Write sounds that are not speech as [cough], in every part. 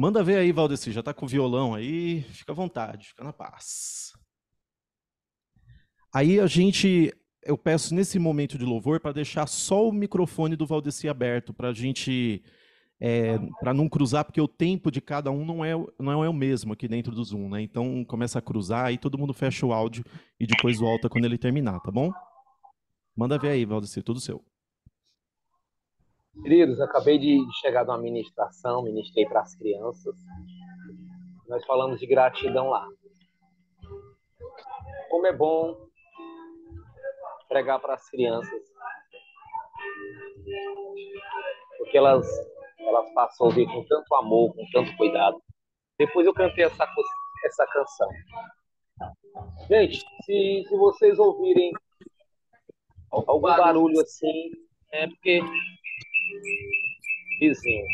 Manda ver aí, Valdeci, já tá com o violão aí, fica à vontade, fica na paz. Aí a gente, eu peço nesse momento de louvor para deixar só o microfone do Valdeci aberto, para a gente, é, para não cruzar, porque o tempo de cada um não é, não é o mesmo aqui dentro do Zoom, né? Então começa a cruzar e todo mundo fecha o áudio e depois volta quando ele terminar, tá bom? Manda ver aí, Valdeci, tudo seu. Queridos, acabei de chegar de uma ministração, ministrei para as crianças. Nós falamos de gratidão lá. Como é bom pregar para as crianças, porque elas elas passam a ouvir com tanto amor, com tanto cuidado. Depois eu cantei essa essa canção. Gente, se, se vocês ouvirem algum barulho assim, é porque Vizinho.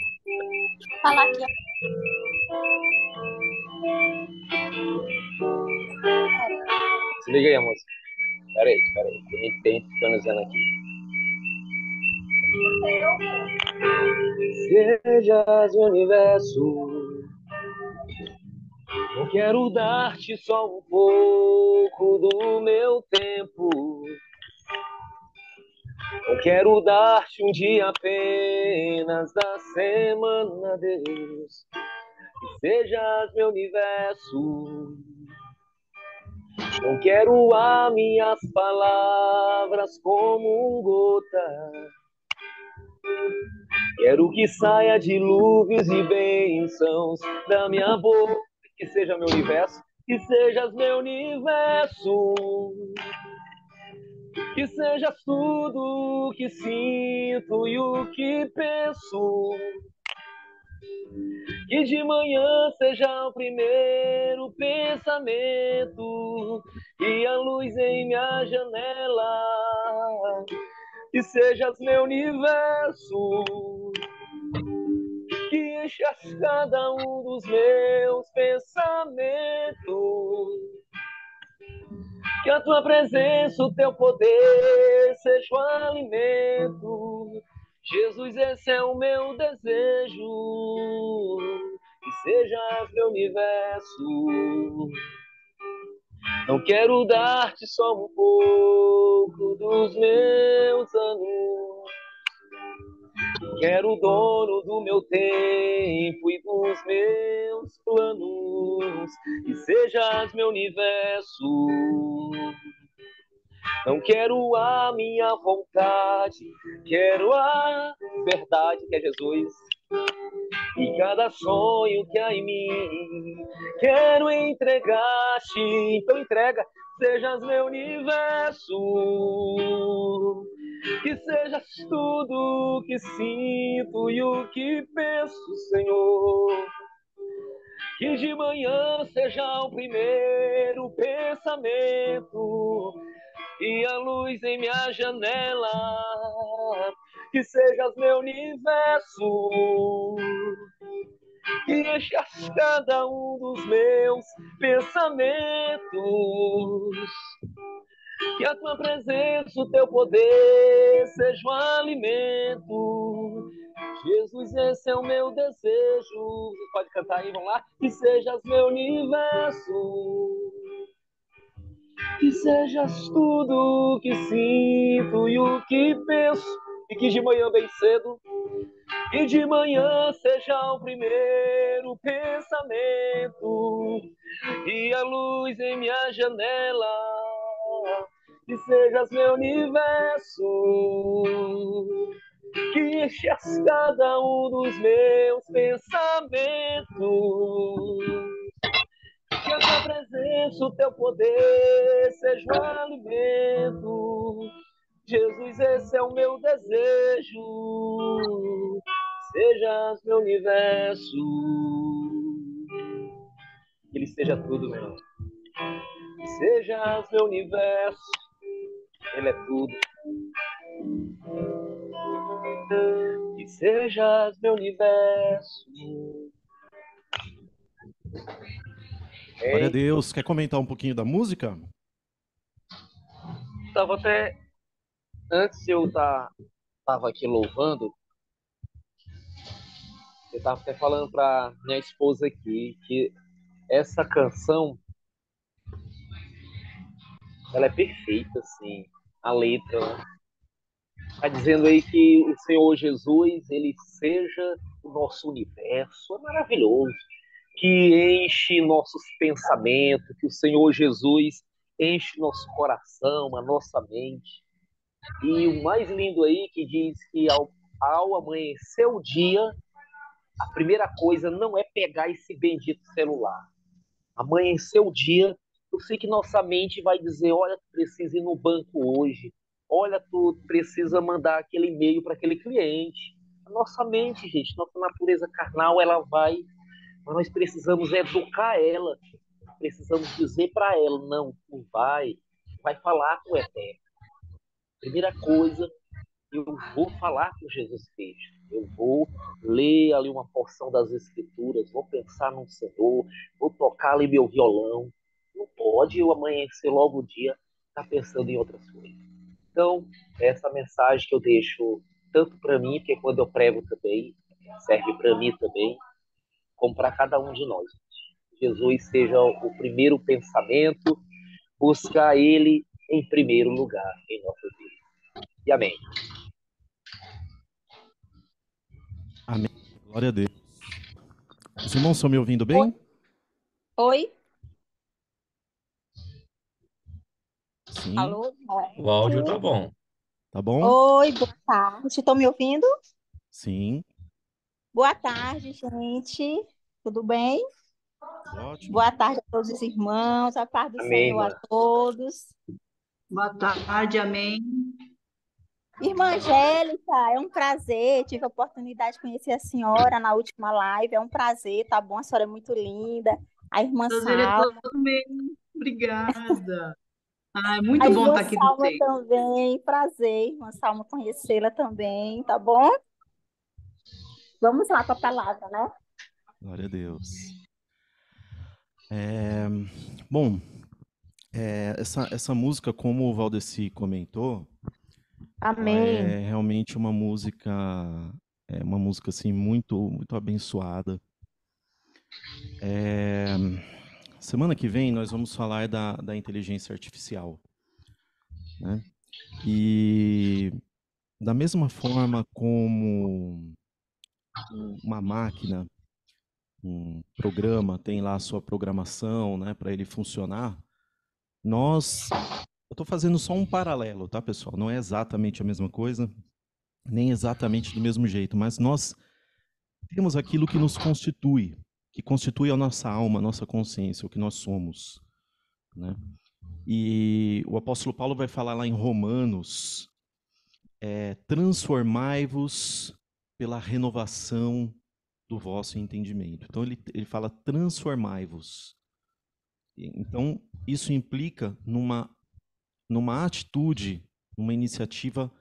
Falar aqui. Desliga aí a música. Peraí, peraí. Tem, tem sintonizando aqui. Sejas o universo. Eu quero dar-te só um pouco do meu tempo não quero dar-te um dia apenas da semana, Deus, que sejas meu universo. Não quero as minhas palavras como um gota. Quero que saia dilúvios e bênçãos da minha boca, que seja meu universo, que sejas meu universo que sejas tudo o que sinto e o que penso. Que de manhã seja o primeiro pensamento e a luz em minha janela. Que sejas meu universo, que enchas cada um dos meus pensamentos que a tua presença, o teu poder seja o alimento. Jesus, esse é o meu desejo. Que seja meu universo. Não quero dar-te só um pouco dos meus anos. Quero o dono do meu tempo e dos meus planos, e sejas meu universo. Não quero a minha vontade, quero a verdade que é Jesus. E cada sonho que há em mim, quero entregar-te. Então entrega, sejas meu universo que sejas tudo o que sinto e o que penso, Senhor. Que de manhã seja o primeiro pensamento e a luz em minha janela. Que sejas meu universo, que enchas cada um dos meus pensamentos que a tua presença, o teu poder seja um alimento. Jesus, esse é o meu desejo. Pode cantar aí, vamos lá? Que sejas meu universo. Que sejas tudo o que sinto e o que penso. E que de manhã bem cedo, e de manhã seja o primeiro pensamento. E a luz em minha janela que sejas meu universo, que enches cada um dos meus pensamentos, que a tua presença, o teu poder seja o alimento. Jesus, esse é o meu desejo, sejas meu universo, que ele seja tudo, meu. Que sejas meu universo, ele é tudo. Que sejas meu universo. Glória a Deus. Quer comentar um pouquinho da música? Tava até. Antes eu tá, tava aqui louvando, Eu estava até falando para minha esposa aqui que essa canção ela é perfeita, assim, a letra. Está dizendo aí que o Senhor Jesus ele seja o nosso universo, é maravilhoso, que enche nossos pensamentos, que o Senhor Jesus enche nosso coração, a nossa mente. E o mais lindo aí que diz que ao, ao amanhecer o dia, a primeira coisa não é pegar esse bendito celular. Amanhecer o dia, eu sei que nossa mente vai dizer: olha, tu precisa ir no banco hoje. Olha, tu precisa mandar aquele e-mail para aquele cliente. A nossa mente, gente, nossa natureza carnal, ela vai. Mas nós precisamos educar ela. Precisamos dizer para ela: não, tu vai, vai falar com o Eterno. Primeira coisa, eu vou falar com Jesus Cristo. Eu vou ler ali uma porção das Escrituras, vou pensar no Senhor, vou tocar ali meu violão. Não pode eu amanhecer logo o dia estar tá pensando em outras coisas. Então, essa mensagem que eu deixo tanto para mim, porque quando eu prego também, serve para mim também, como para cada um de nós. Jesus seja o primeiro pensamento, buscar Ele em primeiro lugar em nossas vidas. E amém. Amém. Glória a Deus. Os irmãos estão me ouvindo bem? Oi? Sim. Alô? O áudio tá bom. Tá bom? Oi, boa tarde. Estão me ouvindo? Sim. Boa tarde, gente. Tudo bem? Ótimo. Boa tarde a todos os irmãos. A paz do Amém, Senhor a todos. Boa tarde, amém. Irmã Angélica, é um prazer. Tive a oportunidade de conhecer a senhora na última live. É um prazer, tá bom? A senhora é muito linda. A irmã Prazer é Salma. meu. Obrigada. Ah, é muito A bom irmã estar aqui no Salma meio. também. Prazer, irmã Salma, conhecê-la também, tá bom? Vamos lá com a palavra, né? Glória a Deus. É, bom, é, essa, essa música, como o Valdeci comentou, ela Amém. é realmente uma música, é uma música assim muito, muito abençoada. É, semana que vem nós vamos falar da, da inteligência artificial, né? E da mesma forma como uma máquina, um programa tem lá a sua programação, né, para ele funcionar, nós eu estou fazendo só um paralelo, tá, pessoal? Não é exatamente a mesma coisa, nem exatamente do mesmo jeito, mas nós temos aquilo que nos constitui, que constitui a nossa alma, a nossa consciência, o que nós somos, né? E o apóstolo Paulo vai falar lá em Romanos, é, transformai-vos pela renovação do vosso entendimento. Então ele, ele fala transformai-vos. Então isso implica numa numa atitude, numa iniciativa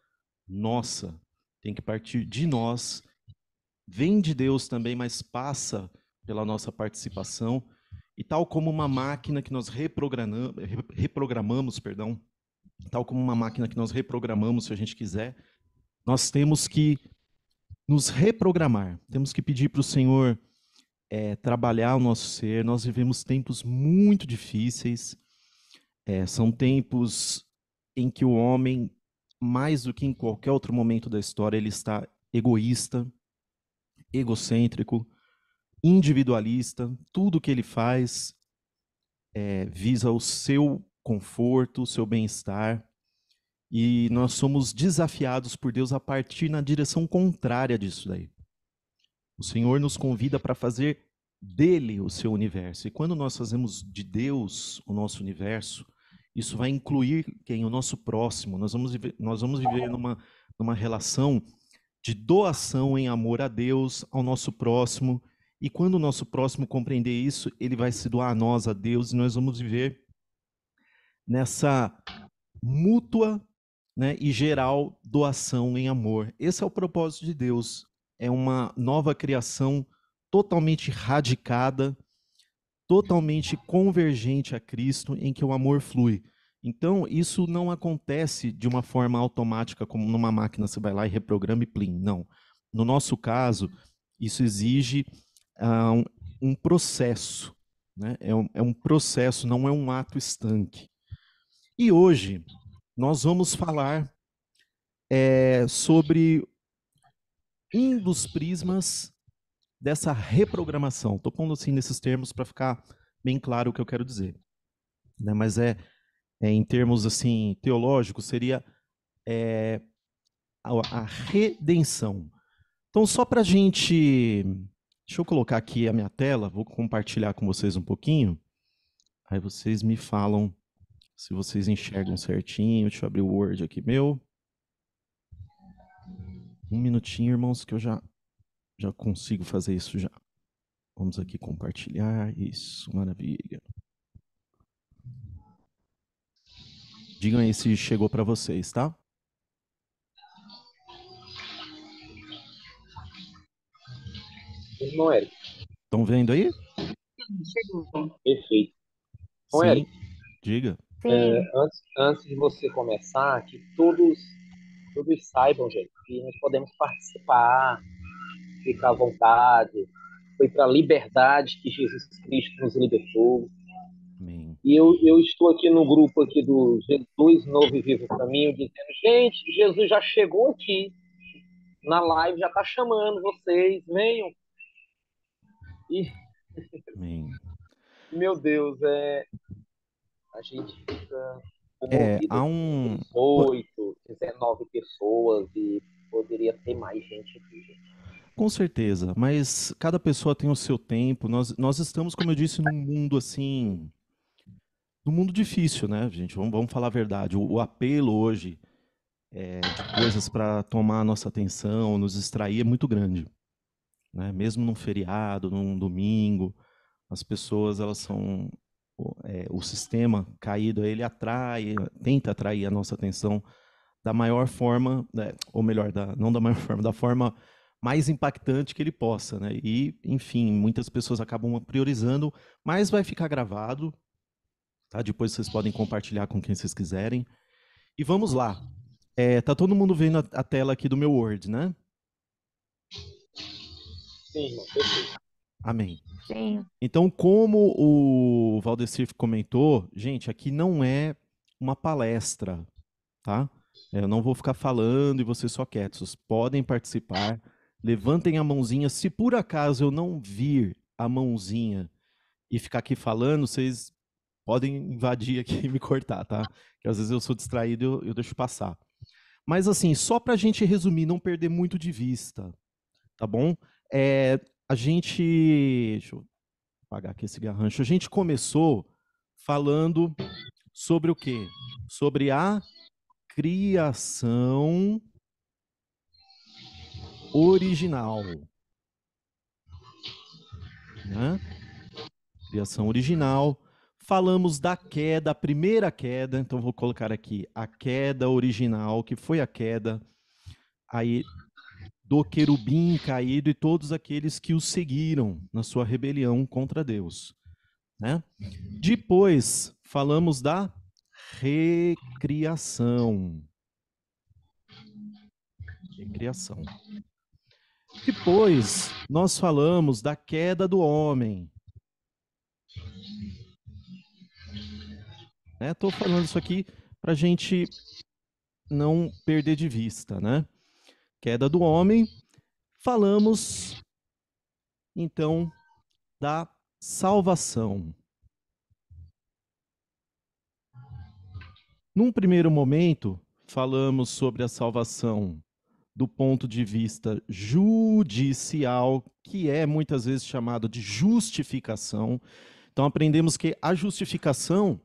nossa. Tem que partir de nós. Vem de Deus também, mas passa pela nossa participação. E tal como uma máquina que nós reprogramamos, reprogramamos, perdão, tal como uma máquina que nós reprogramamos, se a gente quiser, nós temos que nos reprogramar. Temos que pedir para o Senhor eh, trabalhar o nosso ser. Nós vivemos tempos muito difíceis. É, são tempos em que o homem, mais do que em qualquer outro momento da história, ele está egoísta, egocêntrico, individualista. Tudo que ele faz é, visa o seu conforto, o seu bem-estar. E nós somos desafiados por Deus a partir na direção contrária disso daí. O Senhor nos convida para fazer dele o seu universo. E quando nós fazemos de Deus o nosso universo, isso vai incluir quem? O nosso próximo. Nós vamos viver, nós vamos viver numa, numa relação de doação em amor a Deus, ao nosso próximo. E quando o nosso próximo compreender isso, ele vai se doar a nós, a Deus, e nós vamos viver nessa mútua né, e geral doação em amor. Esse é o propósito de Deus. É uma nova criação totalmente radicada, totalmente convergente a Cristo, em que o amor flui. Então, isso não acontece de uma forma automática, como numa máquina você vai lá e reprograma e plim. Não. No nosso caso, Isso exige uh, um, um, processo, né? É um, é um processo, não é um ato estanque. E hoje nós vamos falar é, sobre um dos prismas dessa reprogramação. Estou pondo assim nesses termos para ficar bem claro o que eu quero dizer. Né? Mas é, é, em termos assim teológicos, seria é, a, a redenção. Então, só para a gente. Deixa eu colocar aqui a minha tela, vou compartilhar com vocês um pouquinho. Aí vocês me falam se vocês enxergam certinho. Deixa eu abrir o Word aqui meu. Um minutinho, irmãos, que eu já, já consigo fazer isso já. Vamos aqui compartilhar. Isso, maravilha. Digam aí se chegou para vocês, tá? Irmão Eric. Estão vendo aí? Chegou. Perfeito. Irmão Sim. Eric, Diga. é, antes, antes de você começar, que todos, todos saibam, gente, que nós podemos participar, ficar à vontade. Foi para a liberdade que Jesus Cristo nos libertou. Amém. E eu, eu estou aqui no grupo aqui do Jesus Novo e Vivo Caminho, dizendo, gente, Jesus já chegou aqui. Na live já está chamando vocês, venham. E, Amém. [laughs] meu Deus, é, a gente fica É, há um. 18, 19 pessoas e poderia ter mais gente aqui, gente. Com certeza, mas cada pessoa tem o seu tempo. Nós, nós estamos, como eu disse, num mundo assim. Num mundo difícil, né, gente? Vamos, vamos falar a verdade. O, o apelo hoje é, de coisas para tomar a nossa atenção, nos distrair, é muito grande. Né? Mesmo num feriado, num domingo, as pessoas, elas são. é, o sistema caído, ele atrai, tenta atrair a nossa atenção da maior forma, né, ou melhor, da, não da maior [laughs] forma, da forma mais impactante que ele possa, né? E, enfim, muitas pessoas acabam priorizando, mas vai ficar gravado, tá? Depois vocês podem compartilhar com quem vocês quiserem. E vamos lá. É, tá todo mundo vendo a, a tela aqui do meu Word, né? Sim, irmão, perfeito. Amém. Sim. Então, como o Valdecir comentou, gente, aqui não é uma palestra, tá? É, Eu não vou ficar falando e vocês só quietos. Podem participar. Levantem a mãozinha. Se por acaso eu não vir a mãozinha e ficar aqui falando, vocês podem invadir aqui e me cortar, tá? Que às vezes eu sou distraído e eu, eu deixo passar. Mas assim, só para a gente resumir, não perder muito de vista, tá bom? É, a gente. Deixa eu apagar aqui esse garrancho. A gente começou falando sobre o quê? Sobre a criação original. Né? Criação original. Falamos da queda, a primeira queda, então vou colocar aqui a queda original, que foi a queda aí do querubim caído e todos aqueles que o seguiram na sua rebelião contra Deus. Né? Depois, falamos da recriação. Recriação. Depois, nós falamos da queda do homem. Estou falando isso aqui para a gente não perder de vista, né? Queda do homem. Falamos, então, da salvação. Num primeiro momento, falamos sobre a salvação do ponto de vista judicial, que é muitas vezes chamado de justificação. Então aprendemos que a justificação,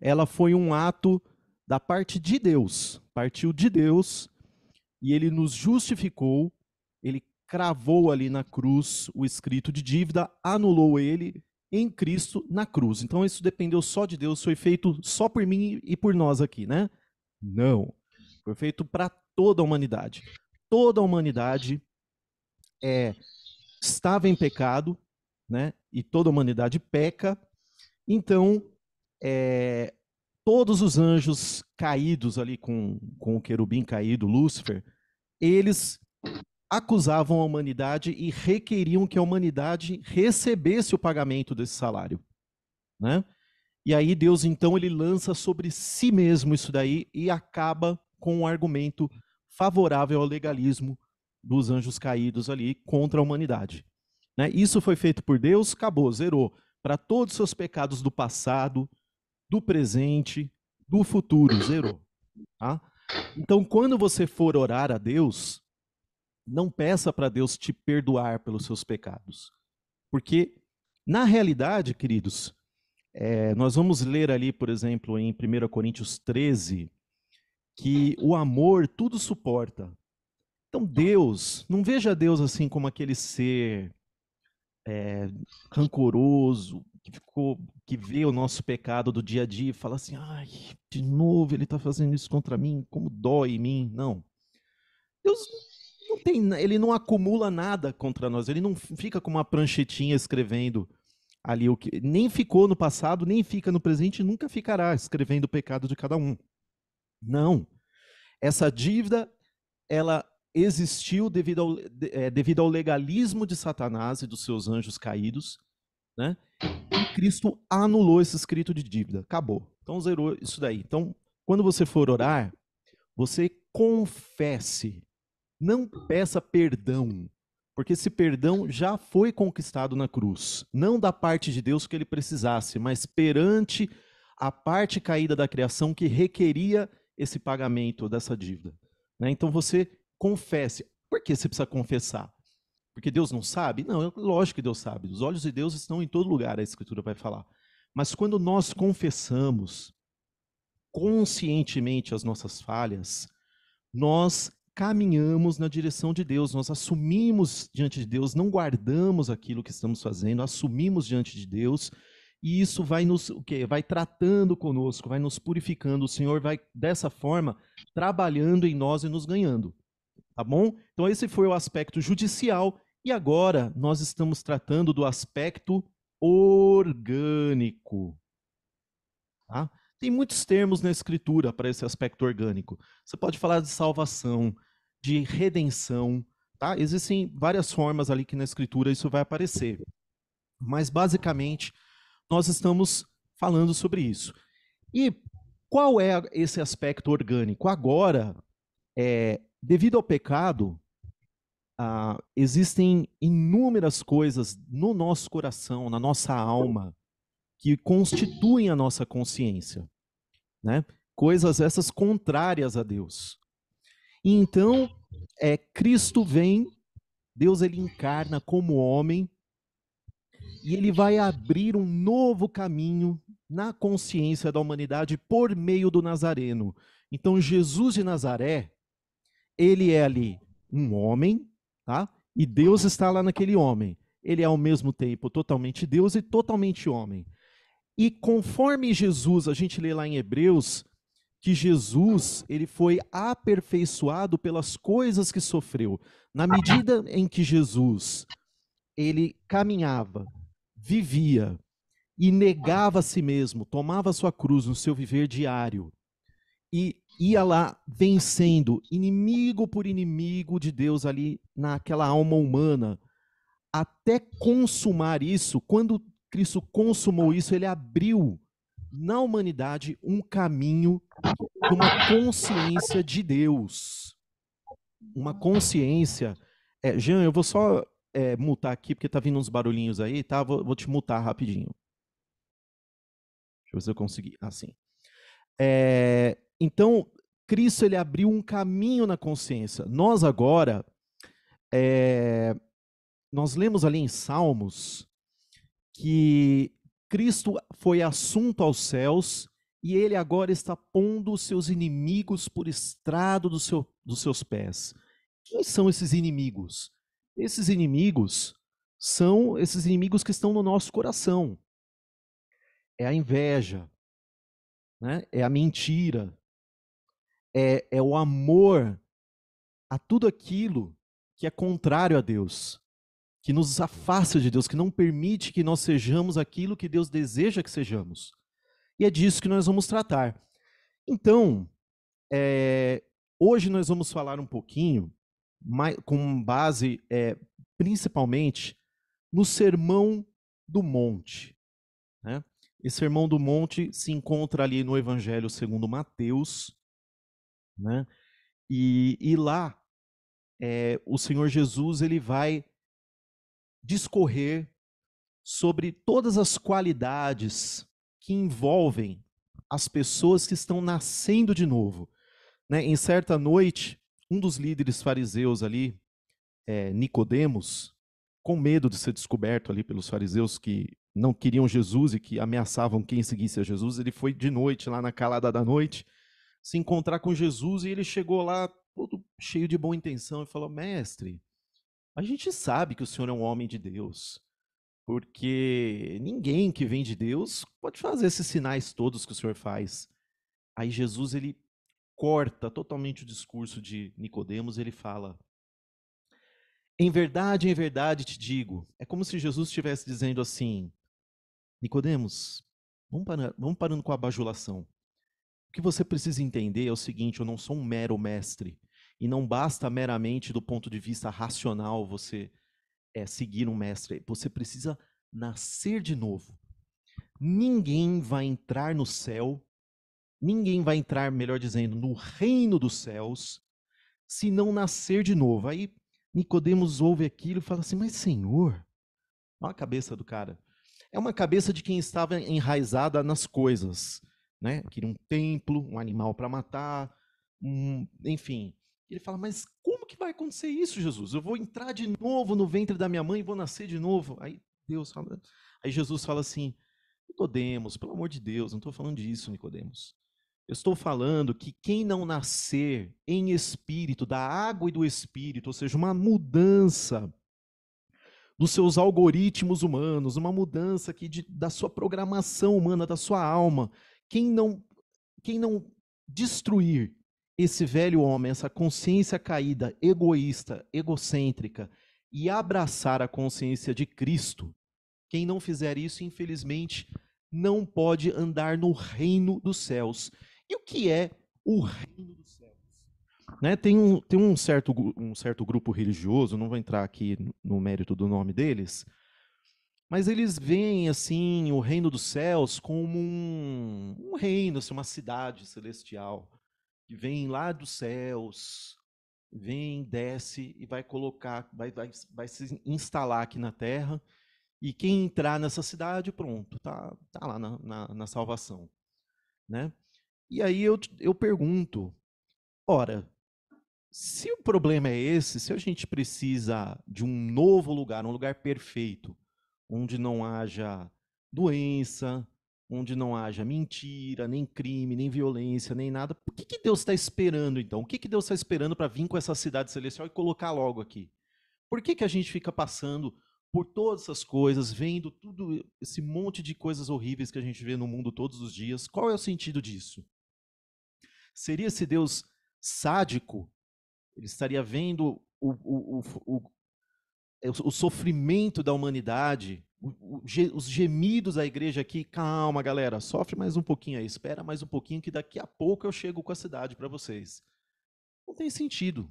ela foi um ato da parte de Deus, partiu de Deus e ele nos justificou, ele cravou ali na cruz o escrito de dívida, anulou ele em Cristo na cruz. Então isso dependeu só de Deus, foi feito só por mim e por nós aqui, né? Não. Foi feito para toda a humanidade. Toda a humanidade é, estava em pecado, né? E toda a humanidade peca. Então, é, todos os anjos caídos ali com, com o querubim caído, Lúcifer, eles acusavam a humanidade e requeriam que a humanidade recebesse o pagamento desse salário, né? E aí Deus então ele lança sobre si mesmo isso daí e acaba com um argumento favorável ao legalismo dos anjos caídos ali contra a humanidade. Né? Isso foi feito por Deus, acabou, zerou. Para todos os seus pecados do passado, do presente, do futuro, zerou. Tá? Então, quando você for orar a Deus, não peça para Deus te perdoar pelos seus pecados. Porque, na realidade, queridos, é, nós vamos ler ali, por exemplo, em 1 Coríntios 13, que o amor tudo suporta. Então, Deus, não veja Deus assim como aquele ser é, rancoroso, que, ficou, que vê o nosso pecado do dia a dia e fala assim: ai, de novo ele está fazendo isso contra mim, como dói em mim. Não. Deus não tem, ele não acumula nada contra nós, ele não fica com uma pranchetinha escrevendo ali o que nem ficou no passado, nem fica no presente, nunca ficará escrevendo o pecado de cada um. Não. Essa dívida ela existiu devido ao, é, devido ao legalismo de Satanás e dos seus anjos caídos, né? E Cristo anulou esse escrito de dívida, acabou. Então zerou isso daí. Então, quando você for orar, você confesse não peça perdão, porque esse perdão já foi conquistado na cruz. Não da parte de Deus que ele precisasse, mas perante a parte caída da criação que requeria esse pagamento dessa dívida. Né? Então você confesse. Por que você precisa confessar? Porque Deus não sabe? Não, lógico que Deus sabe. Os olhos de Deus estão em todo lugar, a Escritura vai falar. Mas quando nós confessamos conscientemente as nossas falhas, nós caminhamos na direção de Deus, nós assumimos diante de Deus, não guardamos aquilo que estamos fazendo, assumimos diante de Deus, e isso vai nos, o quê? Vai tratando conosco, vai nos purificando. O Senhor vai dessa forma trabalhando em nós e nos ganhando. Tá bom? Então esse foi o aspecto judicial e agora nós estamos tratando do aspecto orgânico. Tá? Tem muitos termos na escritura para esse aspecto orgânico. Você pode falar de salvação, de redenção, tá? Existem várias formas ali que na escritura isso vai aparecer. Mas basicamente nós estamos falando sobre isso. E qual é esse aspecto orgânico? Agora, é, devido ao pecado, ah, existem inúmeras coisas no nosso coração, na nossa alma, que constituem a nossa consciência, né? Coisas essas contrárias a Deus. Então, é, Cristo vem, Deus ele encarna como homem, e ele vai abrir um novo caminho na consciência da humanidade por meio do Nazareno. Então, Jesus de Nazaré, ele é ali um homem, tá? E Deus está lá naquele homem. Ele é ao mesmo tempo totalmente Deus e totalmente homem. E conforme Jesus, a gente lê lá em Hebreus, que Jesus ele foi aperfeiçoado pelas coisas que sofreu. Na medida em que Jesus ele caminhava, vivia e negava a si mesmo, tomava sua cruz no seu viver diário e ia lá vencendo inimigo por inimigo de Deus ali naquela alma humana, até consumar isso, quando Cristo consumou isso, ele abriu na humanidade um caminho de uma consciência de Deus. Uma consciência. É, Jean, eu vou só é, mutar aqui, porque tá vindo uns barulhinhos aí, tá? Vou, vou te mutar rapidinho. Deixa eu ver se eu conseguir. Assim. É, então, Cristo ele abriu um caminho na consciência. Nós agora, é, nós lemos ali em Salmos que Cristo foi assunto aos céus e ele agora está pondo os seus inimigos por estrado do seu, dos seus pés. Quem são esses inimigos? Esses inimigos são esses inimigos que estão no nosso coração. É a inveja, né? é a mentira, é, é o amor a tudo aquilo que é contrário a Deus que nos afasta de Deus, que não permite que nós sejamos aquilo que Deus deseja que sejamos. E é disso que nós vamos tratar. Então, é, hoje nós vamos falar um pouquinho com base é, principalmente no Sermão do Monte. Né? Esse Sermão do Monte se encontra ali no Evangelho segundo Mateus, né? e, e lá é, o Senhor Jesus ele vai discorrer sobre todas as qualidades que envolvem as pessoas que estão nascendo de novo. Né? Em certa noite, um dos líderes fariseus ali, é, Nicodemos, com medo de ser descoberto ali pelos fariseus que não queriam Jesus e que ameaçavam quem seguisse a Jesus, ele foi de noite, lá na calada da noite, se encontrar com Jesus e ele chegou lá todo cheio de boa intenção e falou: Mestre, a gente sabe que o senhor é um homem de Deus, porque ninguém que vem de Deus pode fazer esses sinais todos que o senhor faz. Aí Jesus ele corta totalmente o discurso de Nicodemos, ele fala: Em verdade, em verdade te digo. É como se Jesus estivesse dizendo assim: Nicodemos, vamos, parar, vamos parando com a bajulação. O que você precisa entender é o seguinte: eu não sou um mero mestre. E não basta meramente do ponto de vista racional você é, seguir um mestre. Você precisa nascer de novo. Ninguém vai entrar no céu, ninguém vai entrar, melhor dizendo, no reino dos céus, se não nascer de novo. Aí Nicodemos ouve aquilo e fala assim: Mas Senhor, olha a cabeça do cara. É uma cabeça de quem estava enraizada nas coisas, né? Queria um templo, um animal para matar, um, enfim, ele fala, mas como que vai acontecer isso, Jesus? Eu vou entrar de novo no ventre da minha mãe e vou nascer de novo? Aí Deus fala, aí Jesus fala assim, Nicodemos, pelo amor de Deus, não estou falando disso, Nicodemos. Estou falando que quem não nascer em espírito, da água e do espírito, ou seja, uma mudança dos seus algoritmos humanos, uma mudança aqui de, da sua programação humana, da sua alma, quem não, quem não destruir esse velho homem, essa consciência caída, egoísta, egocêntrica, e abraçar a consciência de Cristo, quem não fizer isso, infelizmente, não pode andar no reino dos céus. E o que é o reino dos céus? Né, tem um, tem um, certo, um certo grupo religioso, não vou entrar aqui no mérito do nome deles, mas eles veem assim o reino dos céus como um, um reino, assim, uma cidade celestial que vem lá dos céus, vem, desce e vai colocar, vai, vai, vai se instalar aqui na terra. E quem entrar nessa cidade, pronto, tá, tá lá na, na, na salvação. Né? E aí eu, eu pergunto, ora, se o problema é esse, se a gente precisa de um novo lugar, um lugar perfeito, onde não haja doença, onde não haja mentira, nem crime, nem violência, nem nada. Por que, que Deus está esperando, então? O que, que Deus está esperando para vir com essa cidade celestial e colocar logo aqui? Por que, que a gente fica passando por todas essas coisas, vendo tudo esse monte de coisas horríveis que a gente vê no mundo todos os dias? Qual é o sentido disso? Seria se Deus sádico? Ele estaria vendo o, o, o, o sofrimento da humanidade, os gemidos da igreja aqui, calma, galera, sofre mais um pouquinho aí, espera mais um pouquinho que daqui a pouco eu chego com a cidade para vocês. Não tem sentido.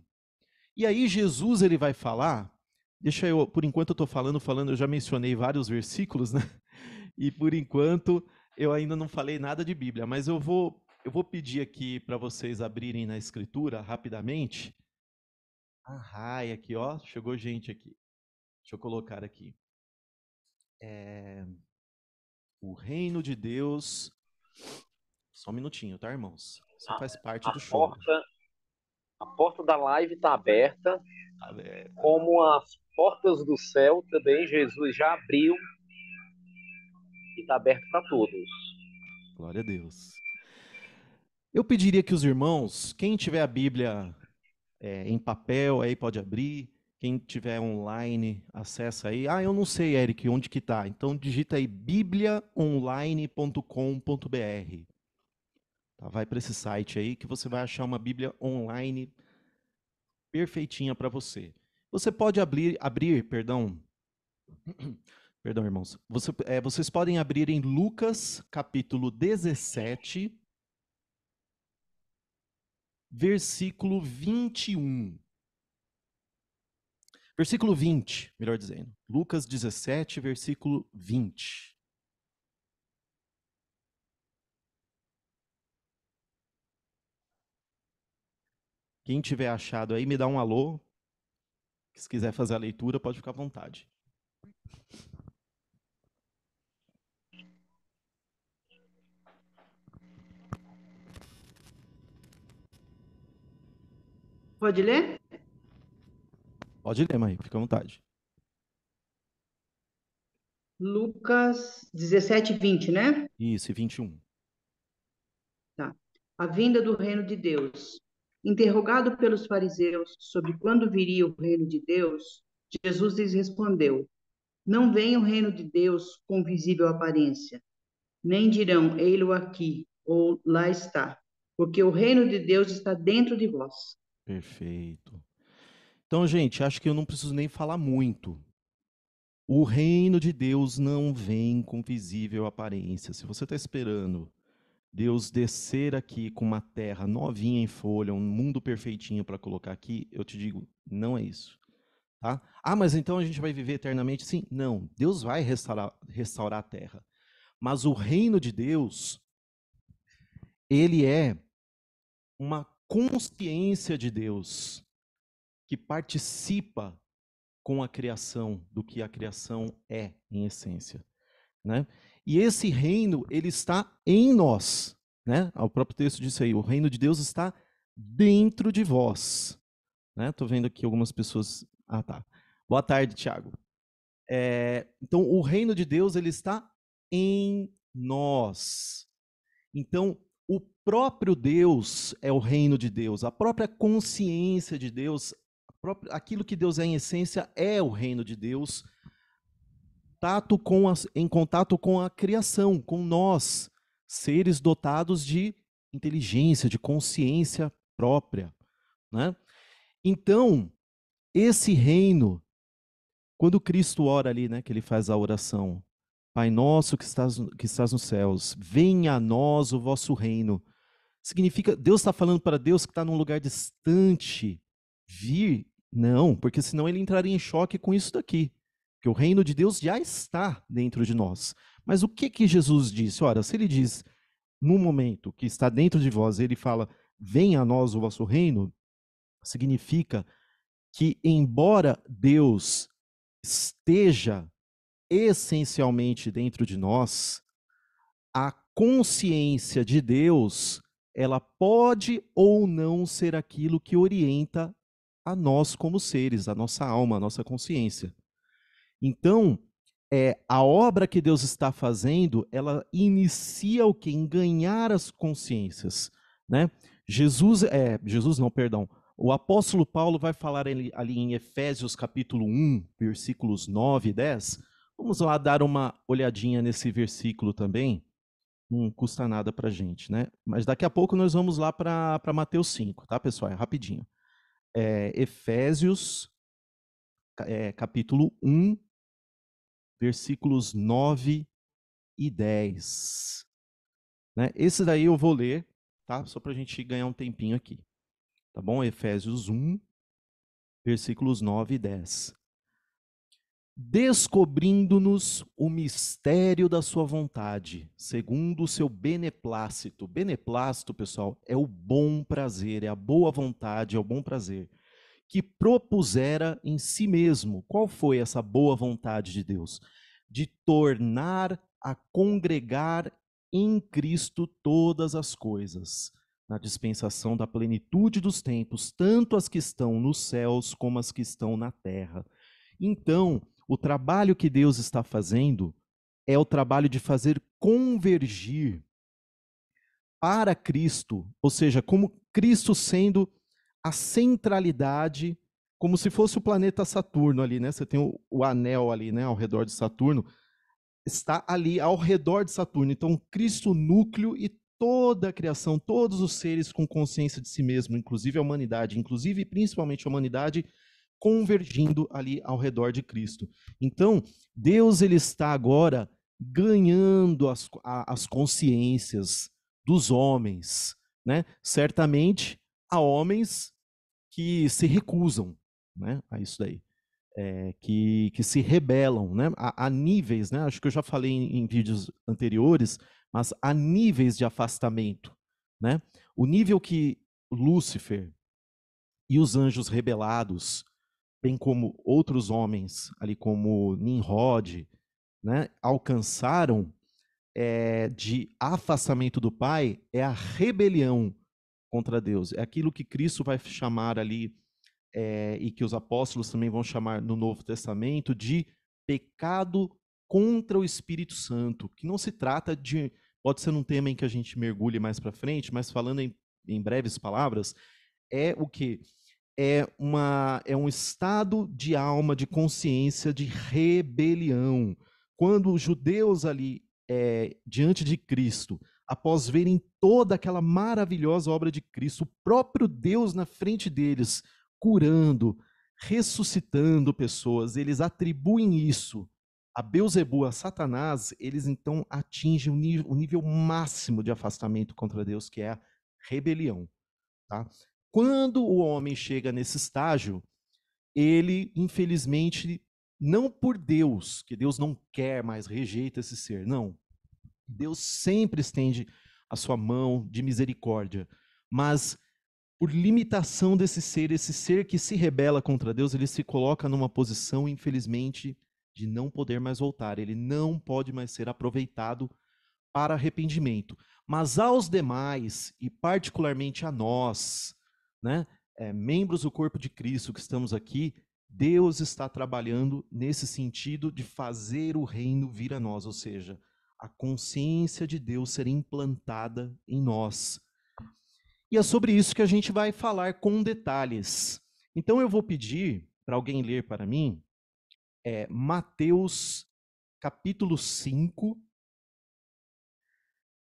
E aí Jesus ele vai falar, deixa eu, por enquanto eu estou falando, falando, eu já mencionei vários versículos, né? [laughs] E por enquanto eu ainda não falei nada de Bíblia, mas eu vou, eu vou pedir aqui para vocês abrirem na Escritura rapidamente. Ah, aqui, ó, chegou gente aqui. Deixa eu colocar aqui é, o reino de Deus. Só um minutinho, tá, irmãos? Isso faz parte a do show. Porta, a porta da live está aberta, tá aberta, como as portas do céu também Jesus já abriu e está aberto para todos. Glória a Deus. Eu pediria que os irmãos, quem tiver a Bíblia é, em papel, aí pode abrir. Quem tiver online, acessa aí. Ah, eu não sei, Eric, onde que tá. Então digita aí bibliaonline.com.br. Tá, vai para esse site aí que você vai achar uma Bíblia online perfeitinha para você. Você pode abrir, abrir, perdão, perdão, irmãos. Você, é, vocês podem abrir em Lucas, capítulo 17, versículo 21. Versículo 20, melhor dizendo. Lucas 17, versículo 20. Quem tiver achado aí, me dá um alô. Se quiser fazer a leitura, pode ficar à vontade. Pode ler? Pode ler, mãe, fica à vontade. Lucas 17, 20, né? Isso, e 21. Tá. A vinda do reino de Deus. Interrogado pelos fariseus sobre quando viria o reino de Deus, Jesus lhes respondeu: Não vem o reino de Deus com visível aparência, nem dirão, ei-lo aqui, ou lá está, porque o reino de Deus está dentro de vós. Perfeito. Então, gente, acho que eu não preciso nem falar muito. O reino de Deus não vem com visível aparência. Se você está esperando Deus descer aqui com uma terra novinha em folha, um mundo perfeitinho para colocar aqui, eu te digo, não é isso. Tá? Ah, mas então a gente vai viver eternamente? Sim, não. Deus vai restaurar, restaurar a terra. Mas o reino de Deus, ele é uma consciência de Deus que participa com a criação do que a criação é em essência, né? E esse reino ele está em nós, né? O próprio texto disse aí, o reino de Deus está dentro de vós, né? Tô vendo aqui algumas pessoas. Ah, tá. Boa tarde, Tiago. É, então, o reino de Deus ele está em nós. Então, o próprio Deus é o reino de Deus, a própria consciência de Deus próprio, aquilo que Deus é em essência é o reino de Deus, tato com em contato com a criação, com nós, seres dotados de inteligência, de consciência própria. Né? Então, esse reino, quando Cristo ora ali, né, que ele faz a oração, Pai nosso que estás, que estás nos céus, venha a nós o vosso reino. Significa, Deus está falando para Deus que está num lugar distante, vir não, porque senão ele entraria em choque com isso daqui. Que o reino de Deus já está dentro de nós. Mas o que que Jesus disse? Ora, se ele diz no momento que está dentro de vós, ele fala: "Venha a nós o vosso reino", significa que embora Deus esteja essencialmente dentro de nós, a consciência de Deus, ela pode ou não ser aquilo que orienta a nós como seres, a nossa alma, a nossa consciência. Então, é, a obra que Deus está fazendo, ela inicia o que? Em ganhar as consciências. Né? Jesus, é, Jesus não, perdão, o apóstolo Paulo vai falar ali, ali em Efésios capítulo 1, versículos 9 e 10. Vamos lá dar uma olhadinha nesse versículo também. Não custa nada para gente, né? Mas daqui a pouco nós vamos lá para Mateus 5, tá, pessoal? É rapidinho é, Efésios, é, capítulo 1, versículos 9 e 10. Né? Esse daí eu vou ler, tá? Só para a gente ganhar um tempinho aqui. Tá bom? Efésios 1, versículos 9 e 10 descobrindo-nos o mistério da sua vontade, segundo o seu beneplácito. Beneplácito, pessoal, é o bom prazer, é a boa vontade, é o bom prazer, que propusera em si mesmo. Qual foi essa boa vontade de Deus? De tornar a congregar em Cristo todas as coisas, na dispensação da plenitude dos tempos, tanto as que estão nos céus como as que estão na terra. Então, o trabalho que Deus está fazendo é o trabalho de fazer convergir para Cristo, ou seja, como Cristo sendo a centralidade, como se fosse o planeta Saturno ali, né? Você tem o, o anel ali, né, ao redor de Saturno, está ali ao redor de Saturno. Então, Cristo núcleo e toda a criação, todos os seres com consciência de si mesmo, inclusive a humanidade, inclusive e principalmente a humanidade, convergindo ali ao redor de Cristo. Então, Deus ele está agora ganhando as, as consciências dos homens, né? Certamente há homens que se recusam, né, a isso daí. é, que, que se rebelam, né? A, a, níveis, né? Acho que eu já falei em, em vídeos anteriores, mas há níveis de afastamento, né? O nível que Lúcifer e os anjos rebelados, bem como outros homens, ali como Nimrod, né, alcançaram é, de afastamento do Pai é a rebelião contra Deus. É aquilo que Cristo vai chamar ali é, e que os apóstolos também vão chamar no Novo Testamento de pecado contra o Espírito Santo, que não se trata de pode ser um tema em que a gente mergulhe mais para frente, mas falando em, em breves palavras, é o que é uma é um estado de alma, de consciência, de rebelião. Quando os judeus ali é, diante de Cristo, após verem toda aquela maravilhosa obra de Cristo, o próprio Deus na frente deles, curando, ressuscitando pessoas, eles atribuem isso a Beuzebu, a Satanás, eles então atingem o nível, o nível máximo de afastamento contra Deus, que é a rebelião. Tá? Quando o homem chega nesse estágio, ele, infelizmente, não por Deus, que Deus não quer mais, rejeita esse ser, não. Deus sempre estende a sua mão de misericórdia, mas por limitação desse ser, esse ser que se rebela contra Deus, ele se coloca numa posição, infelizmente, de não poder mais voltar. Ele não pode mais ser aproveitado para arrependimento. Mas aos demais, e particularmente a nós, né, é, membros do corpo de Cristo que estamos aqui, Deus está trabalhando nesse sentido de fazer o reino vir a nós, ou seja, a consciência de Deus ser implantada em nós. E é sobre isso que a gente vai falar com detalhes. Então eu vou pedir para alguém ler para mim é Mateus capítulo 5,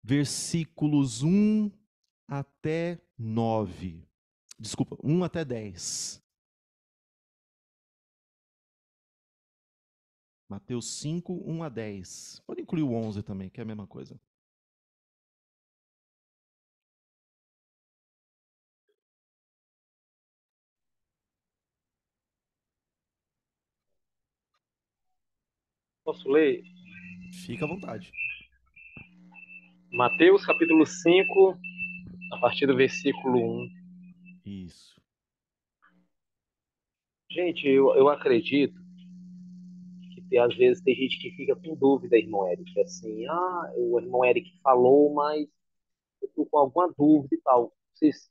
versículos 1 até 9. Desculpa, 1 até 10. Mateus 5, 1 a 10. Pode incluir o 11 também, que é a mesma coisa. Posso ler? Fica à vontade. Mateus capítulo 5, a partir do versículo 1. Isso. Gente, eu, eu acredito que às vezes tem gente que fica com dúvida, irmão Eric. Assim, ah, o irmão Eric falou, mas eu tô com alguma dúvida e tal. Vocês,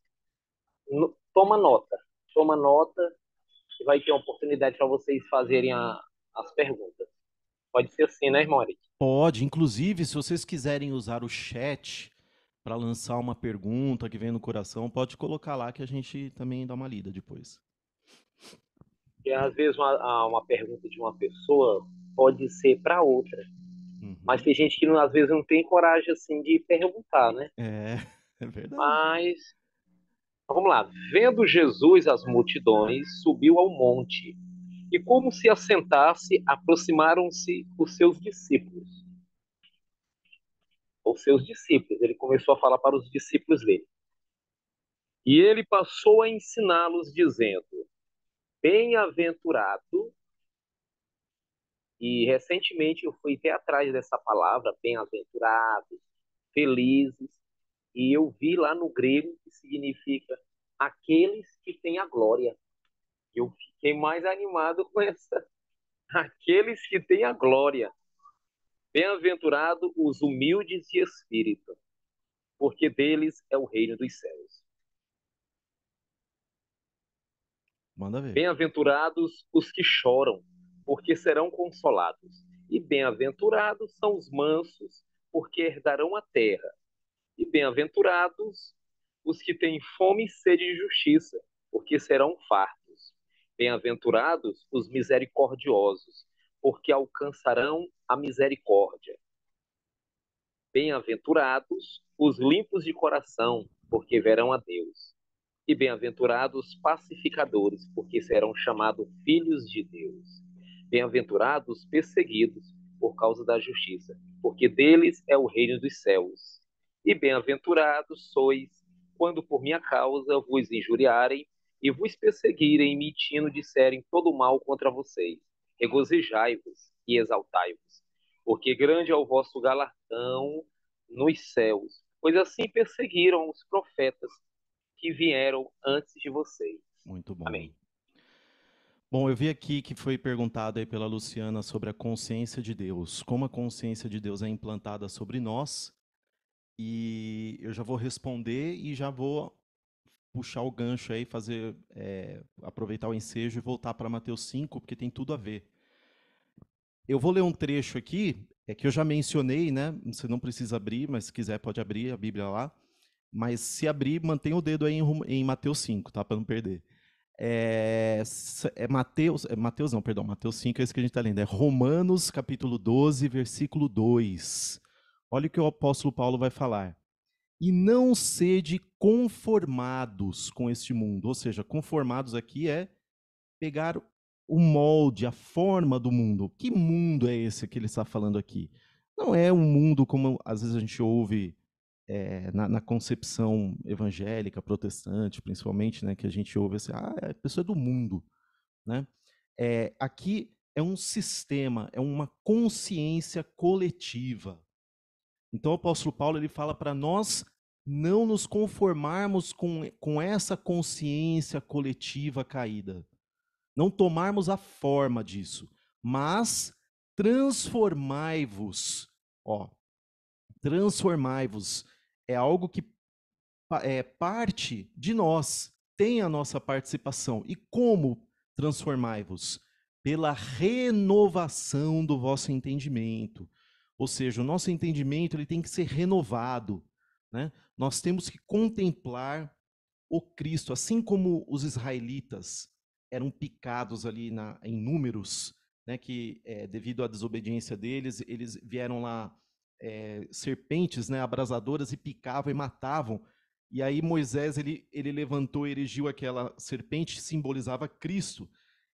no, toma nota. Toma nota e vai ter uma oportunidade para vocês fazerem a, as perguntas. Pode ser assim, né, irmão Eric? Pode. Inclusive, se vocês quiserem usar o chat para lançar uma pergunta que vem no coração, pode colocar lá que a gente também dá uma lida depois. E às vezes uma, uma pergunta de uma pessoa pode ser para outra. Uhum. Mas tem gente que às vezes não tem coragem assim de perguntar, né? É, [laughs] é verdade. Mas vamos lá. Vendo Jesus as multidões, subiu ao monte e, como se assentasse, aproximaram-se os seus discípulos. Os seus discípulos. Ele começou a falar para os discípulos dele. E ele passou a ensiná-los, dizendo: Bem-aventurado. E recentemente eu fui até atrás dessa palavra, bem-aventurados, felizes, e eu vi lá no grego que significa aqueles que têm a glória. Eu fiquei mais animado com essa. Aqueles que têm a glória. Bem-aventurado os humildes de espírito, porque deles é o reino dos céus. Manda ver. Bem-aventurados os que choram, porque serão consolados. E bem-aventurados são os mansos, porque herdarão a terra. E bem-aventurados os que têm fome e sede de justiça, porque serão fartos. Bem-aventurados os misericordiosos, porque alcançarão a misericórdia. Bem-aventurados os limpos de coração, porque verão a Deus. E bem-aventurados pacificadores, porque serão chamados filhos de Deus. Bem-aventurados perseguidos por causa da justiça, porque deles é o reino dos céus. E bem-aventurados sois quando por minha causa vos injuriarem e vos perseguirem, mentindo, disserem todo mal contra vocês, regozijai-vos e exaltai-vos, porque grande é o vosso galardão nos céus, pois assim perseguiram os profetas que vieram antes de vocês. Muito bom. Amém. Bom, eu vi aqui que foi perguntado aí pela Luciana sobre a consciência de Deus, como a consciência de Deus é implantada sobre nós, e eu já vou responder e já vou puxar o gancho aí, fazer, é, aproveitar o ensejo e voltar para Mateus 5, porque tem tudo a ver. Eu vou ler um trecho aqui, é que eu já mencionei, né? Você não precisa abrir, mas se quiser pode abrir a Bíblia lá. Mas se abrir, mantenha o dedo aí em, em Mateus 5, tá? Para não perder. É, é Mateus, é Mateus não, perdão, Mateus 5 é isso que a gente está lendo. É Romanos capítulo 12, versículo 2. Olha o que o apóstolo Paulo vai falar. E não sede conformados com este mundo. Ou seja, conformados aqui é pegar o molde, a forma do mundo. Que mundo é esse que ele está falando aqui? Não é um mundo como às vezes a gente ouve é, na, na, concepção evangélica, protestante, principalmente, né, que a gente ouve assim, ah, é a pessoa é do mundo, né? É, aqui é um sistema, é uma consciência coletiva. Então o apóstolo Paulo ele fala para nós não nos conformarmos com, com essa consciência coletiva caída, não tomarmos a forma disso, mas transformai-vos, ó, transformai-vos é algo que é parte de nós, tem a nossa participação. E como transformai-vos? Pela renovação do vosso entendimento. Ou seja, o nosso entendimento ele tem que ser renovado. Né? Nós temos que contemplar o Cristo, assim como os israelitas eram picados ali na, em números, né, que é, devido à desobediência deles, eles vieram lá é, serpentes né, abrasadoras e picavam e matavam. E aí Moisés ele, ele levantou, erigiu aquela serpente, simbolizava Cristo.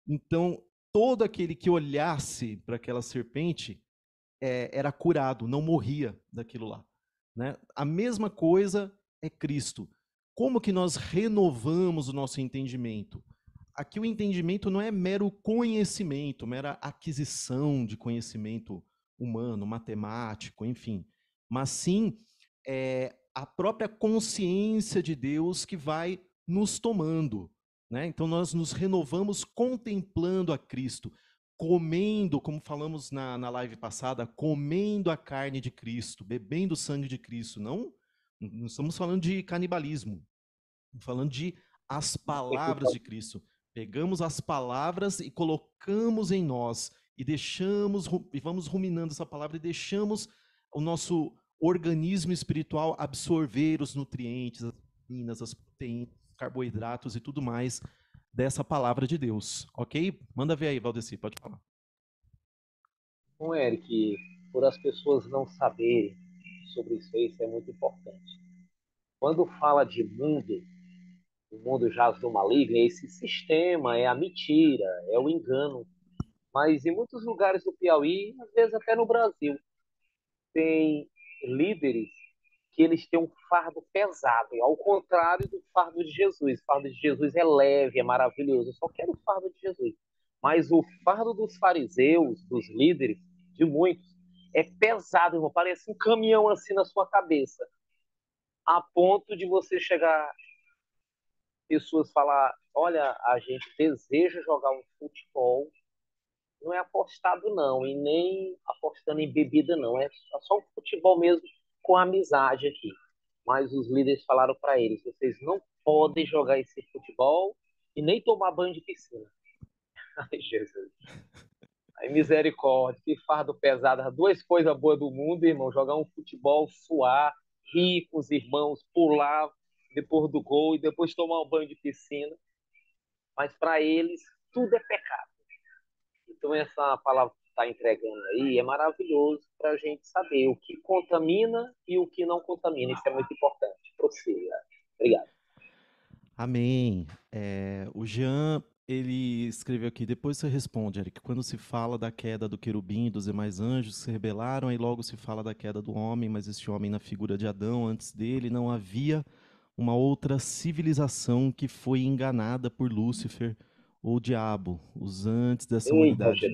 Então todo aquele que olhasse para aquela serpente é, era curado, não morria daquilo lá. Né? A mesma coisa é Cristo. Como que nós renovamos o nosso entendimento? Aqui o entendimento não é mero conhecimento, mera aquisição de conhecimento humano, matemático, enfim, mas sim é, a própria consciência de Deus que vai nos tomando. Né? Então, nós nos renovamos contemplando a Cristo, comendo, como falamos na, na live passada, comendo a carne de Cristo, bebendo o sangue de Cristo. Não, não estamos falando de canibalismo, estamos falando de as palavras de Cristo. Pegamos as palavras e colocamos em nós e deixamos, e vamos ruminando essa palavra e deixamos o nosso organismo espiritual absorver os nutrientes, as vitaminas, as proteínas, carboidratos e tudo mais dessa palavra de Deus, ok? Manda ver aí, Valdeci, pode falar. Bom, Eric, por as pessoas não saberem sobre isso aí, isso é muito importante. Quando fala de mundo, o mundo jaz do maligno, é esse sistema, é a mentira, é o engano mas em muitos lugares do Piauí, às vezes até no Brasil, tem líderes que eles têm um fardo pesado, ao contrário do fardo de Jesus. O fardo de Jesus é leve, é maravilhoso. Eu só quero o fardo de Jesus. Mas o fardo dos fariseus, dos líderes, de muitos, é pesado, irmão. Parece um caminhão assim na sua cabeça. A ponto de você chegar, pessoas falar: olha, a gente deseja jogar um futebol não é apostado não, e nem apostando em bebida não, é só um futebol mesmo com amizade aqui. Mas os líderes falaram para eles, vocês não podem jogar esse futebol e nem tomar banho de piscina. [laughs] Ai, Jesus. Aí, misericórdia, que fardo pesado, as duas coisas boas do mundo, irmão, jogar um futebol, suar, rir com os irmãos, pular depois do gol e depois tomar um banho de piscina. Mas para eles, tudo é pecado. Então, essa palavra que está entregando aí é maravilhoso para a gente saber o que contamina e o que não contamina. Isso é muito importante. Prossiga. Obrigado. Amém. É, o Jean, ele escreveu aqui, depois você responde, Eric, quando se fala da queda do querubim e dos demais anjos que se rebelaram, aí logo se fala da queda do homem, mas este homem na figura de Adão, antes dele, não havia uma outra civilização que foi enganada por Lúcifer ou diabo, os antes dessa humanidade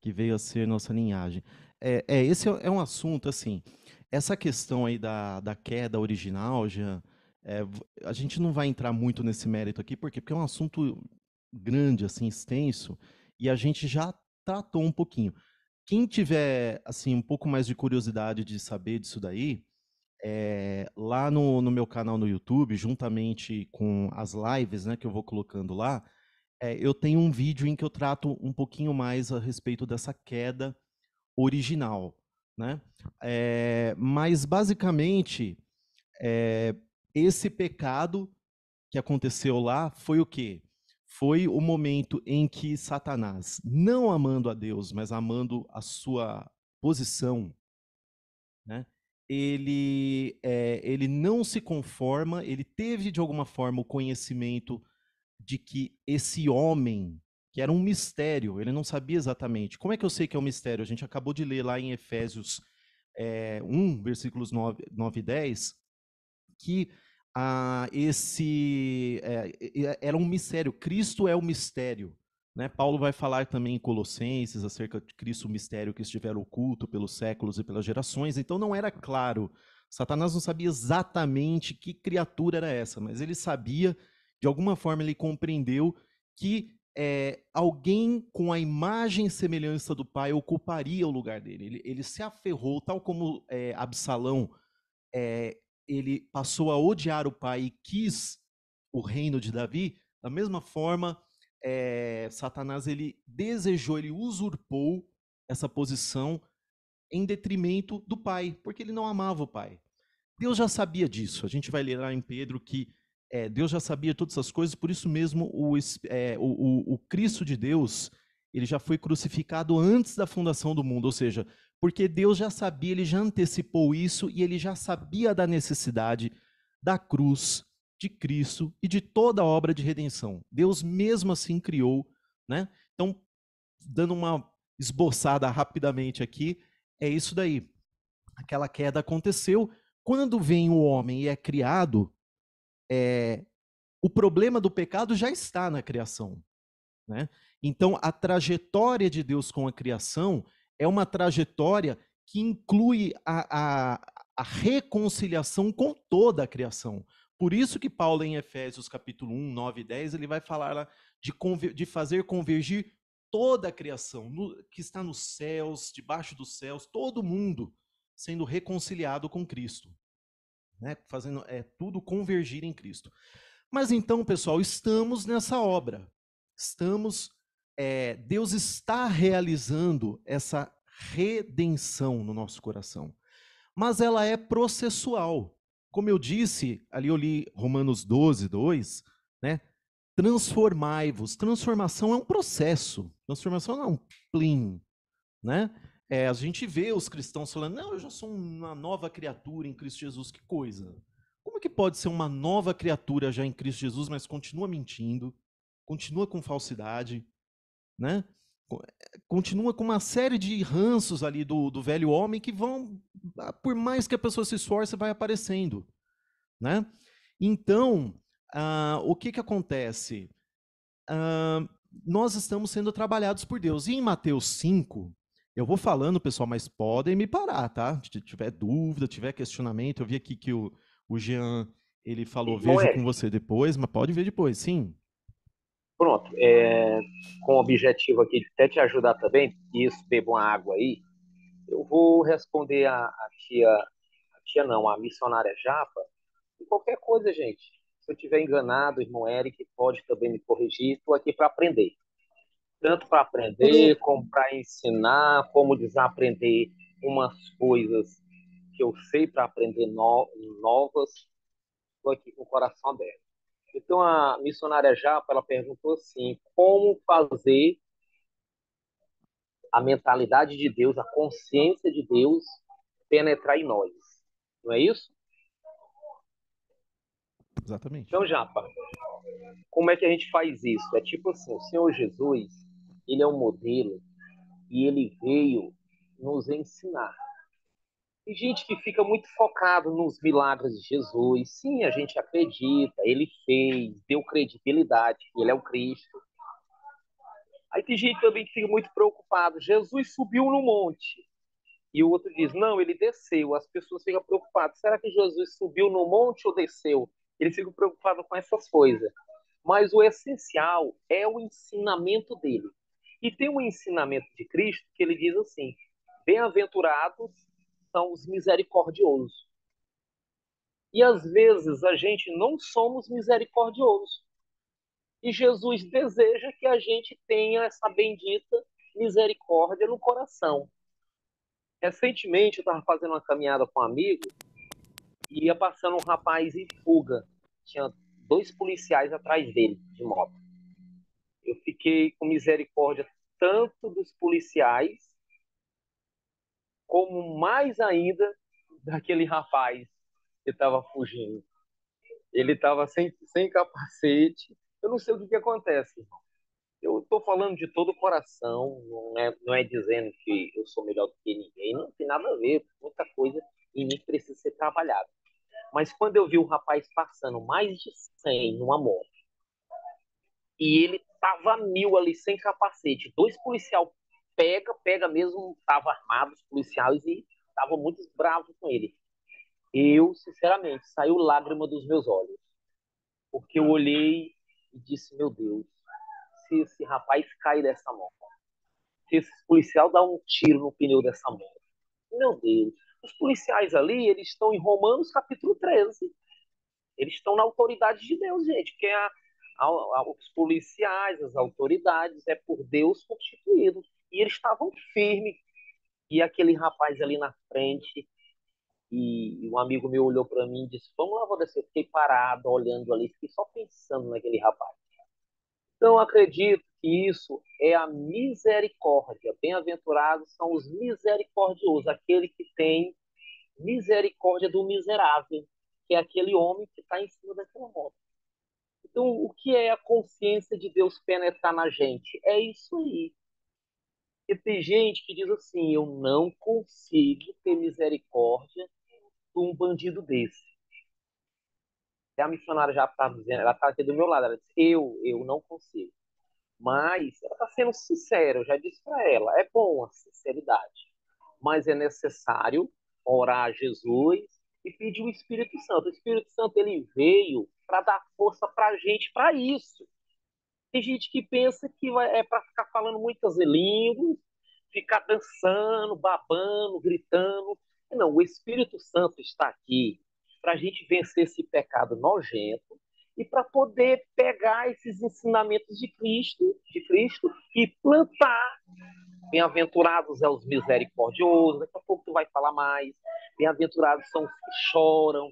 que veio a ser nossa linhagem. É, é esse é, é um assunto assim. Essa questão aí da, da queda original, já é, a gente não vai entrar muito nesse mérito aqui, por quê? Porque é um assunto grande, assim, extenso, e a gente já tratou um pouquinho. Quem tiver assim um pouco mais de curiosidade de saber disso daí, é, lá no, no, meu canal no YouTube, juntamente com as lives né, que eu vou colocando lá, é, eu tenho um vídeo em que eu trato um pouquinho mais a respeito dessa queda original. Né? É, mas, basicamente, esse pecado que aconteceu lá foi o quê? Foi o momento em que Satanás, não amando a Deus, mas amando a sua posição, né? ele, é, ele não se conforma, ele teve de alguma forma o conhecimento de que esse homem, que era um mistério, ele não sabia exatamente. Como é que eu sei que é um mistério? A gente acabou de ler lá em Efésios é, 1, versículos 9, 9 e 10, que ah, esse é, era um mistério. Cristo é o mistério. Né? Paulo vai falar também em Colossenses acerca de Cristo, o mistério que estiver oculto pelos séculos e pelas gerações. Então não era claro. Satanás não sabia exatamente que criatura era essa, mas ele sabia, de alguma forma, ele compreendeu que é, alguém com a imagem e semelhança do pai ocuparia o lugar dele. Ele, ele se aferrou, tal como é, Absalão, é, ele passou a odiar o pai e quis o reino de Davi, da mesma forma, Satanás ele desejou, ele usurpou essa posição em detrimento do pai, porque ele não amava o pai. Deus já sabia disso. A gente vai ler lá em Pedro que é, Deus já sabia todas essas coisas, por isso mesmo o, é, o, o, Cristo de Deus ele já foi crucificado antes da fundação do mundo, ou seja, porque Deus já sabia, ele já antecipou isso e ele já sabia da necessidade da cruz de Cristo e de toda a obra de redenção. Deus mesmo assim criou, né? Então, dando uma esboçada rapidamente aqui, é isso daí. Aquela queda aconteceu. Quando vem o homem e é criado, é, o problema do pecado já está na criação. Né? Então, a trajetória de Deus com a criação é uma trajetória que inclui a, a, a reconciliação com toda a criação. Por isso que Paulo, em Efésios capítulo 1, 9 e 10, ele vai falar de, de fazer convergir toda a criação, no, que está nos céus, debaixo dos céus, todo mundo sendo reconciliado com Cristo. Né? Fazendo é, tudo convergir em Cristo. Mas então, pessoal, estamos nessa obra. Estamos. É, Deus está realizando essa redenção no nosso coração. Mas ela é processual. Como eu disse, ali eu li Romanos 12, 2, né? Transformai-vos. Transformação é um processo. Transformação não é um plim, né? É, a gente vê os cristãos falando, não, eu já sou uma nova criatura em Cristo Jesus. Que coisa. Como é que pode ser uma nova criatura já em Cristo Jesus, mas continua mentindo, continua com falsidade, né? Continua com uma série de ranços ali do, do velho homem que vão, ah, por mais que a pessoa se esforce, vai aparecendo, né? Então, ah, o que que acontece? Ah, nós estamos sendo trabalhados por Deus. E em Mateus 5, eu vou falando, pessoal, mas podem me parar, tá? Se tiver dúvida, tiver questionamento, eu vi aqui que o, o Jean, ele falou, vejo é. com você depois, mas pode ver depois, sim. Pronto, é, com o objetivo aqui de até te ajudar também, isso, beba uma água aí, eu vou responder a, a tia, a tia não, a missionária Japa, e qualquer coisa, gente, se eu tiver enganado, irmão Eric pode também me corrigir, estou aqui para aprender. Tanto para aprender, como para ensinar, como desaprender umas coisas que eu sei para aprender no, novas. Estou aqui com o coração aberto. Então, a missionária Japa, ela perguntou assim, como fazer a mentalidade de Deus, a consciência de Deus penetrar em nós. Não é isso? Exatamente. Então, Japa, como é que a gente faz isso? É tipo assim, o Senhor Jesus, ele é um modelo e ele veio nos ensinar. Tem gente que fica muito focado nos milagres de Jesus. Sim, a gente acredita, ele fez, deu credibilidade, ele é o Cristo. Aí tem gente também que fica muito preocupado. Jesus subiu no monte. E o outro diz, não, ele desceu. As pessoas ficam preocupadas. Será que Jesus subiu no monte ou desceu? Eles ficam preocupados com essas coisas. Mas o essencial é o ensinamento dele. E tem um ensinamento de Cristo que ele diz assim: Bem-aventurados são os misericordiosos. E às vezes a gente não somos misericordiosos. E Jesus deseja que a gente tenha essa bendita misericórdia no coração. Recentemente eu estava fazendo uma caminhada com um amigo e ia passando um rapaz em fuga. Tinha dois policiais atrás dele, de moto. Eu fiquei com misericórdia tanto dos policiais como mais ainda daquele rapaz que estava fugindo. Ele estava sem, sem capacete. Eu não sei o que, que acontece. Eu estou falando de todo o coração, não é, não é dizendo que eu sou melhor do que ninguém, não tem nada a ver, muita coisa em mim precisa ser trabalhada. Mas quando eu vi o rapaz passando mais de 100 numa moto, e ele tava mil ali sem capacete, dois policiais pega, pega mesmo, estava armado os policiais e estavam muito bravos com ele. Eu, sinceramente, saiu lágrima dos meus olhos. Porque eu olhei e disse, meu Deus, se esse rapaz cair dessa moto, se esse policial dá um tiro no pneu dessa moto, meu Deus, os policiais ali, eles estão em Romanos capítulo 13. Eles estão na autoridade de Deus, gente, que é a, os policiais, as autoridades, é por Deus constituído. E eles estavam firmes. E aquele rapaz ali na frente, e um amigo meu olhou para mim e disse: Vamos lá, vou descer. Eu fiquei parado, olhando ali, fiquei só pensando naquele rapaz. Então, acredito que isso é a misericórdia. Bem-aventurados são os misericordiosos, aquele que tem misericórdia do miserável, que é aquele homem que está em cima daquela moto. Então, o que é a consciência de Deus penetrar na gente? É isso aí. E tem gente que diz assim: eu não consigo ter misericórdia de um bandido desse. Até a missionária já estava dizendo, ela estava aqui do meu lado, ela disse: eu, eu não consigo. Mas ela está sendo sincera, eu já disse para ela: é bom a sinceridade, mas é necessário orar a Jesus e pedir o Espírito Santo. O Espírito Santo ele veio para dar força para a gente para isso. Tem gente que pensa que é para ficar falando muitas línguas, ficar dançando, babando, gritando. Não, o Espírito Santo está aqui para a gente vencer esse pecado nojento e para poder pegar esses ensinamentos de Cristo, de Cristo e plantar. Bem-aventurados é os misericordiosos, daqui a pouco tu vai falar mais. Bem-aventurados são os que choram.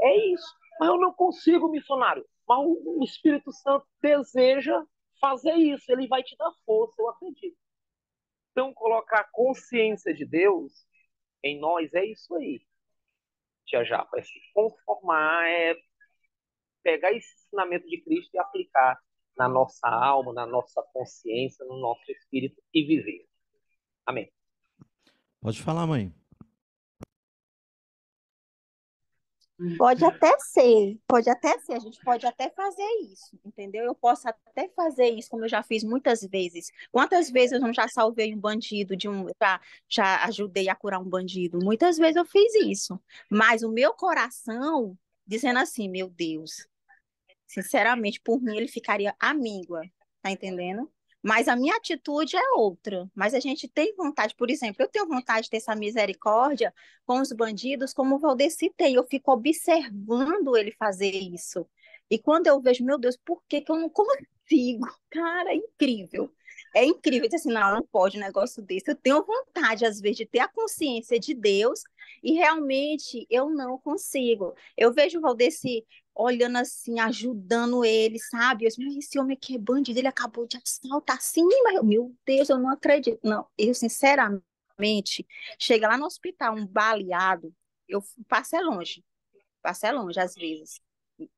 É isso. Mas eu não consigo, missionário. Mas o Espírito Santo deseja fazer isso. Ele vai te dar força, eu acredito. Então, colocar a consciência de Deus em nós é isso aí. Tia Japa, é se conformar, é pegar esse ensinamento de Cristo e aplicar na nossa alma, na nossa consciência, no nosso espírito e viver. Amém. Pode falar, mãe. Pode até ser, pode até ser, a gente pode até fazer isso, entendeu? Eu posso até fazer isso, como eu já fiz muitas vezes. Quantas vezes eu já salvei um bandido de um, já, já ajudei a curar um bandido? Muitas vezes eu fiz isso. Mas o meu coração dizendo assim, meu Deus, sinceramente, por mim ele ficaria amíngua, tá entendendo? Mas a minha atitude é outra. Mas a gente tem vontade, por exemplo, eu tenho vontade de ter essa misericórdia com os bandidos, como o Valdeci tem. Eu fico observando ele fazer isso. E quando eu vejo, meu Deus, por que, que eu não consigo? Cara, é incrível. É incrível dizer assim, não, não pode um negócio desse. Eu tenho vontade, às vezes, de ter a consciência de Deus e realmente eu não consigo. Eu vejo o Valdeci olhando assim, ajudando ele, sabe? Eu disse, esse homem aqui é bandido, ele acabou de assaltar assim, mas meu Deus, eu não acredito. Não, eu sinceramente, chega lá no hospital, um baleado, eu passo é longe, passo é longe às vezes.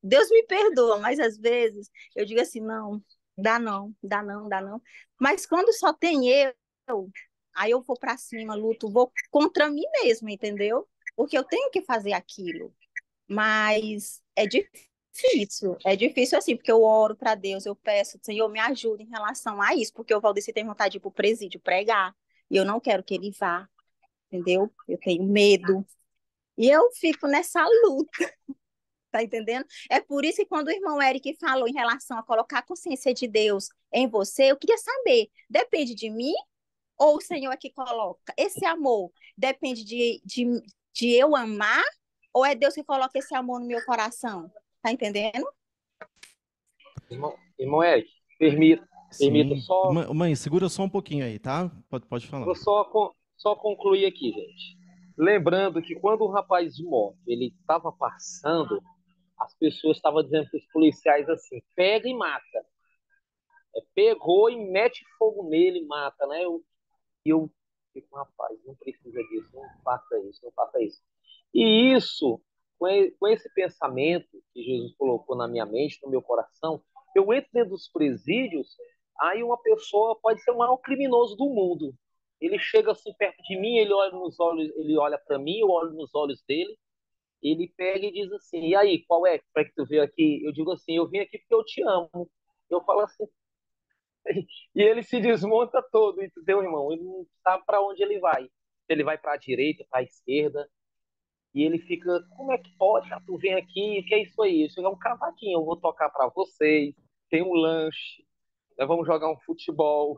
Deus me perdoa, mas às vezes eu digo assim, não, dá não, dá não, dá não. Mas quando só tem eu, aí eu vou para cima, luto, vou contra mim mesma, entendeu? Porque eu tenho que fazer aquilo. Mas é difícil, é difícil assim, porque eu oro para Deus, eu peço, Senhor, me ajude em relação a isso, porque o Valdeci tem vontade de ir para o presídio pregar, e eu não quero que ele vá, entendeu? Eu tenho medo. E eu fico nessa luta. [laughs] Tá entendendo? É por isso que quando o irmão Eric falou em relação a colocar a consciência de Deus em você, eu queria saber, depende de mim ou o Senhor é que coloca? Esse amor depende de, de, de eu amar ou é Deus que coloca esse amor no meu coração? Tá entendendo? Irmão, irmão Eric, permita, permita só. Mãe, mãe, segura só um pouquinho aí, tá? Pode, pode falar. Vou só, só concluir aqui, gente. Lembrando que quando o rapaz de moto ele estava passando, as pessoas estavam dizendo para os policiais assim: pega e mata. É, pegou e mete fogo nele e mata, né? Eu, e eu fico, rapaz, não precisa disso, não faça isso, não faça isso. E isso, com esse pensamento que Jesus colocou na minha mente, no meu coração, eu entro dentro dos presídios, aí uma pessoa pode ser o maior criminoso do mundo. Ele chega assim perto de mim, ele olha nos olhos, ele olha para mim, eu olho nos olhos dele, ele pega e diz assim: "E aí, qual é? Para que tu veio aqui?" Eu digo assim: "Eu vim aqui porque eu te amo." Eu falo assim, [laughs] e ele se desmonta todo, entendeu, irmão? Ele não sabe para onde ele vai. Ele vai para a direita, para a esquerda, e ele fica: "Como é que pode? Tu vem aqui, que é isso aí? Isso é um cavaquinho, eu vou tocar para vocês. Tem um lanche, nós vamos jogar um futebol.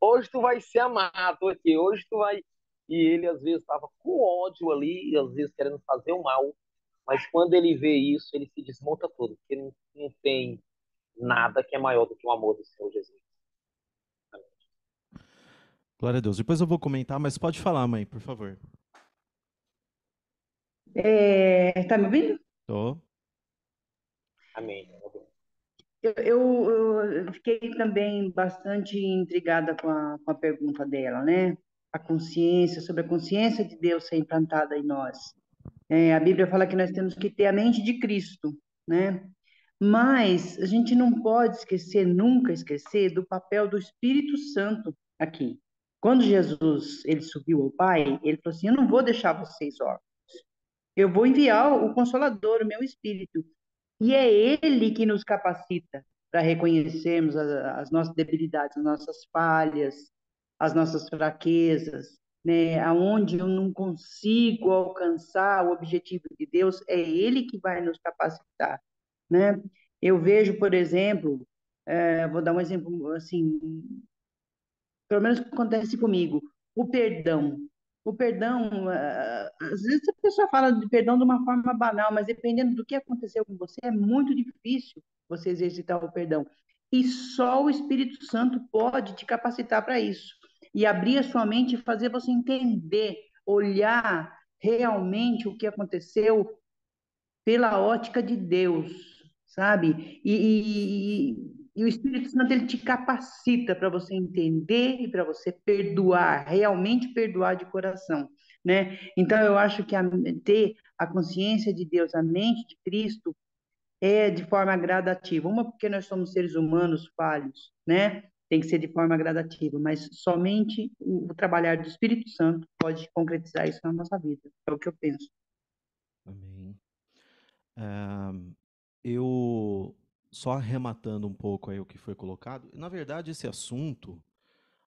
Hoje tu vai ser amado aqui, hoje tu vai. E ele às vezes estava com ódio ali, às vezes querendo fazer o mal, mas quando ele vê isso, ele se desmonta todo, porque não, não tem nada que é maior do que o amor do Senhor Jesus. Glória a Deus. Depois eu vou comentar, mas pode falar, mãe, por favor. É, tá me ouvindo? Tô. Amém. Eu, eu, eu fiquei também bastante intrigada com a, com a pergunta dela, né? A consciência, sobre a consciência de Deus ser implantada em nós. É, a Bíblia fala que nós temos que ter a mente de Cristo, né? Mas a gente não pode esquecer, nunca esquecer, do papel do Espírito Santo aqui. Quando Jesus ele subiu ao Pai, ele falou assim: Eu não vou deixar vocês órfãos. Eu vou enviar o Consolador, o meu Espírito. E é Ele que nos capacita para reconhecermos as nossas debilidades, as nossas falhas, as nossas fraquezas, né? Aonde eu não consigo alcançar o objetivo de Deus, é Ele que vai nos capacitar, né? Eu vejo, por exemplo, eh, vou dar um exemplo assim, pelo menos acontece comigo, o perdão. O perdão, ah, às vezes a pessoa fala de perdão de uma forma banal, mas dependendo do que aconteceu com você, é muito difícil você exercitar o perdão. E só o Espírito Santo pode te capacitar para isso. E abrir a sua mente e fazer você entender, olhar realmente o que aconteceu pela ótica de Deus, sabe? E, e- e- o Espírito Santo ele te capacita para você entender e para você perdoar, realmente perdoar de coração, né? Então eu acho que a- ter a consciência de Deus, a mente de Cristo é de forma gradativa. Uma porque nós somos seres humanos falhos, né? Tem que ser de forma gradativa, mas somente o, o trabalhar do Espírito Santo pode concretizar isso na nossa vida. É o que eu penso. Amém. Ah, eu só arrematando um pouco aí o que foi colocado. Na verdade, esse assunto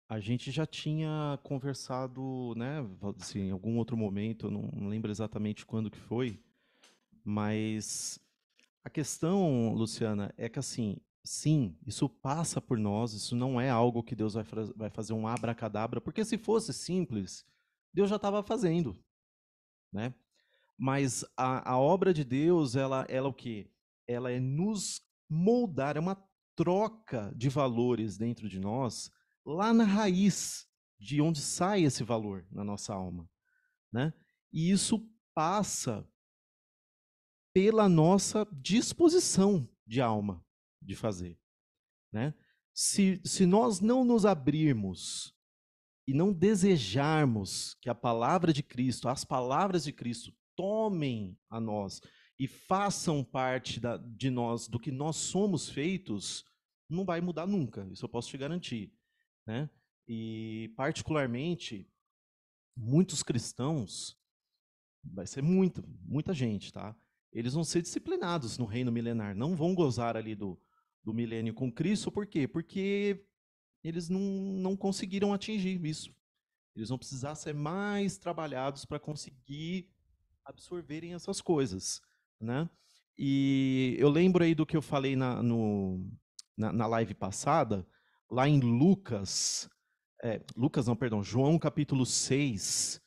a gente já tinha conversado, né, assim, em algum outro momento, eu não lembro exatamente quando que foi, mas a questão, Luciana, é que assim, sim, isso passa por nós, isso não é algo que Deus vai, vai fazer um abracadabra, porque se fosse simples, Deus já estava fazendo, né? Mas a, a obra de Deus, ela, ela é o quê? Ela é nos moldar, é uma troca de valores dentro de nós, lá na raiz de onde sai esse valor na nossa alma, né? E isso passa pela nossa disposição de alma de fazer, né? Se, se nós não nos abrirmos e não desejarmos que a palavra de Cristo, as palavras de Cristo tomem a nós e façam parte da- de nós, do que nós somos feitos, não vai mudar nunca. Isso eu posso te garantir, né? E, particularmente, muitos cristãos, vai ser muito, muita gente, tá? Eles vão ser disciplinados no reino milenar, não vão gozar ali do, do milênio com Cristo, por quê? Porque eles não, não conseguiram atingir isso. Eles vão precisar ser mais trabalhados para conseguir absorverem essas coisas, né? E eu lembro aí do que eu falei na, no, na, na live passada, lá em Lucas, é, Lucas não, perdão, João capítulo 6,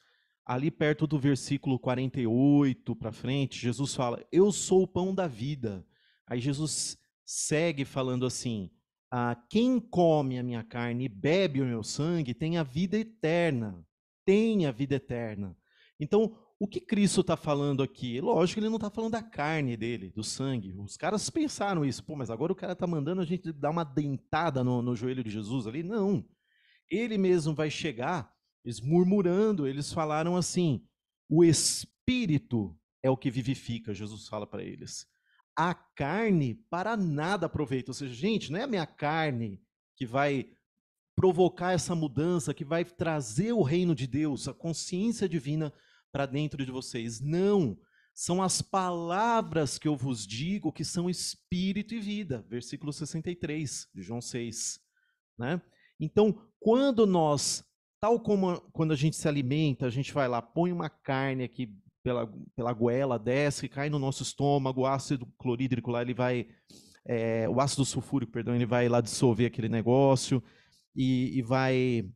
ali perto do versículo 48 para frente, Jesus fala: Eu sou o pão da vida. Aí Jesus segue falando assim: ah, Quem come a minha carne e bebe o meu sangue tem a vida eterna. Tem a vida eterna. Então, o que Cristo está falando aqui? Lógico, ele não está falando da carne dele, do sangue. Os caras pensaram isso. Pô, mas agora o cara está mandando a gente dar uma dentada no, no joelho de Jesus ali? Não. Ele mesmo vai chegar, eles murmurando, eles falaram assim: o espírito é o que vivifica, Jesus fala para eles. A carne para nada aproveita. Ou seja, gente, não é a minha carne que vai provocar essa mudança, que vai trazer o reino de Deus, a consciência divina para dentro de vocês. Não. São as palavras que eu vos digo que são espírito e vida. Versículo 63 de João 6. Né? Então, quando nós, tal como quando a gente se alimenta, a gente vai lá, põe uma carne aqui pela, pela goela, desce, cai no nosso estômago, o ácido clorídrico lá, ele vai, é, o ácido sulfúrico, perdão, ele vai lá dissolver aquele negócio e, e vai,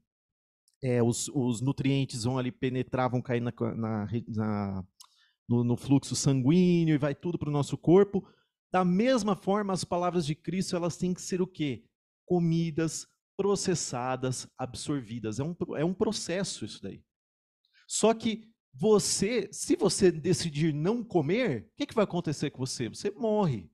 é, os, os, nutrientes vão ali penetrar, vão cair na, na, na no, no fluxo sanguíneo e vai tudo para o nosso corpo. Da mesma forma, as palavras de Cristo, elas têm que ser o quê? Comidas, processadas, absorvidas. É um, é um processo isso daí. Só que você, se você decidir não comer, o que, que vai acontecer com você? Você morre.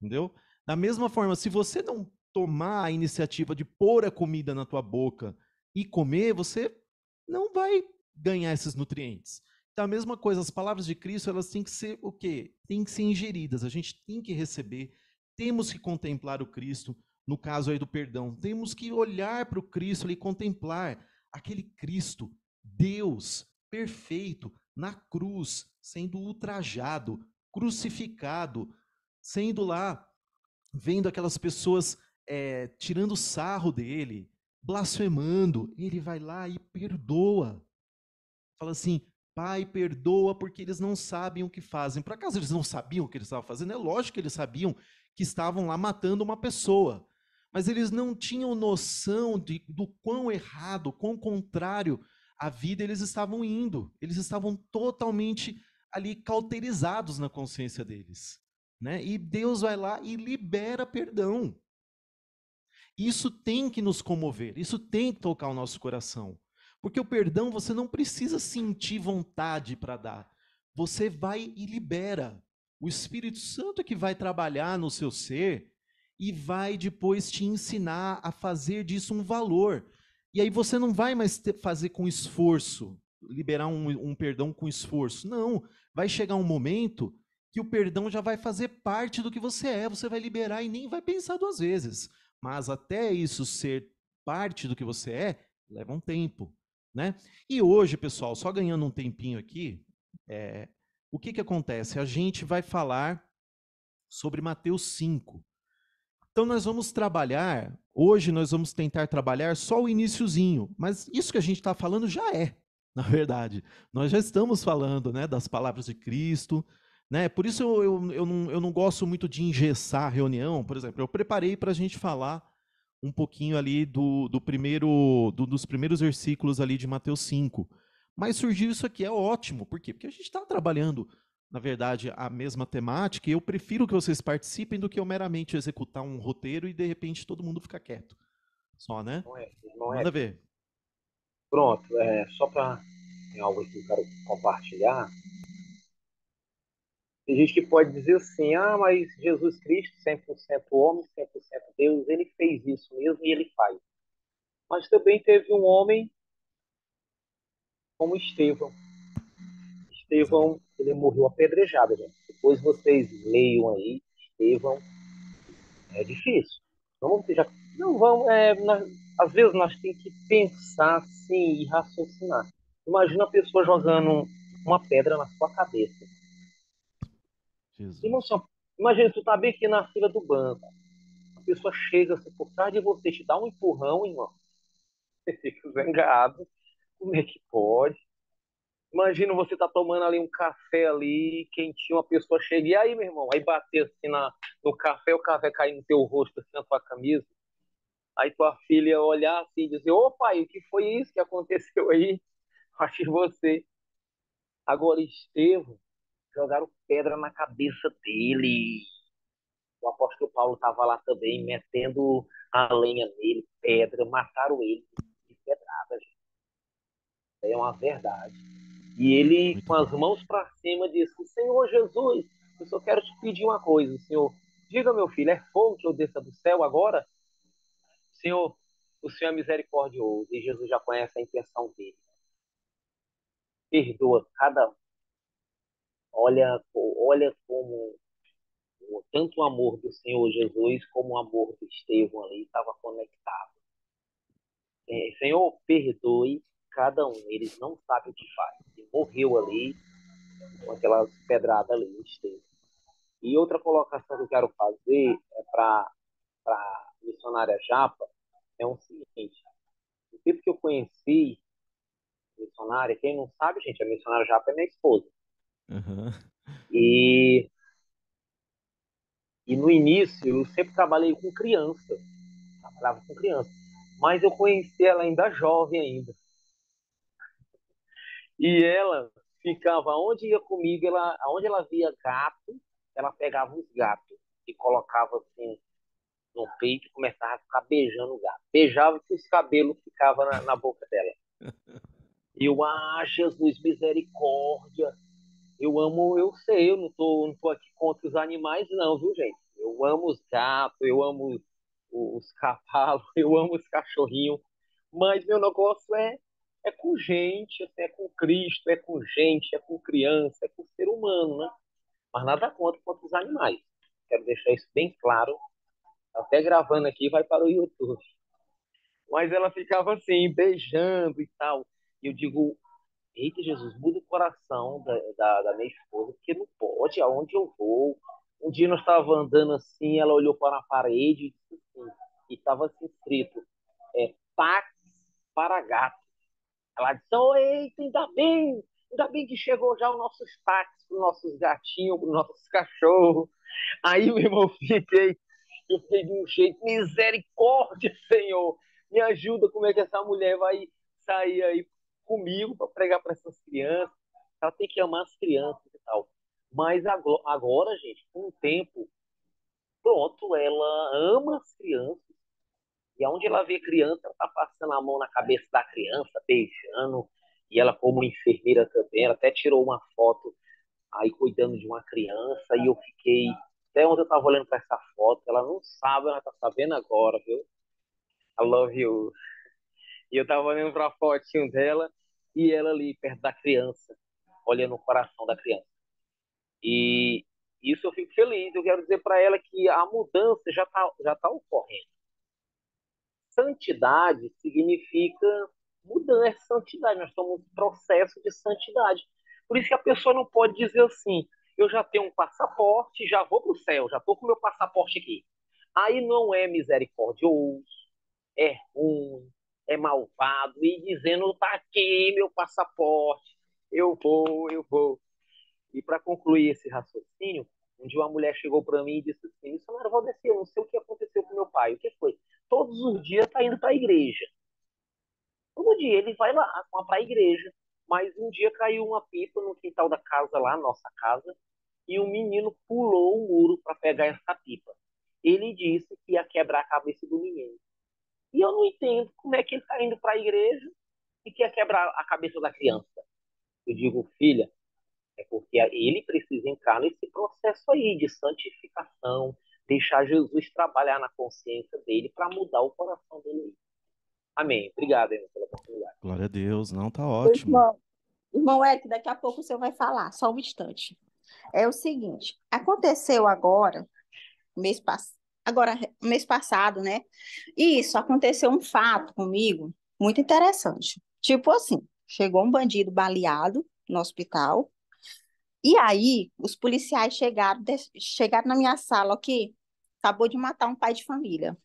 Entendeu? Da mesma forma, se você não tomar a iniciativa de pôr a comida na tua boca e comer, você não vai ganhar esses nutrientes. Então, a mesma coisa, as palavras de Cristo, elas têm que ser o quê? Têm que ser ingeridas, a gente tem que receber, temos que contemplar o Cristo, no caso aí do perdão. Temos que olhar para o Cristo e contemplar aquele Cristo, Deus perfeito, na cruz, sendo ultrajado, crucificado, sendo lá, vendo aquelas pessoas é, tirando sarro dele, blasfemando. Ele vai lá e perdoa. Fala assim: Pai, perdoa porque eles não sabem o que fazem. Por acaso eles não sabiam o que eles estavam fazendo? É lógico que eles sabiam que estavam lá matando uma pessoa mas eles não tinham noção de, do quão errado, quão contrário à vida eles estavam indo. Eles estavam totalmente ali cauterizados na consciência deles. Né? E Deus vai lá e libera perdão. Isso tem que nos comover, isso tem que tocar o nosso coração. Porque o perdão você não precisa sentir vontade para dar. Você vai e libera. O Espírito Santo é que vai trabalhar no seu ser e vai depois te ensinar a fazer disso um valor. E aí você não vai mais ter, fazer com esforço, liberar um, um perdão com esforço. Não. Vai chegar um momento que o perdão já vai fazer parte do que você é. Você vai liberar e nem vai pensar duas vezes. Mas até isso ser parte do que você é, leva um tempo. Né? E hoje, pessoal, só ganhando um tempinho aqui, é, o que, que acontece? A gente vai falar sobre Mateus 5. Então nós vamos trabalhar, hoje nós vamos tentar trabalhar só o iníciozinho, mas isso que a gente está falando já é, [laughs] na verdade. Nós já estamos falando né, das palavras de Cristo, né? Por isso eu, eu, eu, não, eu não gosto muito de engessar a reunião, por exemplo, eu preparei para a gente falar um pouquinho ali do, do primeiro, do, dos primeiros versículos ali de Mateus 5. Mas surgiu isso aqui, é ótimo. Por quê? Porque a gente está trabalhando na verdade, a mesma temática, e eu prefiro que vocês participem do que eu meramente executar um roteiro e de repente todo mundo ficar quieto. Só, né? Não é, não Manda é. ver. Pronto, é, só para tem algo que eu quero compartilhar. Tem gente que pode dizer assim, ah, mas Jesus Cristo, 100% homem, 100% Deus, ele fez isso mesmo e ele faz. Mas também teve um homem como Estevão, Estevão, ele morreu apedrejado, gente. Depois vocês leiam aí, Estevão, é difícil. Vamos já Não vamos. É, nós, às vezes nós temos que pensar assim e raciocinar. Imagina a pessoa jogando uma pedra na sua cabeça. Irmão, imagina, tu tá bem aqui na fila do banco. A pessoa chega assim, por trás de você, te dá um empurrão, irmão. [laughs] Você fica zangado. Como é que pode? Imagina você tá tomando ali um café ali, quentinho, uma pessoa chega, e aí, meu irmão? Aí bater assim na, no café, o café cair no teu rosto, assim, na tua camisa. Aí tua filha olhar assim e dizer, ô pai, o que foi isso que aconteceu aí? [laughs] Que você. Agora, Estevão, jogaram pedra na cabeça dele. O apóstolo Paulo estava lá também, metendo a lenha nele, pedra, mataram ele de pedrada, gente. É uma verdade. E ele, com as mãos para cima, disse: Senhor Jesus, eu só quero te pedir uma coisa, Senhor. Diga, meu filho, é fogo que eu desça do céu agora? Senhor, o Senhor é misericordioso e Jesus já conhece a intenção dele. Perdoa cada. Olha, olha como tanto o amor do Senhor Jesus como o amor do Estevão ali estava conectado. É, Senhor, perdoe cada um. Eles não sabem o que faz. Ele morreu ali com aquelas pedradas ali, Estevão. E outra colocação que eu quero fazer é para a missionária Japa é o seguinte. No tempo que eu conheci missionária, quem não sabe, gente, a missionária Japa é minha esposa. E, e no início eu sempre trabalhei com criança. Trabalhava com criança. Mas eu conheci ela ainda jovem ainda. E ela ficava onde ia comigo, ela, onde ela via gato, ela pegava os gatos e colocava assim no peito e começava a ficar beijando o gato. Beijava que os cabelos ficavam na, na boca dela. E [laughs] eu, ah, Jesus, misericórdia. Eu amo, eu sei, eu não tô, não tô aqui contra os animais, não, viu, gente? Eu amo os gatos, eu amo os cavalos, [laughs] eu amo os cachorrinhos, mas meu negócio é é com gente, assim, é com Cristo, é com gente, é com criança, é com ser humano, né? Mas nada contra contra os animais. Quero deixar isso bem claro. Até gravando aqui vai para o YouTube. Mas ela ficava assim, beijando e tal. E eu digo, eita Jesus, muda o coração da, da, da minha esposa, porque não pode, aonde eu vou. Um dia nós estávamos andando assim, ela olhou para a parede e disse assim, e estava assim escrito, é, Pax para gato. Ela disse, eita, ainda bem, ainda bem que chegou já os nossos táxis, os nossos gatinhos, os nossos cachorros. Aí, meu irmão, fiquei, eu fiquei de um jeito, misericórdia, Senhor, me ajuda, como é que essa mulher vai sair aí comigo para pregar para essas crianças? Ela tem que amar as crianças e tal. Mas agora, gente, com o tempo, pronto, ela ama as crianças, e aonde ela vê criança, ela tá passando a mão na cabeça da criança, beijando. E ela, como enfermeira também, ela até tirou uma foto aí cuidando de uma criança. E eu fiquei. Até onde eu tava olhando para essa foto, ela não sabe, ela tá sabendo agora, viu? I love you. E eu tava olhando pra fotinho dela e ela ali perto da criança, olhando o coração da criança. E isso eu fico feliz. Eu quero dizer para ela que a mudança já tá, já tá ocorrendo santidade significa mudança, é santidade. Nós estamos em processo de santidade. Por isso que a pessoa não pode dizer assim: eu já tenho um passaporte, já vou para o céu, já estou com meu passaporte aqui. Aí não é misericordioso, é ruim, é malvado, e dizendo: está aqui meu passaporte, eu vou, eu vou. E para concluir esse raciocínio, um dia uma mulher chegou para mim e disse assim: era Valdecir, eu não sei o que aconteceu com meu pai. O que foi? todos os dias está indo para a igreja. Todo dia ele vai lá para a igreja. Mas um dia caiu uma pipa no quintal da casa lá, nossa casa, e um menino pulou o muro para pegar essa pipa. Ele disse que ia quebrar a cabeça do menino. E eu não entendo como é que ele está indo para a igreja e quer quebrar a cabeça da criança. Eu digo, filha, é porque ele precisa entrar nesse processo aí de santificação, deixar Jesus trabalhar na consciência dele para mudar o coração dele. Amém. Obrigado, irmão, pela oportunidade. Glória a Deus. Não, tá ótimo. Irmão, irmão Eric, daqui a pouco o senhor vai falar, só um instante. É o seguinte, aconteceu agora, mês passado, agora, mês passado, né? E isso, aconteceu um fato comigo muito interessante. Tipo assim, chegou um bandido baleado no hospital, e aí os policiais chegaram, chegaram na minha sala, ok? Acabou de matar um pai de família.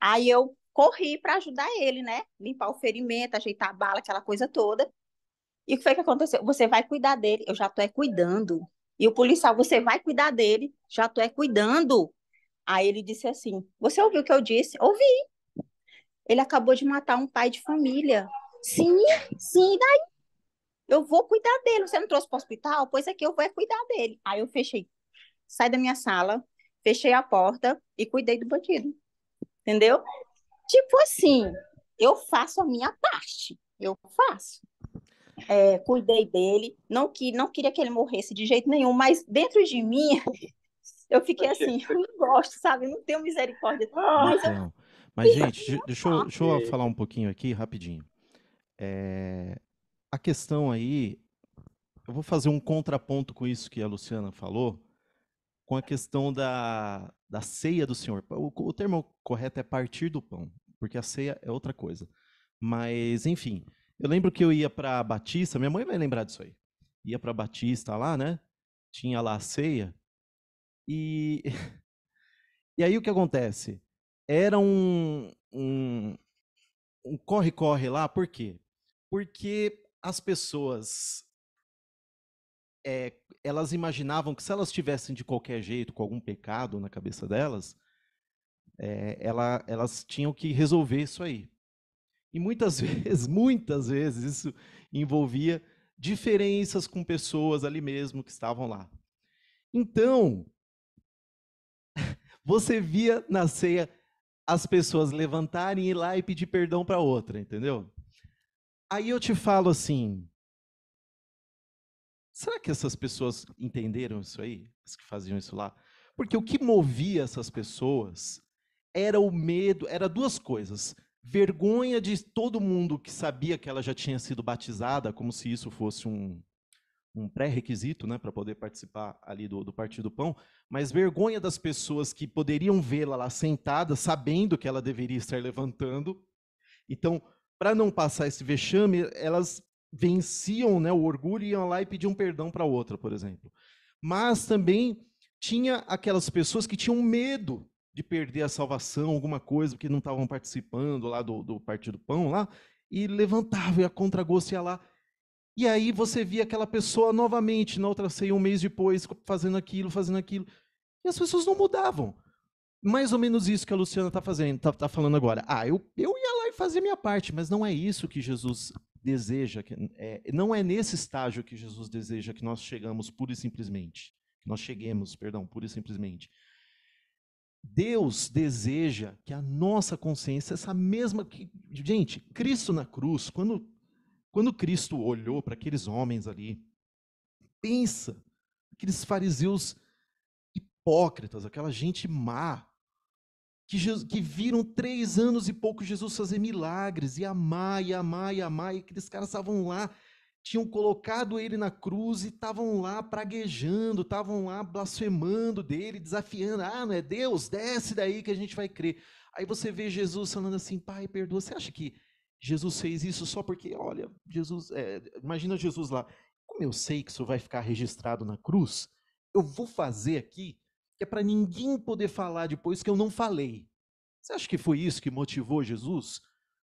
Aí eu corri para ajudar ele, né? Limpar o ferimento, ajeitar a bala, aquela coisa toda. E o que foi que aconteceu? Você vai cuidar dele, eu já tô é cuidando. E o policial, você vai cuidar dele, já tô é cuidando. Aí ele disse assim: Você ouviu o que eu disse? Ouvi. Ele acabou de matar um pai de família. Sim, sim, daí? Eu vou cuidar dele. Você não trouxe para o hospital? Pois aqui eu vou é cuidar dele. Aí eu fechei, saí da minha sala, fechei a porta e cuidei do bandido. Entendeu? Tipo assim, eu faço a minha parte. Eu faço. É, cuidei dele, não que não queria que ele morresse de jeito nenhum, mas dentro de mim eu fiquei assim, [laughs] eu não gosto, sabe? Eu não tenho misericórdia. Mas, então, eu... mas gente, deixa eu, deixa eu falar um pouquinho aqui rapidinho. É, a questão aí, eu vou fazer um contraponto com isso que a Luciana falou, com a questão da, da ceia do Senhor. O, o termo correto é partir do pão, porque a ceia é outra coisa. Mas, enfim, eu lembro que eu ia para Batista, minha mãe vai lembrar disso aí. Ia para Batista lá, né? Tinha lá a ceia. E, [laughs] e aí o que acontece? Era um, um, corre-corre lá, por quê? Porque as pessoas é, elas imaginavam que se elas tivessem de qualquer jeito, com algum pecado na cabeça delas, é, ela, elas tinham que resolver isso aí. E muitas [laughs] vezes, muitas vezes, isso envolvia diferenças com pessoas ali mesmo que estavam lá. Então, você via na ceia as pessoas levantarem, ir lá e pedir perdão para outra, entendeu? Aí eu te falo assim, será que essas pessoas entenderam isso aí, as que faziam isso lá? Porque o que movia essas pessoas era o medo, era duas coisas. Vergonha de todo mundo que sabia que ela já tinha sido batizada, como se isso fosse um, um pré-requisito né, para poder participar ali do, do Partido Pão, mas vergonha das pessoas que poderiam vê-la lá sentada, sabendo que ela deveria estar levantando. Então, para não passar esse vexame, elas venciam né, o orgulho e iam lá e pediam perdão para outra, por exemplo. Mas também tinha aquelas pessoas que tinham medo de perder a salvação, alguma coisa, porque não estavam participando lá do, do Partido Pão, lá, e levantava e a contragosto ia lá. E aí você via aquela pessoa novamente, na outra ceia, um mês depois, fazendo aquilo, fazendo aquilo. E as pessoas não mudavam. Mais ou menos isso que a Luciana está fazendo, está tá falando agora. Ah, eu, eu ia lá e fazia minha parte, mas não é isso que Jesus deseja. Que, é, não é nesse estágio que Jesus deseja que nós chegamos pura e simplesmente. Que nós cheguemos, perdão, pura e simplesmente. Deus deseja que a nossa consciência, essa mesma. Que, gente, Cristo na cruz, quando, quando Cristo olhou para aqueles homens ali, pensa, aqueles fariseus hipócritas, aquela gente má, que, Jesus, que, viram três anos e pouco Jesus fazer milagres, e amar, e amar, e amar, e aqueles caras estavam lá tinham colocado ele na cruz e estavam lá praguejando, estavam lá blasfemando dele, desafiando. Ah, não é Deus? Desce daí que a gente vai crer. Aí você vê Jesus falando assim: Pai, perdoa. Você acha que Jesus fez isso só porque, olha, Jesus, é, imagina Jesus lá. Como eu sei que isso vai ficar registrado na cruz, eu vou fazer aqui que é para ninguém poder falar depois que eu não falei. Você acha que foi isso que motivou Jesus?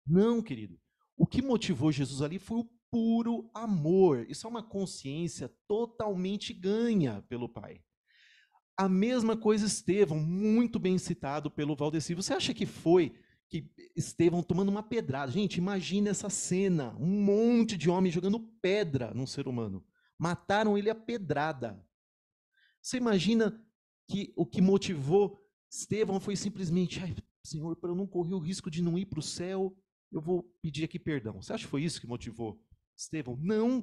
Não, querido. O que motivou Jesus ali foi o puro amor. Isso é uma consciência totalmente ganha pelo Pai. A mesma coisa Estevão, muito bem citado pelo Valdeci. Você acha que foi que Estevão tomando uma pedrada? Gente, imagine essa cena, um monte de homens jogando pedra num ser humano. Mataram ele a pedrada. Você imagina que o que motivou Estevão foi simplesmente, ai, Senhor, para eu não correr o risco de não ir para o céu, eu vou pedir aqui perdão. Você acha que foi isso que motivou Estevão? Não.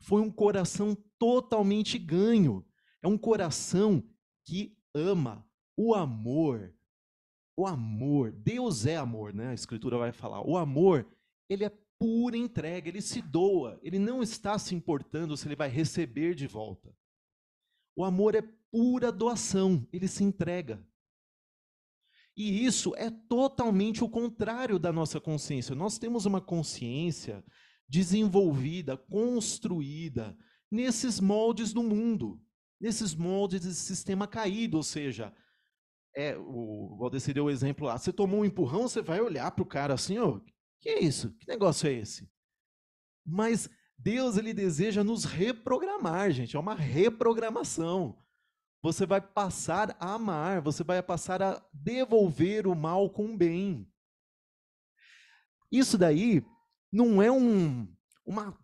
Foi um coração totalmente ganho. É um coração que ama. O amor, o amor, Deus é amor, né? A Escritura vai falar. O amor, ele é pura entrega, ele se doa, ele não está se importando se ele vai receber de volta. O amor é pura doação, ele se entrega. E isso é totalmente o contrário da nossa consciência. Nós temos uma consciência desenvolvida, construída nesses moldes do mundo, nesses moldes desse sistema caído, ou seja, é, o Valdeci deu o exemplo lá, você tomou um empurrão, você vai olhar para o cara assim, ó, que é isso? Que negócio é esse? Mas Deus ele deseja nos reprogramar, gente, é uma reprogramação. Você vai passar a amar, você vai passar a devolver o mal com o bem. Isso daí não é um, uma,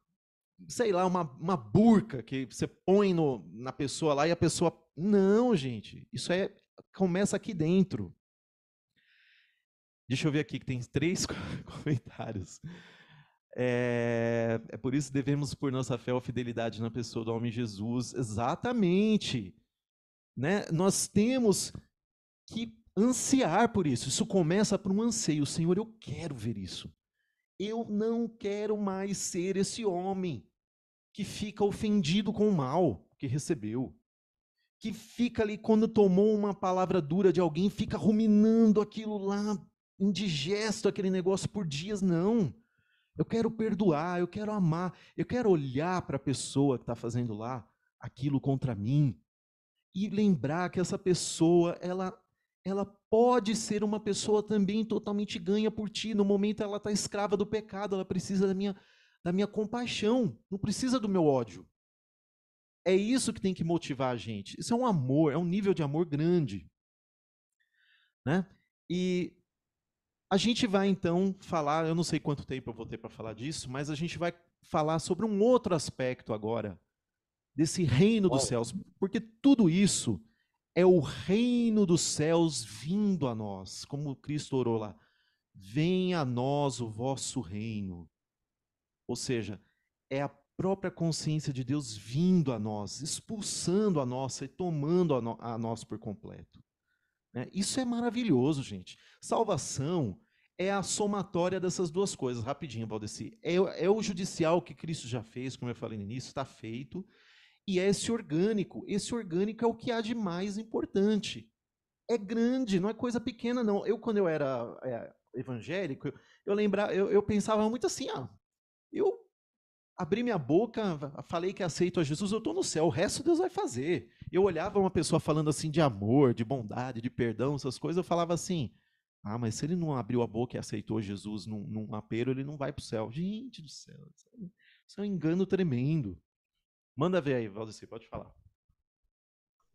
sei lá, uma, uma burca que você põe no, na pessoa lá e a pessoa. Não, gente. Isso é começa aqui dentro. Deixa eu ver aqui que tem três [laughs] comentários. É, é, por isso que devemos, por nossa fé, a fidelidade na pessoa do homem Jesus. Exatamente. Né? Nós temos que ansiar por isso. Isso começa por um anseio. Senhor, eu quero ver isso. Eu não quero mais ser esse homem que fica ofendido com o mal que recebeu. Que fica ali, quando tomou uma palavra dura de alguém, fica ruminando aquilo lá, indigesto, aquele negócio por dias. Não. Eu quero perdoar, eu quero amar, eu quero olhar para a pessoa que está fazendo lá aquilo contra mim e lembrar que essa pessoa, ela, ela pode ser uma pessoa também totalmente ganha por ti. No momento ela está escrava do pecado, ela precisa da minha, da minha compaixão, não precisa do meu ódio. É isso que tem que motivar a gente. Isso é um amor, é um nível de amor grande. Né? E a gente vai então falar, eu não sei quanto tempo eu vou ter para falar disso, mas a gente vai falar sobre um outro aspecto agora desse reino dos céus, porque tudo isso é o reino dos céus vindo a nós, como Cristo orou lá. Venha a nós o vosso reino. Ou seja, é a própria consciência de Deus vindo a nós, expulsando a nossa e tomando a, no, a nós por completo. Né? Isso é maravilhoso, gente. Salvação é a somatória dessas duas coisas. Rapidinho, Valdeci. É, é o judicial que Cristo já fez, como eu falei no início, está feito e é esse orgânico. Esse orgânico é o que há de mais importante. É grande, não é coisa pequena, não. Eu, quando eu era é, evangélico, eu, eu lembrava, eu, eu pensava muito assim, ah, eu abri minha boca, falei que aceito a Jesus, eu estou no céu, o resto Deus vai fazer. Eu olhava uma pessoa falando assim de amor, de bondade, de perdão, essas coisas, eu falava assim, ah, mas se ele não abriu a boca e aceitou Jesus num, num apelo, ele não vai para o céu. Gente do céu, isso é um engano tremendo. Manda ver aí, Valdeci, pode falar.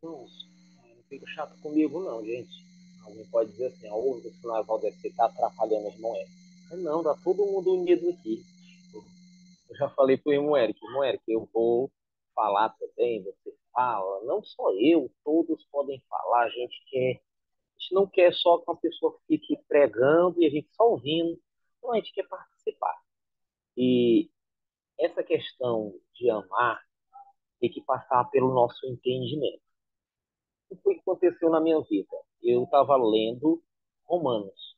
Não, não fica chato comigo não, gente. Alguém pode dizer assim, ó, o missionário Valdeci está atrapalhando o irmão Eric. Não, dá todo mundo unido aqui. Eu já falei pro irmão Eric, irmão Eric, eu vou falar também, você fala, não só eu, todos podem falar, a gente quer, a gente não quer só que uma pessoa fique pregando e a gente só ouvindo, não, a gente quer participar. E essa questão de amar tem que passar pelo nosso entendimento. O que aconteceu na minha vida? Eu estava lendo Romanos.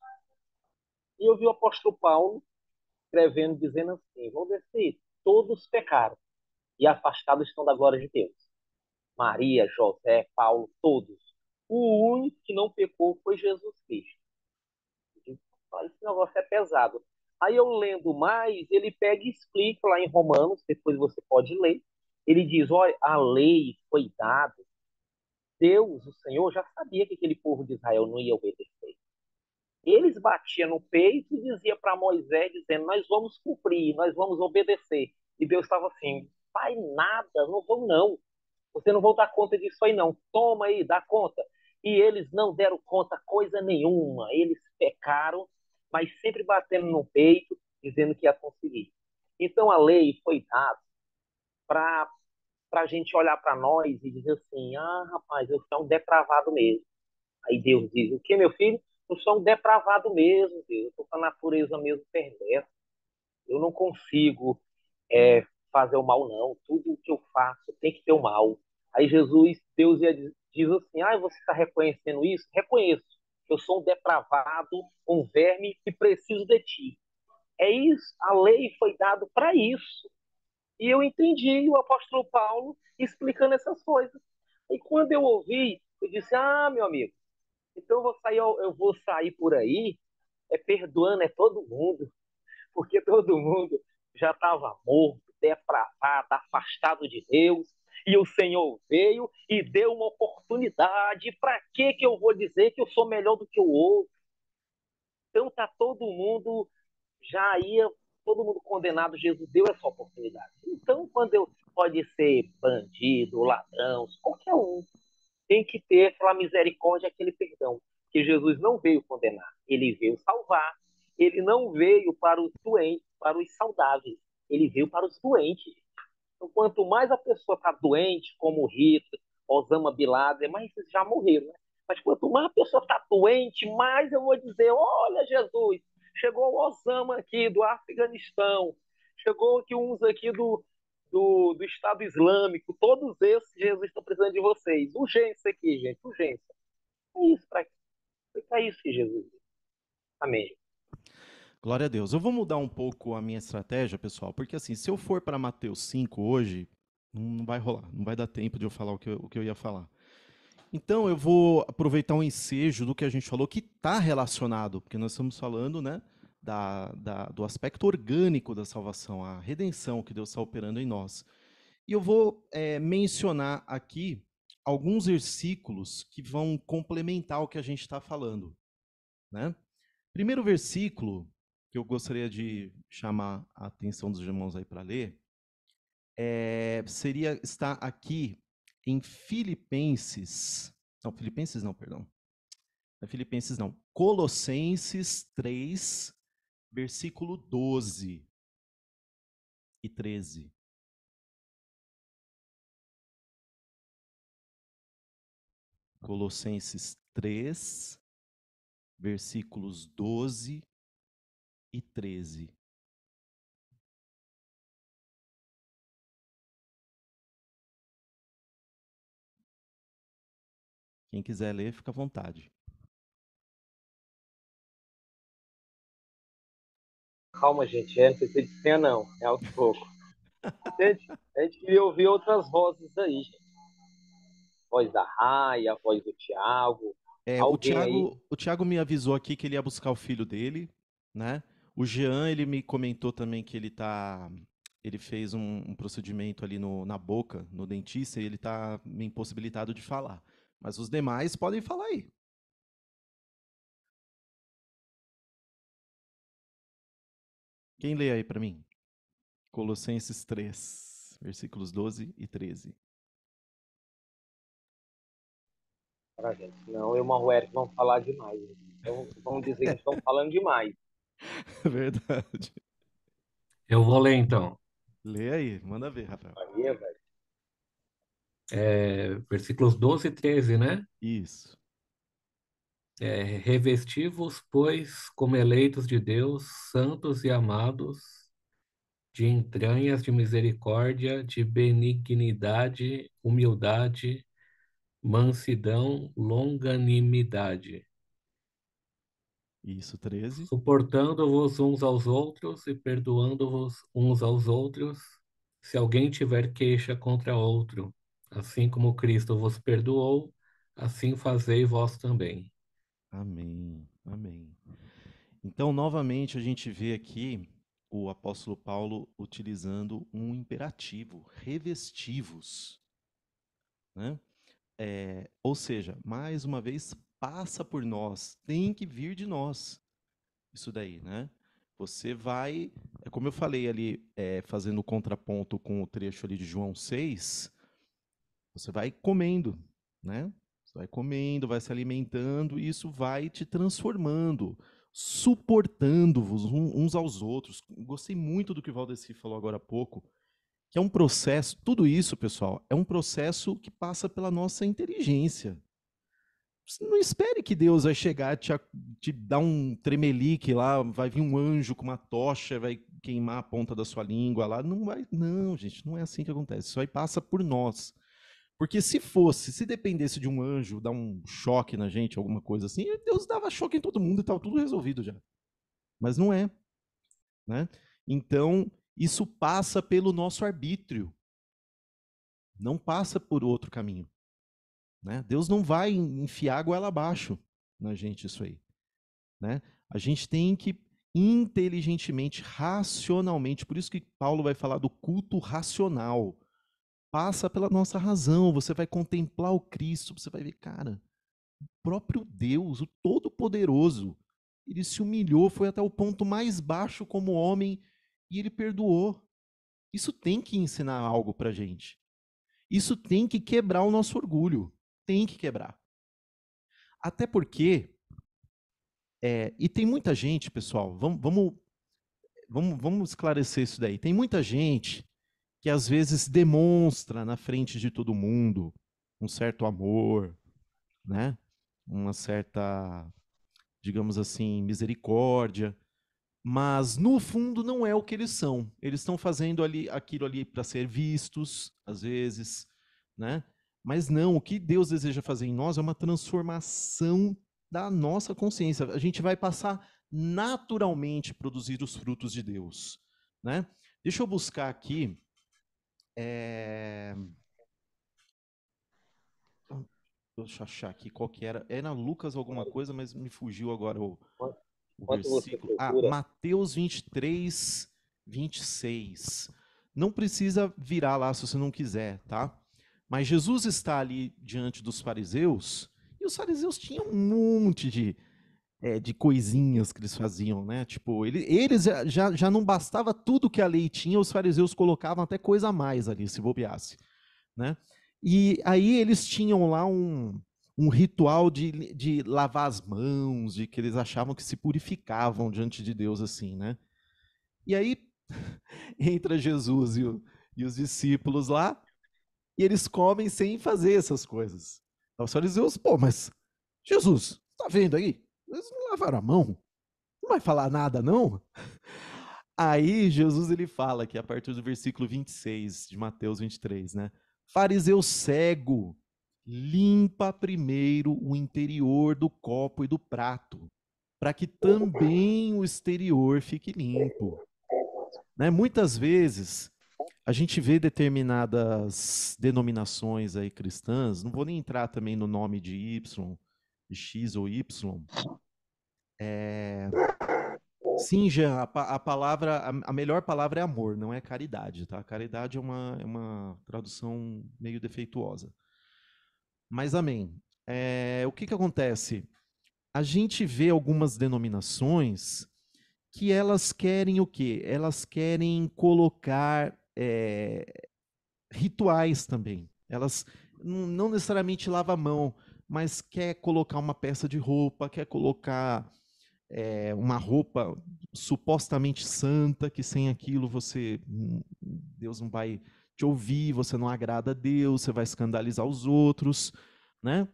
E eu vi o apóstolo Paulo escrevendo, dizendo assim: Vou descer, todos pecaram e afastados estão da glória de Deus. Maria, José, Paulo, todos. O único que não pecou foi Jesus Cristo. Esse negócio é pesado. Aí eu lendo mais, ele pega e explica lá em Romanos, depois você pode ler, ele diz: olha, a lei foi dada. Deus, o Senhor, já sabia que aquele povo de Israel não ia obedecer. Eles batiam no peito e diziam para Moisés, dizendo: Nós vamos cumprir, nós vamos obedecer. E Deus estava assim: Pai, nada, não vou não. Você não vai dar conta disso aí, não. Toma aí, dá conta. E eles não deram conta coisa nenhuma. Eles pecaram, mas sempre batendo no peito, dizendo que ia conseguir. Então a lei foi dada para a gente olhar para nós e dizer assim: ah, rapaz, eu sou um depravado mesmo. Aí Deus diz: o que, meu filho? Eu sou um depravado mesmo, Deus. Eu estou com a natureza mesmo perversa. Eu não consigo é, fazer o mal, não. Tudo o que eu faço tem que ter o mal. Aí Jesus, Deus ia diz assim: ah, você está reconhecendo isso? Reconheço. Eu sou um depravado, um verme e preciso de ti. É isso. A lei foi dada para isso. E eu entendi o apóstolo Paulo explicando essas coisas. E quando eu ouvi, eu disse: Ah, meu amigo, Então eu vou sair, eu vou sair por aí é perdoando é todo mundo, porque todo mundo já estava morto, depravado, afastado de Deus, e o Senhor veio e deu uma oportunidade. Para que que eu vou dizer que eu sou melhor do que o outro? Então tá todo mundo já ia, todo mundo condenado. Jesus deu essa oportunidade. Então quando eu pode ser bandido, ladrão, qualquer um, tem que ter aquela misericórdia, aquele perdão. Que Jesus não veio condenar, ele veio salvar. Ele não veio para os doentes, para os saudáveis. Ele veio para os doentes. Então, quanto mais a pessoa está doente, como Hitler, Osama Bin Laden, mais já morreram, né? Mas quanto mais a pessoa está doente, mais eu vou dizer: olha, Jesus, chegou o Osama aqui do Afeganistão, chegou aqui uns aqui do, do, do Estado Islâmico, todos esses, Jesus está precisando de vocês. Urgência aqui, gente, urgência. É isso, para é isso que Jesus. Amém. Glória a Deus. Eu vou mudar um pouco a minha estratégia, pessoal, porque assim, se eu for para Mateus 5 hoje, não vai rolar, não vai dar tempo de eu falar o que eu, o que eu ia falar. Então eu vou aproveitar um ensejo do que a gente falou que está relacionado, porque nós estamos falando, né, da, da, do aspecto orgânico da salvação, a redenção que Deus está operando em nós. E eu vou é, mencionar aqui alguns versículos que vão complementar o que a gente está falando. Né? Primeiro versículo que eu gostaria de chamar a atenção dos irmãos aí para ler, é, seria está aqui em Filipenses, não, Filipenses não, perdão. É Filipenses não, Colossenses 3, versículo 12 e 13. Colossenses 3, versículos 12 e 13. Quem quiser ler, fica à vontade. Calma, gente, é, não precisa de senha, não. É aos poucos. Gente, a gente queria ouvir outras vozes aí, gente. Voz da Raia, a voz do Tiago. É, o Tiago, o Tiago me avisou aqui que ele ia buscar o filho dele, né? O Jean, ele me comentou também que ele tá. Ele fez um, um procedimento ali no, na boca, no dentista, e ele tá me impossibilitado de falar. Mas os demais podem falar aí. Quem lê aí para mim? Colossenses 3, versículos 12 e 13. Para gente, senão eu e o Eric vão falar demais. Então, vamos dizer que estão falando demais. [laughs] Verdade. Eu vou ler então. Lê aí, manda ver, Rafael. Aí, velho. É, versículos 12 e 13, né? Isso. É, Revesti-vos, pois, como eleitos de Deus, santos e amados, de entranhas de misericórdia, de benignidade, humildade, mansidão, longanimidade isso, 13. Suportando-vos uns aos outros e perdoando-vos uns aos outros, se alguém tiver queixa contra outro, assim como Cristo vos perdoou, assim fazei vós também. Amém. Amém. Então, novamente, a gente vê aqui o apóstolo Paulo utilizando um imperativo, revestivos. Né? É, ou seja, mais uma vez, passa por nós, tem que vir de nós. Isso daí, né? Você vai, é como eu falei ali, é, fazendo o contraponto com o trecho ali de João 6, você vai comendo, né? Vai comendo, vai se alimentando, e isso vai te transformando, suportando-vos uns aos outros. Gostei muito do que o Valdeci falou agora há pouco, que é um processo, tudo isso, pessoal, é um processo que passa pela nossa inteligência não espere que Deus vai chegar, te, te dar um tremelique lá, vai vir um anjo com uma tocha, vai queimar a ponta da sua língua lá. Não vai, não, gente, não é assim que acontece. Isso aí passa por nós. Porque se fosse, se dependesse de um anjo dar um choque na gente, alguma coisa assim, Deus dava choque em todo mundo e estava tudo resolvido já. Mas não é. Né? Então, isso passa pelo nosso arbítrio. Não passa por outro caminho. Né? Deus não vai enfiar a goela abaixo. na gente isso aí, né? A gente tem que inteligentemente, racionalmente, por isso que Paulo vai falar do culto racional. Passa pela nossa razão, você vai contemplar o Cristo, você vai ver, cara, o próprio Deus, o Todo-Poderoso, ele se humilhou, foi até o ponto mais baixo como homem e ele perdoou. Isso tem que ensinar algo para gente. Isso tem que quebrar o nosso orgulho. Tem que quebrar. Até porque, é, e tem muita gente, pessoal, vamos, vamos, vamos esclarecer isso daí. Tem muita gente que às vezes demonstra na frente de todo mundo um certo amor, né? Uma certa, digamos assim, misericórdia, mas no fundo não é o que eles são. Eles estão fazendo ali aquilo ali para ser vistos, às vezes, né? Mas não, o que Deus deseja fazer em nós é uma transformação da nossa consciência. A gente vai passar naturalmente a produzir os frutos de Deus, né? Deixa eu buscar aqui. É... Deixa eu achar aqui qual que era. Era Lucas alguma coisa, mas me fugiu agora o, o versículo. Ah, Mateus 23, 26. Não precisa virar lá se você não quiser, tá? Mas Jesus está ali diante dos fariseus, e os fariseus tinham um monte de, é, de coisinhas que eles faziam, né? Tipo, ele, eles já, já não bastava tudo que a lei tinha, os fariseus colocavam até coisa a mais ali, se bobeasse, né? E aí eles tinham lá um, um ritual de, de lavar as mãos, de que eles achavam que se purificavam diante de Deus assim, né? E aí [laughs] entra Jesus e, o, e os discípulos lá, e eles comem sem fazer essas coisas. Os fariseus, pô, mas Jesus, tá vendo aí? Eles não lavaram a mão. Não vai falar nada, não? Aí Jesus ele fala que a partir do versículo 26 de Mateus 23, né? Fariseu cego, limpa primeiro o interior do copo e do prato, para que também o exterior fique limpo. Né? Muitas vezes a gente vê determinadas denominações aí cristãs, não vou nem entrar também no nome de Y, de X ou Y. É... Sim, Jean, a, a palavra, a, a, melhor palavra é amor, não é caridade, tá? Caridade é uma, é uma tradução meio defeituosa. Mas amém. É, o que que acontece? A gente vê algumas denominações que elas querem o quê? Elas querem colocar é, rituais também. Elas não necessariamente lava a mão, mas quer colocar uma peça de roupa, quer colocar é, uma roupa supostamente santa, que sem aquilo você hum, Deus não vai te ouvir, você não agrada a Deus, você vai escandalizar os outros, né?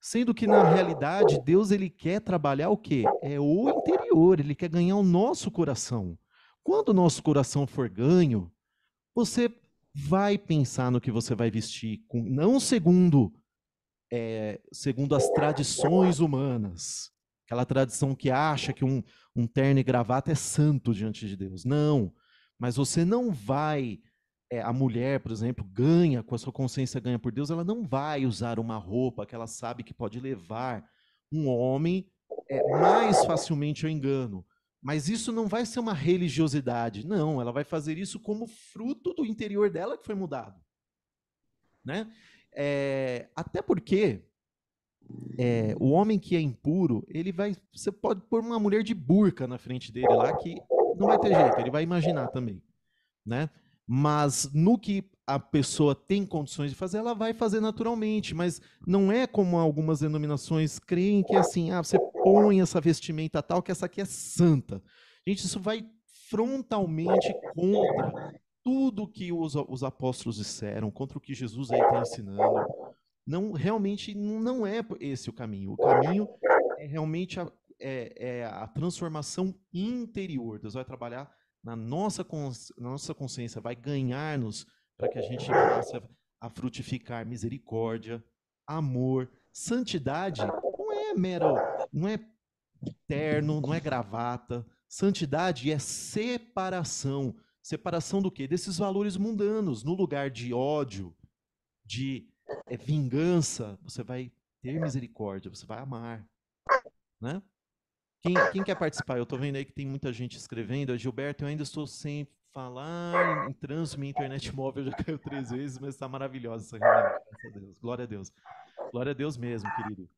Sendo que na realidade Deus ele quer trabalhar o quê? É o interior, ele quer ganhar o nosso coração. Quando o nosso coração for ganho, você vai pensar no que você vai vestir, não segundo é, segundo as tradições humanas, aquela tradição que acha que um, um terno e gravata é santo diante de Deus. Não, mas você não vai, é, a mulher, por exemplo, ganha, com a sua consciência ganha por Deus, ela não vai usar uma roupa que ela sabe que pode levar um homem é, mais facilmente ao engano. Mas isso não vai ser uma religiosidade, não. Ela vai fazer isso como fruto do interior dela que foi mudado, né? É, até porque é, o homem que é impuro, ele vai, você pode pôr uma mulher de burca na frente dele lá que não vai ter jeito, ele vai imaginar também, né? Mas no que a pessoa tem condições de fazer, ela vai fazer naturalmente, mas não é como algumas denominações creem que é assim, ah, você põe essa vestimenta tal, que essa aqui é santa. Gente, isso vai frontalmente contra tudo que os, os apóstolos disseram, contra o que Jesus aí está ensinando. Não, realmente não é esse o caminho. O caminho é realmente a, é, é a transformação interior. Deus vai trabalhar na nossa, na nossa consciência, vai ganhar-nos para que a gente possa a frutificar misericórdia, amor, santidade. Não é mero, não é terno, não é gravata. Santidade é separação. Separação do quê? Desses valores mundanos. No lugar de ódio, de é, vingança, você vai ter misericórdia, você vai amar. né? Quem, quem quer participar? Eu estou vendo aí que tem muita gente escrevendo. Gilberto, eu ainda estou sem falar em, trânsito, minha internet móvel já [laughs] caiu três vezes, mas está maravilhosa essa reunião, graças a Deus. Glória a Deus. Glória a Deus mesmo, querido.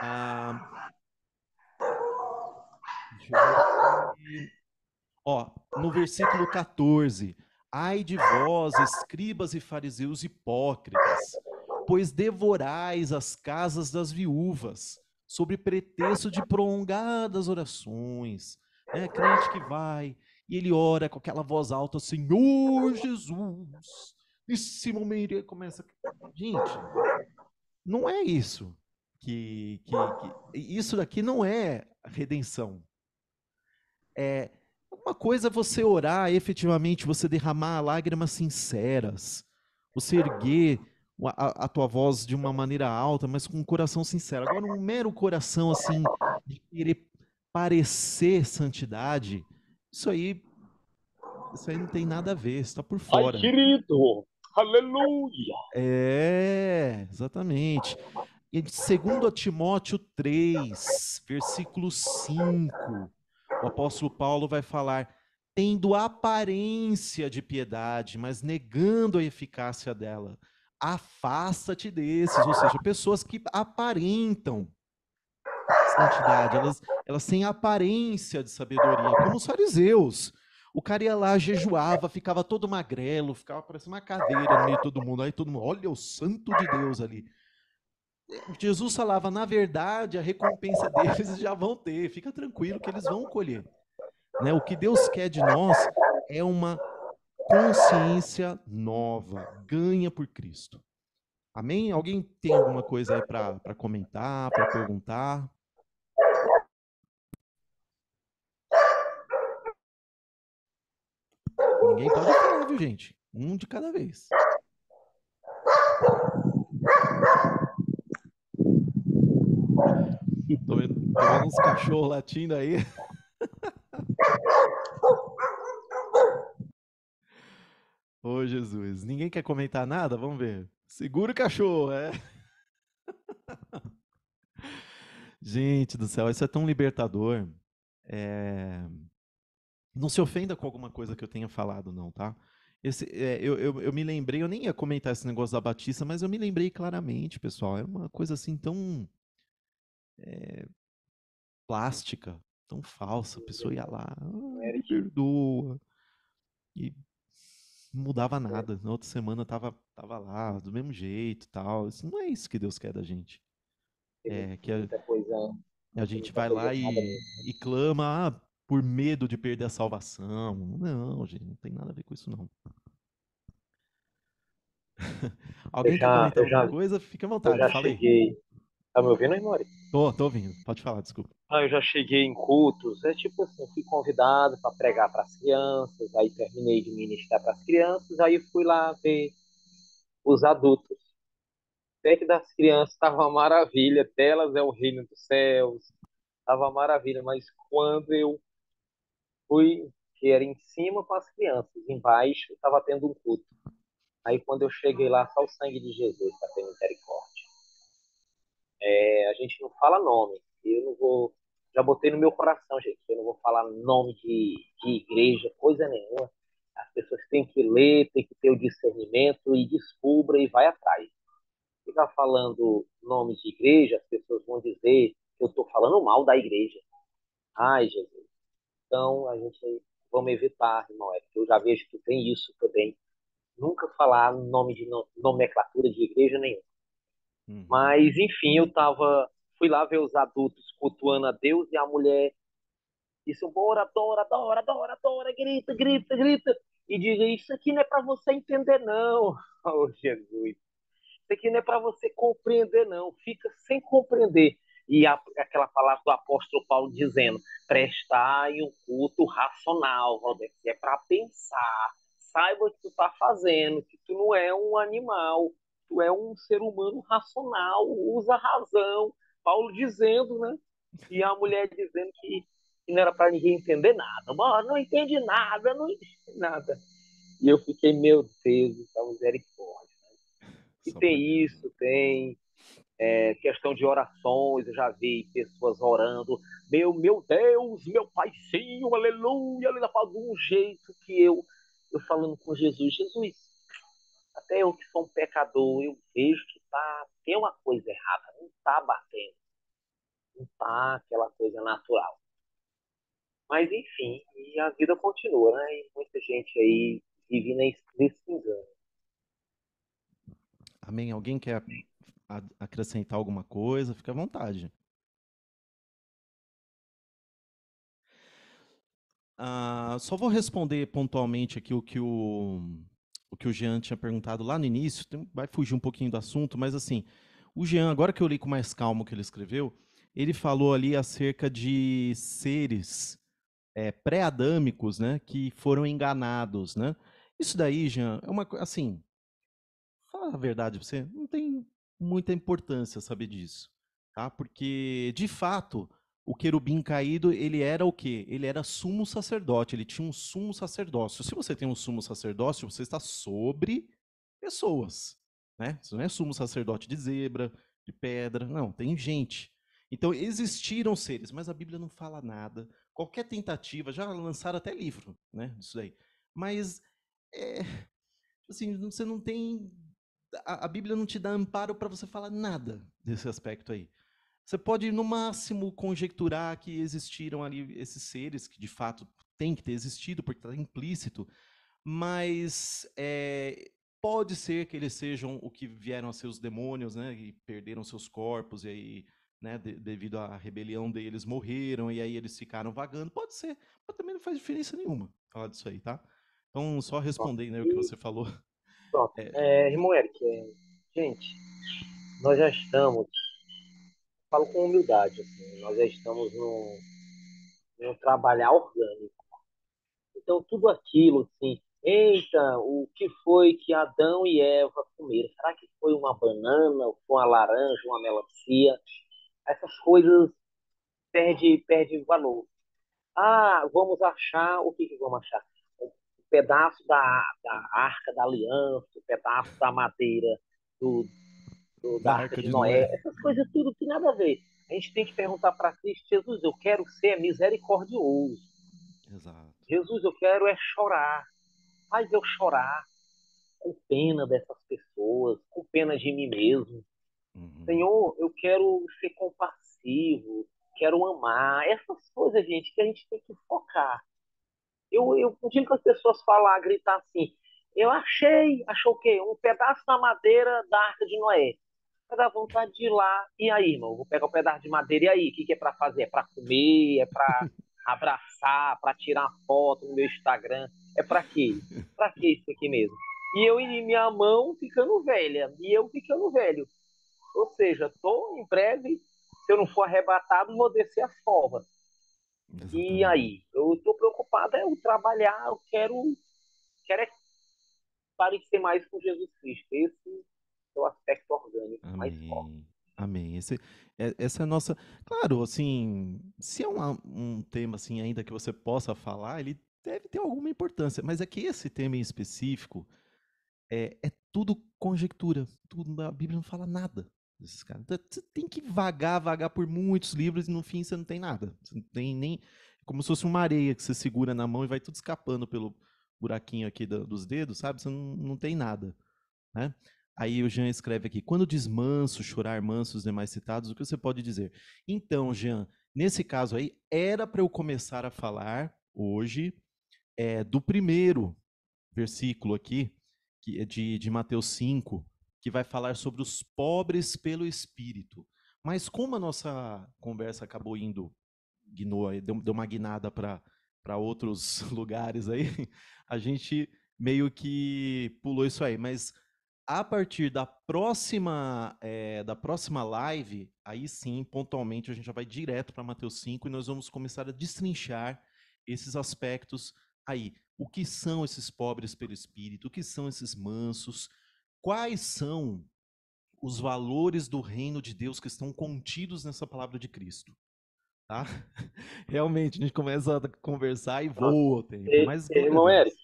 Ah, Ó, no versículo 14. Ai de vós, escribas e fariseus hipócritas, pois devorais as casas das viúvas, sob pretexto de prolongadas orações. É crente que vai e ele ora com aquela voz alta, Senhor Jesus. Nesse momento ele começa. Gente, não é isso. Que, que, que, isso daqui não é redenção. É uma coisa é você orar efetivamente, você derramar lágrimas sinceras, você erguer a, a, tua voz de uma maneira alta, mas com um coração sincero. Agora, um mero coração assim, de querer parecer santidade, isso aí, isso aí não tem nada a ver, está por fora. Ai, querido, aleluia! É, exatamente. E 2 Timóteo 3, versículo 5, o apóstolo Paulo vai falar: tendo aparência de piedade, mas negando a eficácia dela. Afasta-te desses, ou seja, pessoas que aparentam santidade, elas, elas têm aparência de sabedoria, como os fariseus. O cara ia lá, jejuava, ficava todo magrelo, ficava parecendo uma caveira no meio de todo mundo. Aí todo mundo, olha o santo de Deus ali. Jesus falava, na verdade, a recompensa [laughs] deles já vão ter, fica tranquilo que eles vão colher. Né? O que Deus quer de nós é uma consciência nova, ganha por Cristo. Amém? Alguém tem alguma coisa aí para comentar, para perguntar? Ninguém pode falar, viu, gente? Um de cada vez. Tô vendo, tô vendo uns cachorros latindo aí. [laughs] Ô, oh, Jesus. Ninguém quer comentar nada? Vamos ver. Segura o cachorro, é. [laughs] Gente do céu, isso é tão libertador. É... Não se ofenda com alguma coisa que eu tenha falado, não, tá? Esse, é, eu, eu, eu, me lembrei, eu nem ia comentar esse negócio da Batista, mas eu me lembrei claramente, pessoal. É uma coisa assim tão é, plástica, tão falsa. A pessoa ia lá, ah, perdoa. E não mudava nada. Na outra semana tava, tava lá, do mesmo jeito tal. Isso não é isso que Deus quer da gente. É que a, a gente vai lá e, e clama ah, por medo de perder a salvação. Não, gente, não tem nada a ver com isso, não. [laughs] Alguém já, quer comentar alguma coisa? Fique à vontade, eu já cheguei, Tá me ouvindo aí, Mori? Tô, tô ouvindo. Pode falar, desculpa. Ah, eu já cheguei em cultos. É tipo assim, fui convidado para pregar para as crianças, aí terminei de ministrar para as crianças, aí fui lá ver os adultos. Perto das crianças estava maravilha, delas é o reino dos céus, estava maravilha, mas quando eu fui, que era em cima com as crianças, embaixo estava tendo um culto. Aí quando eu cheguei lá, só o sangue de Jesus para ter misericórdia. É, a gente não fala nome. Eu não vou. Já botei no meu coração, gente. Eu não vou falar nome de, de igreja, coisa nenhuma. As pessoas têm que ler, têm que ter o discernimento e descubra e vai atrás. Ficar falando nomes de igreja, as pessoas vão dizer que eu estou falando mal da igreja. Ai, Jesus. Então, a gente vamos evitar, irmão. É porque eu já vejo que tem isso também. Nunca falar nome de nomenclatura de igreja nenhuma. Uhum. Mas, enfim, eu tava. Fui lá ver os adultos cultuando a Deus e a mulher disse: Bora, adora, adora, adora, adora, grita, grita, grita. E diga: Isso aqui não é para você entender, não. [laughs] Oh, Jesus. Isso aqui não é para você compreender, não. Fica sem compreender. E a, aquela palavra do apóstolo Paulo dizendo: prestai um culto racional, Roberto. É para pensar. Saiba o que tu está fazendo, que tu não é um animal, tu é um ser humano racional, usa razão. Paulo dizendo, né? E a mulher dizendo que, que não era para ninguém entender nada. Mano, não entende nada, não entende nada. E eu fiquei, meu Deus, da misericórdia. Né? E Só tem isso, tem é, questão de orações, eu já vi pessoas orando, meu, meu Deus, meu paizinho, aleluia, aleluia, de um jeito que eu, eu falando com Jesus, Jesus, até eu que sou um pecador, eu vejo que tá, tem uma coisa errada, tá batendo, não tá aquela coisa natural. Mas enfim, e a vida continua, né? E muita gente aí vive nesse engano. Amém. Alguém quer acrescentar alguma coisa? Fica à vontade. Ah, só vou responder pontualmente aqui o que o, o que o Jean tinha perguntado lá no início. Tem, vai fugir um pouquinho do assunto, mas assim, o Jean, agora que eu li com mais calma o que ele escreveu, ele falou ali acerca de seres é, pré-adâmicos, né, que foram enganados, né? Isso daí, Jean, é uma assim, fala a verdade pra você, não tem muita importância saber disso, tá? Porque de fato, o querubim caído, ele era o quê? Ele era sumo sacerdote, ele tinha um sumo sacerdócio. Se você tem um sumo sacerdócio, você está sobre pessoas, né? Não é sumo sacerdote de zebra, de pedra, não, tem gente. Então existiram seres, mas a Bíblia não fala nada. Qualquer tentativa, já lançaram até livro, né, disso aí. Mas é, assim, você não tem a, a Bíblia não te dá amparo para você falar nada desse aspecto aí. Você pode, no máximo, conjecturar que existiram ali esses seres, que de fato tem que ter existido, porque está implícito, mas é, pode ser que eles sejam o que vieram a ser os demônios, né, e perderam seus corpos, e aí, né, de, devido à rebelião deles, morreram, e aí eles ficaram vagando. Pode ser, mas também não faz diferença nenhuma falar disso aí, tá? Então, só respondendo aí o que você falou. Pronto. [laughs] É, é irmão Eric, é, gente, nós já estamos, falo com humildade, assim, nós já estamos num, num trabalhar orgânico. Então, tudo aquilo, assim, eita, o que foi que Adão e Eva comeram? Será que foi uma banana, uma laranja, uma melancia? Essas coisas perdem perde valor. Ah, vamos achar, o que, que vamos achar? pedaço da, da arca da aliança, o pedaço da madeira do, do da, da, arca de, de Noé. Noé, essas coisas tudo tem nada a ver. A gente tem que perguntar para Cristo, Jesus, eu quero ser misericordioso. Exato. Jesus, eu quero é chorar. Faz eu chorar com pena dessas pessoas, com pena de mim mesmo. Uhum. Senhor, eu quero ser compassivo, quero amar. Essas coisas, gente, que a gente tem que focar. Eu, eu digo que as pessoas falar, gritar assim, eu achei, achou o quê? Um pedaço da madeira da Arca de Noé. Vai dar vontade de ir lá. E aí, irmão? Vou pegar o um pedaço de madeira e aí? O que, que é para fazer? É para comer? É para abraçar? Para tirar foto no meu Instagram? É para quê? [laughs] Para que isso aqui mesmo? E eu e minha mão ficando velha. E eu ficando velho. Ou seja, tô em breve, se eu não for arrebatado, vou descer as covas. Exatamente. E aí? Eu estou preocupado é eu trabalhar, eu quero, quero é parecer mais com Jesus Cristo. Esse é o aspecto orgânico Amém. mais forte. Amém. Esse, essa é a nossa. Claro, assim, se é um, um tema assim ainda que você possa falar, ele deve ter alguma importância. Mas é que esse tema em específico é, é tudo conjectura. Tudo, a Bíblia não fala nada desses caras. Então, você tem que vagar, vagar por muitos livros e no fim você não tem nada. Você não tem nem. É como se fosse uma areia que você segura na mão e vai tudo escapando pelo buraquinho aqui do, dos dedos, sabe? Você não, não tem nada. Né? Aí o Jean escreve aqui: quando diz manso, chorar manso, os demais citados, o que você pode dizer? Então, Jean, nesse caso aí, era para eu começar a falar hoje é, do primeiro versículo aqui, que é de, de Mateus 5, que vai falar sobre os pobres pelo espírito. Mas como a nossa conversa acabou indo, guinou, deu, deu uma guinada para outros [laughs] lugares aí, a gente meio que pulou isso aí. Mas a partir da próxima é, da próxima live, aí sim, pontualmente, a gente já vai direto para Mateus 5 e nós vamos começar a destrinchar esses aspectos aí. O que são esses pobres pelo espírito? O que são esses mansos? quais são os valores do reino de Deus que estão contidos nessa palavra de Cristo. Tá? [laughs] Realmente, a gente começa a conversar e voa o tempo. Mas, irmão Eric,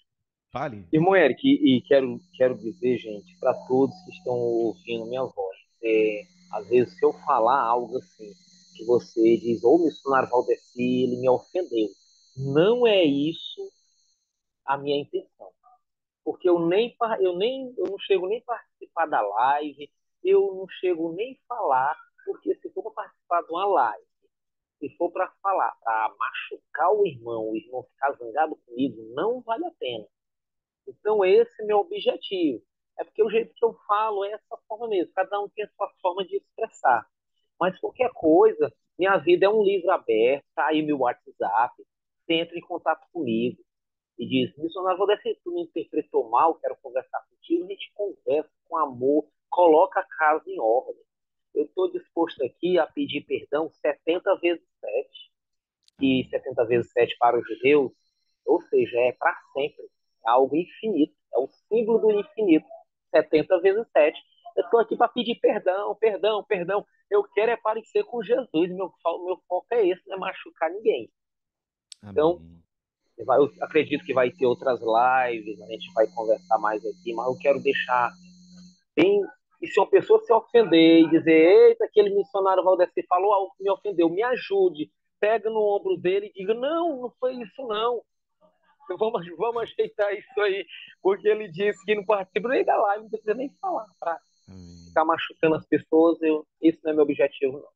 fale. Irmão Eric, e, quero, quero dizer, gente, para todos que estão ouvindo minha voz, é, Às vezes, se eu falar algo assim, que você diz, ô oh, missionário Valdeci, ele me ofendeu. Não é isso a minha intenção. Porque eu nem, eu nem eu não chego nem participar da live, eu não chego nem falar, porque se for para participar de uma live, se for para falar, para machucar o irmão, o irmão ficar zangado comigo, não vale a pena. Então, esse é meu objetivo. É porque o jeito que eu falo é essa forma mesmo. Cada um tem a sua forma de expressar. Mas qualquer coisa, minha vida é um livro aberto, tá aí meu WhatsApp, você entra em contato comigo e diz, missionário, vou se tu me interpretou mal, quero conversar contigo, a gente conversa com amor, coloca a casa em ordem. Eu estou disposto aqui a pedir perdão 70 vezes 7. E 70 vezes 7 para os judeus, ou seja, é para sempre. É algo infinito. É o símbolo do infinito. 70 vezes 7. Eu estou aqui para pedir perdão, perdão, perdão. Eu quero é parecer com Jesus. Meu, meu foco é esse, não é machucar ninguém. Então, Amém. Então, eu acredito que vai ter outras lives, a gente vai conversar mais aqui, mas eu quero deixar bem. E se uma pessoa se ofender e dizer, eita, aquele missionário Valdeci falou algo que me ofendeu, me ajude, pega no ombro dele e diga, não, não foi isso não. [laughs] Vamos, vamos ajeitar isso aí, porque ele disse que não participa nem da live, não precisa nem falar para ficar machucando as pessoas. Eu, esse não é meu objetivo, não.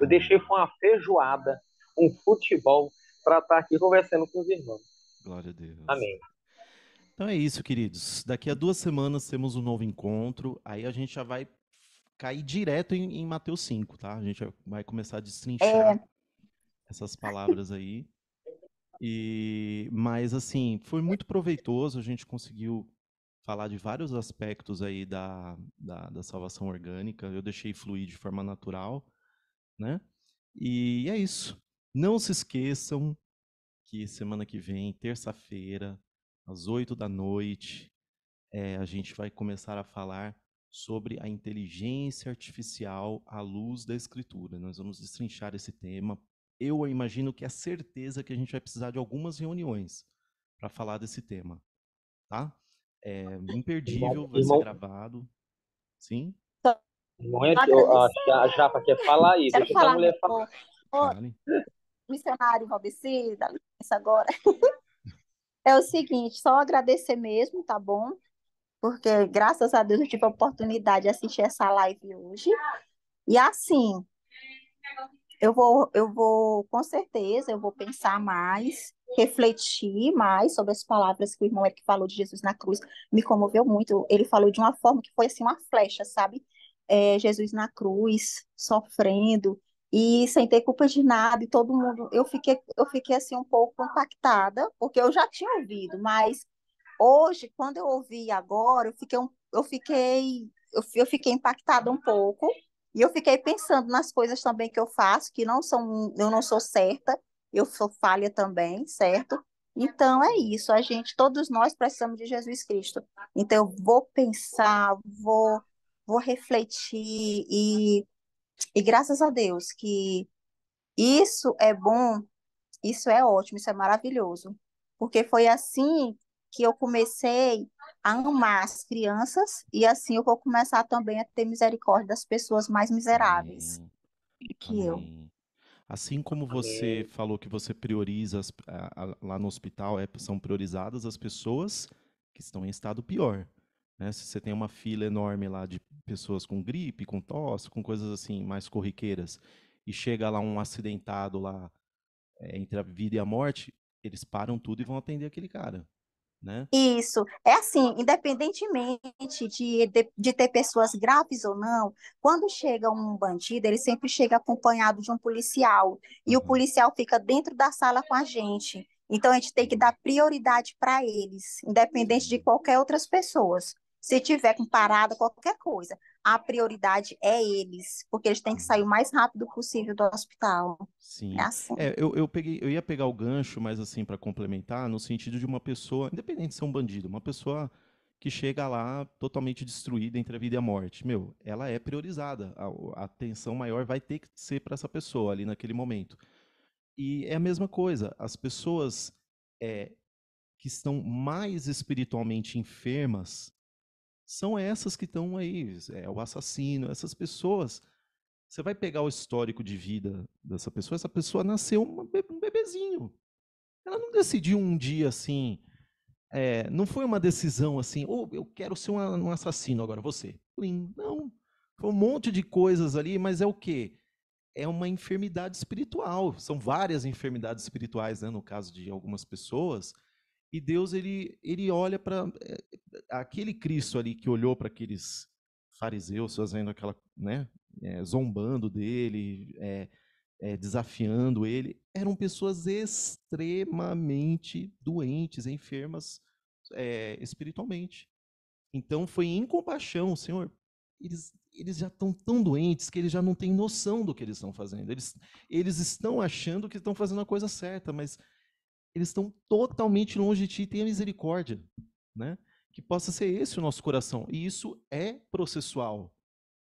Eu deixei foi uma feijoada, um futebol, para estar tá aqui conversando com os irmãos. Glória a Deus. Amém. Então é isso, queridos. Daqui a duas semanas temos um novo encontro. Aí a gente já vai cair direto em, em Mateus 5, tá? A gente vai começar a destrinchar é. essas palavras aí. E, mas assim, foi muito proveitoso, a gente conseguiu falar de vários aspectos aí da, da, da salvação orgânica. Eu deixei fluir de forma natural, né? E é isso. Não se esqueçam que semana que vem, terça-feira, às 8 da noite, é, a gente vai começar a falar sobre a inteligência artificial à luz da escritura. Nós vamos destrinchar esse tema. Eu imagino que é certeza que a gente vai precisar de algumas reuniões para falar desse tema, tá? É imperdível, vai ser gravado. Sim? Não é que a, a Japa quer falar aí, deixa a mulher falar. Fale missionário Valdeci, dá licença agora. [laughs] é o seguinte, só agradecer mesmo, tá bom? Porque graças a Deus eu tive a oportunidade de assistir essa live hoje. E assim, eu vou, eu vou, com certeza, eu vou pensar mais, refletir mais sobre as palavras que o irmão Eric falou de Jesus na cruz. Me comoveu muito. Ele falou de uma forma que foi assim, uma flecha, sabe? É, Jesus na cruz, sofrendo, e sem ter culpa de nada, e todo mundo, eu fiquei, eu fiquei assim um pouco impactada, porque eu já tinha ouvido, mas hoje, quando eu ouvi agora, eu fiquei, eu fiquei, eu, eu fiquei impactada um pouco, e eu fiquei pensando nas coisas também que eu faço, que não são, eu não sou certa, eu sou falha também, certo? Então é isso, a gente, todos nós precisamos de Jesus Cristo. Então eu vou pensar, vou, vou refletir e e graças a Deus que isso é bom, isso é ótimo, isso é maravilhoso. Porque foi assim que eu comecei a amar as crianças e assim eu vou começar também a ter misericórdia das pessoas mais miseráveis Amém. que Amém. eu. Assim como você Amém. falou que você prioriza as, a, a, lá no hospital, é, são priorizadas as pessoas que estão em estado pior. Né? Se você tem uma fila enorme lá de pessoas com gripe, com tosse, com coisas assim mais corriqueiras, e chega lá um acidentado lá é, entre a vida e a morte, eles param tudo e vão atender aquele cara. Né? Isso. É assim, independentemente de, de, de, ter pessoas graves ou não, quando chega um bandido, ele sempre chega acompanhado de um policial. E uhum. o policial fica dentro da sala com a gente. Então a gente tem que dar prioridade para eles, independente de qualquer outras pessoas. Se tiver com parada, qualquer coisa, a prioridade é eles, porque eles têm que sair o mais rápido possível do hospital. Sim. É assim. É, eu, eu, peguei, eu ia pegar o gancho, mas assim, para complementar, no sentido de uma pessoa, independente de ser um bandido, uma pessoa que chega lá totalmente destruída entre a vida e a morte. Meu, ela é priorizada. A, a atenção maior vai ter que ser para essa pessoa ali naquele momento. E é a mesma coisa. As pessoas é, que estão mais espiritualmente enfermas, são essas que estão aí, é o assassino, essas pessoas Você vai pegar o histórico de vida dessa pessoa, essa pessoa nasceu um bebezinho. Ela não decidiu um dia assim, é, não foi uma decisão assim, ou oh, eu quero ser um, um assassino agora, você. Não, foi um monte de coisas ali, mas é o quê? É uma enfermidade espiritual. São várias enfermidades espirituais, né, no caso de algumas pessoas. E Deus ele, ele olha para é, aquele Cristo ali que olhou para aqueles fariseus fazendo aquela, né, é, zombando dele, é, é, desafiando ele, eram pessoas extremamente doentes, enfermas espiritualmente. Então foi em compaixão, Senhor, eles, eles já estão tão doentes que eles já não têm noção do que eles estão fazendo. Eles, eles estão achando que estão fazendo a coisa certa, mas eles estão totalmente longe de ti. Tenha misericórdia, né? Que possa ser esse o nosso coração. E isso é processual.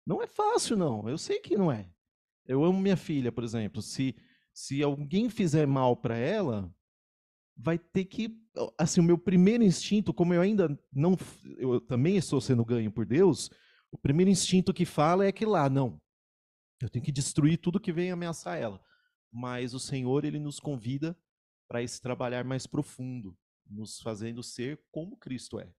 Não é fácil, não. Eu sei que não é. Eu amo minha filha, por exemplo. Se, se alguém fizer mal para ela, vai ter que. Assim, o meu primeiro instinto, como eu ainda não. Eu também estou sendo ganho por Deus, o primeiro instinto que fala é que lá, não. Eu tenho que destruir tudo que vem ameaçar ela. Mas o Senhor, ele nos convida para esse trabalhar mais profundo, nos fazendo ser como Cristo é.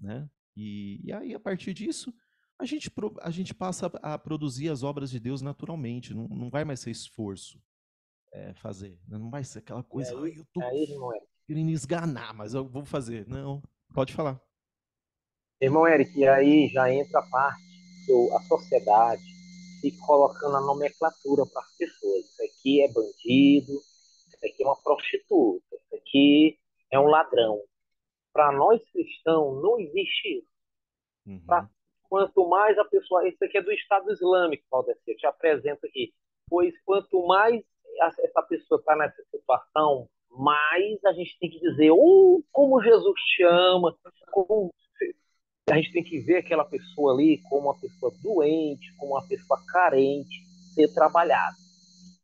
Né? E, e aí, a partir disso, a gente, a gente passa a produzir as obras de Deus naturalmente, não, não vai mais ser esforço é, fazer, né? não vai ser aquela coisa, aí, eu tô aí, querendo esganar, mas eu vou fazer. Não, pode falar. Irmão Eric, e aí já entra a parte que a sociedade fica colocando a nomenclatura para as pessoas. Isso aqui é bandido, isso aqui é uma prostituta, isso aqui é um ladrão. Para nós cristãos não existe isso. Uhum. Para quanto mais a pessoa. Isso aqui é do Estado Islâmico, Valdecir, eu te apresento aqui. Pois quanto mais essa pessoa está nessa situação, mais a gente tem que dizer oh, como Jesus te ama, como a gente tem que ver aquela pessoa ali como uma pessoa doente, como uma pessoa carente, ser trabalhado.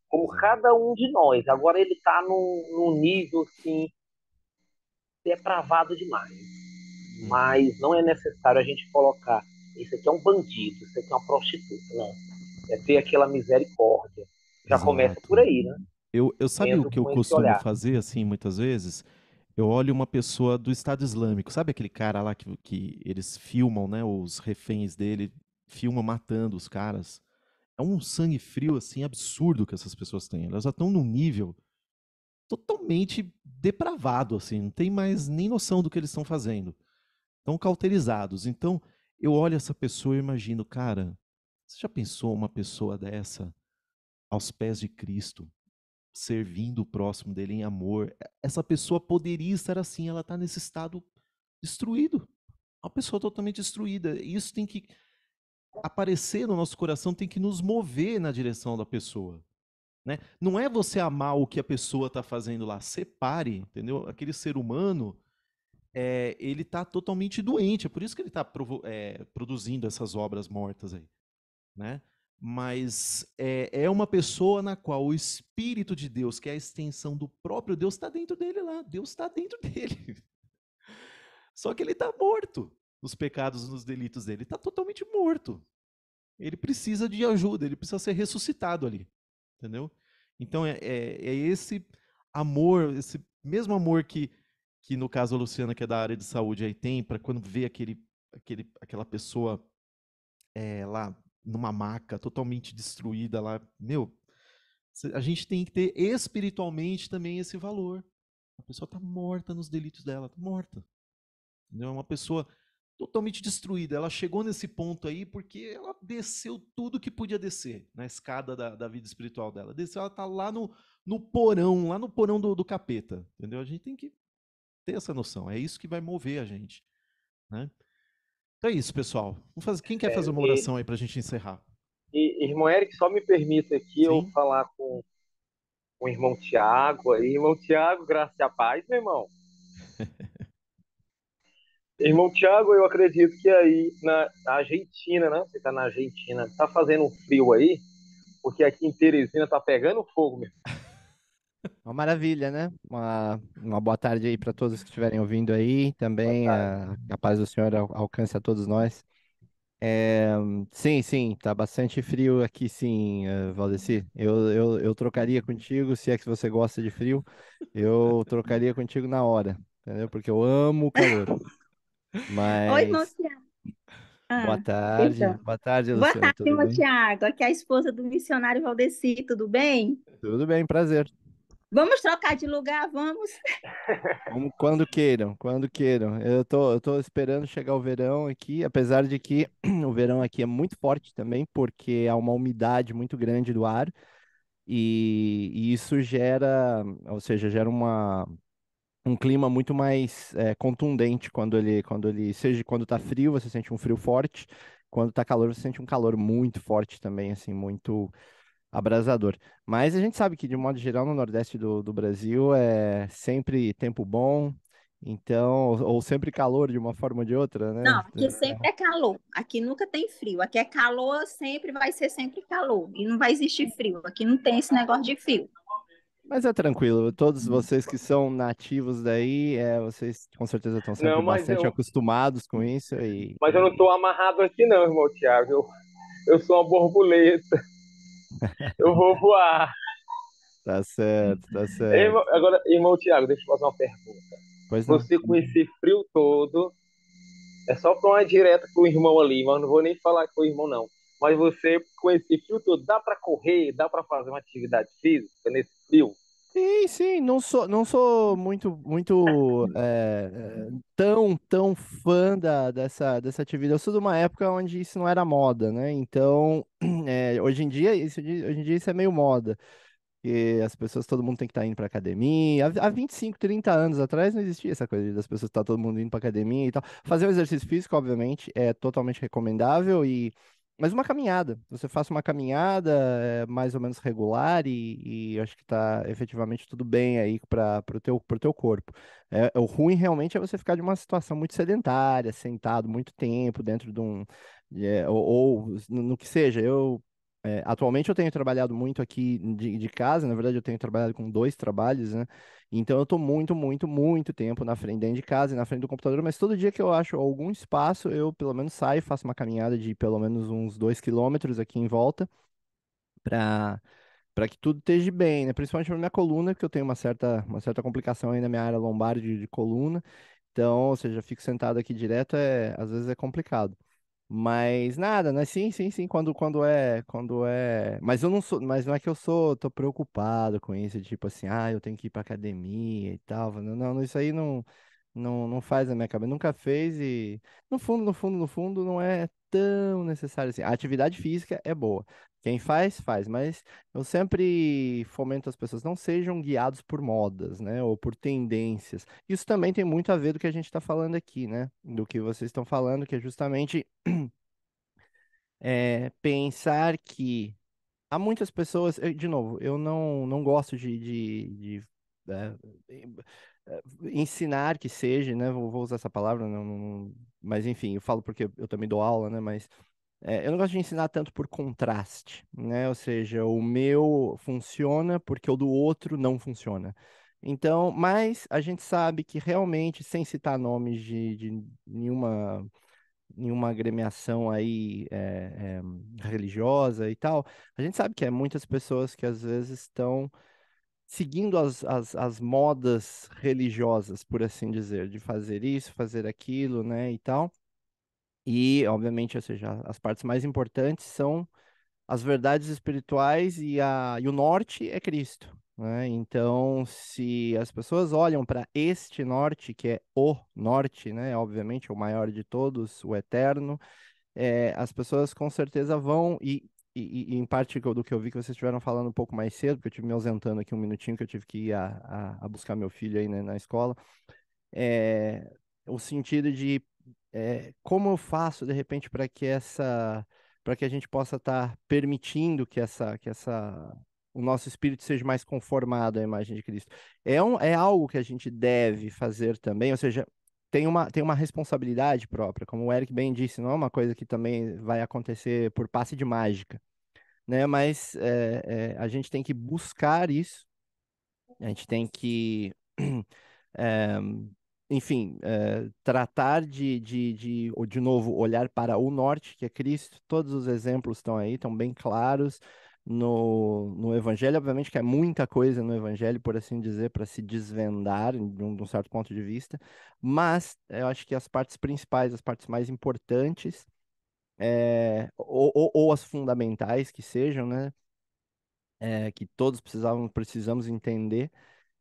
Como cada um de nós. Agora ele está num, num nível assim depravado demais. Hum. Mas não é necessário a gente colocar isso aqui é um bandido, isso aqui é uma prostituta. Não. É ter aquela misericórdia. Já Exato. começa por aí, né? Eu, eu sabe o que eu costumo fazer, assim, muitas vezes? Eu olho uma pessoa do Estado Islâmico, sabe aquele cara lá que, que eles filmam, né? Os reféns dele filmam matando os caras. É um sangue frio, assim, absurdo que essas pessoas têm. Elas já estão num nível totalmente depravado, assim, não tem mais nem noção do que eles estão fazendo. Estão cauterizados. Então, eu olho essa pessoa e imagino, cara, você já pensou uma pessoa dessa aos pés de Cristo, servindo o próximo dele em amor? Essa pessoa poderia estar assim, ela está nesse estado destruído. Uma pessoa totalmente destruída. Isso tem que aparecer no nosso coração, tem que nos mover na direção da pessoa. Né? Não é você amar o que a pessoa está fazendo lá. Separe, entendeu? Aquele ser humano é, ele está totalmente doente. É por isso que ele está é, produzindo essas obras mortas aí. Né? Mas é, é, uma pessoa na qual o Espírito de Deus, que é a extensão do próprio Deus, está dentro dele lá. Deus está dentro [laughs] dele. Só que ele está morto nos pecados, nos delitos dele. Ele está totalmente morto. Ele precisa de ajuda, ele precisa ser ressuscitado ali. Entendeu? Então é, é, é esse amor, esse mesmo amor que que no caso a Luciana, que é da área de saúde, aí tem, para quando vê aquele, aquele, aquela pessoa é, lá numa maca, totalmente destruída lá, meu, a gente tem que ter espiritualmente também esse valor. A pessoa está morta nos delitos dela, está morta. É uma pessoa totalmente destruída. Ela chegou nesse ponto aí porque ela desceu tudo que podia descer na escada da, da vida espiritual dela. Desceu, ela está lá no, no porão, lá no porão do, do capeta. Entendeu? A gente tem que ter essa noção. É isso que vai mover a gente. Né? Então é isso, pessoal. Fazer, quem quer é, fazer uma oração aí para a gente encerrar? E, irmão Eric, só me permita aqui Sim. eu falar com, o irmão Tiago. Aí, irmão Tiago, graça e a paz, meu irmão. Irmão Tiago, eu acredito que aí na Argentina, né? Você está na Argentina, tá fazendo um frio aí, porque aqui em Teresina tá pegando fogo, meu. Uma maravilha, né? Uma, uma boa tarde aí para todos que estiverem ouvindo aí. Também a, a, paz do Senhor alcance a todos nós. É, sim, sim, tá bastante frio aqui, sim, eh, Valdeci. Eu, eu, eu trocaria contigo, se é que você gosta de frio, eu trocaria contigo na hora, entendeu? Porque eu amo o calor. [laughs] Oi, irmão Mas, Tiago. boa Ah, tarde, então. boa tarde, Boa Luciana, tarde, irmão? Tiago. Aqui é a esposa do missionário Valdeci, tudo bem? Tudo bem, prazer. Vamos trocar de lugar, vamos? [laughs] Quando queiram, quando queiram. Eu tô, eu tô esperando chegar o verão aqui, apesar de que [clears throat] o verão aqui é muito forte também, porque há uma umidade muito grande do ar, e, e isso gera, ou seja, gera uma, um clima muito mais eh, contundente quando ele, quando ele, seja quando tá frio, você sente um frio forte, quando tá calor, você sente um calor muito forte também, assim, muito abrasador. Mas a gente sabe que, de modo geral, no Nordeste do, do Brasil é sempre tempo bom, então, ou, sempre calor de uma forma ou de outra, Não, né? aqui sempre é calor. Aqui nunca tem frio. Aqui é calor, sempre vai ser sempre calor. E não vai existir frio. Aqui não tem esse negócio de frio. Mas é tranquilo, todos vocês que são nativos daí, é, vocês com certeza estão sempre Não, bastante eu, acostumados com isso e, mas eu não e tô amarrado aqui não, irmão Tiago. Eu, eu sou uma borboleta. [laughs] Eu vou voar. tá certo, tá certo. irmão- Agora, irmão Tiago, deixa eu fazer uma pergunta. Pois não. Você com esse frio todo, é só para uma direta com o irmão ali, mas não vou nem falar com o irmão não. Mas você com esse frio todo, dá para correr, dá para fazer uma atividade física nesse frio? Sim, sim, não sou, não sou muito, muito [laughs] é, tão, tão fã da, dessa, dessa atividade. Eu sou de uma época onde isso não era moda, né? Então, [clears throat] é, hoje em dia, isso, hoje em dia isso é meio moda. E as pessoas, todo mundo tem que estar indo para academia. Há, há 25, 30 anos atrás não existia essa coisa das pessoas estar todo mundo indo para academia e tal. Fazer o exercício físico, obviamente, é totalmente recomendável e mas uma caminhada, você faça uma caminhada é, mais ou menos regular e, e acho que está efetivamente tudo bem aí para o teu, teu corpo. É, o ruim realmente é você ficar de uma situação muito sedentária, sentado muito tempo dentro de um. é, ou, ou no que seja, eu é, atualmente eu tenho trabalhado muito aqui de, de casa, na verdade eu tenho trabalhado com dois trabalhos, né? Então eu tô muito, muito, muito tempo na frente, dentro de casa e na frente do computador, mas todo dia que eu acho algum espaço, eu pelo menos saio, faço uma caminhada de pelo menos uns dois quilômetros aqui em volta, para para que tudo esteja bem, né? Principalmente para minha coluna, porque eu tenho uma certa, uma certa complicação aí na minha área lombar de, de coluna. Então, ou seja, fico sentado aqui direto, é, às vezes é complicado. Mas nada, né? Sim, sim, sim, quando, quando é, quando é. Mas eu não sou, mas não é que eu sou, tô preocupado com isso, tipo assim, ah, eu tenho que ir pra academia e tal. Não, não, isso aí não, não, não faz na minha cabeça, nunca fez e no fundo, no fundo, no fundo, não é tão necessário assim. A atividade física é boa. Quem faz, faz, mas eu sempre fomento as pessoas não sejam guiados por modas, né, ou por tendências. Isso também tem muito a ver do que a gente está falando aqui, né, do que vocês estão falando, que é justamente é, [clears throat] pensar que há muitas pessoas, eu- de novo, eu não, não gosto de, de, de, é, ensinar que seja, né? Vou, vou usar essa palavra, não, não- mas enfim, eu falo porque eu também dou aula, né? Mas é, eu não gosto de ensinar tanto por contraste, né? Ou seja, o meu funciona porque o do outro não funciona. Então, mas a gente sabe que realmente, sem citar nomes de, de nenhuma nenhuma agremiação aí é, é, religiosa e tal, a gente sabe que é muitas pessoas que às vezes estão seguindo as, as, as modas religiosas, por assim dizer, de fazer isso, fazer aquilo, né, e tal. E, obviamente, ou seja, as partes mais importantes são as verdades espirituais e, a, e o norte é Cristo, né? Então, se as pessoas olham para este norte, que é o norte, né? Obviamente, o maior de todos, o eterno, é, as pessoas com certeza vão, e, e, e em parte do que eu vi que vocês estiveram falando um pouco mais cedo, porque eu tive me ausentando aqui um minutinho, que eu tive que ir a, a, a buscar meu filho aí né, na escola, é, o sentido de é, como eu faço de repente para que essa para que a gente possa estar permitindo que essa que essa o nosso espírito seja mais conformado à imagem de Cristo. É, um, é algo que a gente deve fazer também, ou seja, tem uma, tem uma responsabilidade própria, como o Eric bem disse, não é uma coisa que também vai acontecer por passe de mágica, né? Mas é, é, a gente tem que buscar isso, a gente tem que é, [clears throat] enfim, é, tratar de, de, de, de novo, olhar para o norte, que é Cristo. Todos os exemplos estão aí, estão bem claros no, no Evangelho. Obviamente que é muita coisa no Evangelho, por assim dizer, para se desvendar de um, de um, certo ponto de vista, mas eu acho que as partes principais, as partes mais importantes, é, ou, ou, ou, as fundamentais que sejam, né? É, que todos precisavam, precisamos entender,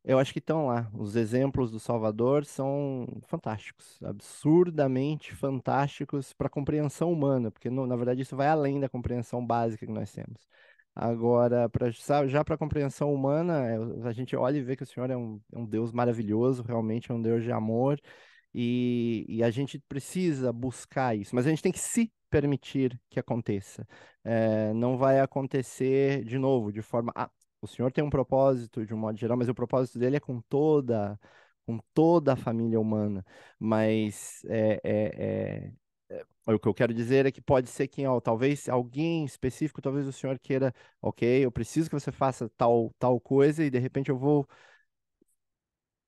eu acho que estão lá. Os exemplos do Salvador são fantásticos, absurdamente fantásticos para a compreensão humana, porque na verdade isso vai além da compreensão básica que nós temos. Agora, pra, já para a compreensão humana, é, a gente olha e vê que o Senhor é um, é um Deus maravilhoso, realmente é um Deus de amor, e, e, a gente precisa buscar isso, mas a gente tem que se permitir que aconteça. É, não vai acontecer de novo, de forma. Ah, o Senhor tem um propósito de um modo geral, mas o propósito dele é com toda, com toda a família humana. Mas é, é, é, é o que eu quero dizer é que pode ser que, ó, talvez alguém específico, talvez o senhor queira, ok, eu preciso que você faça tal, tal coisa e de repente eu vou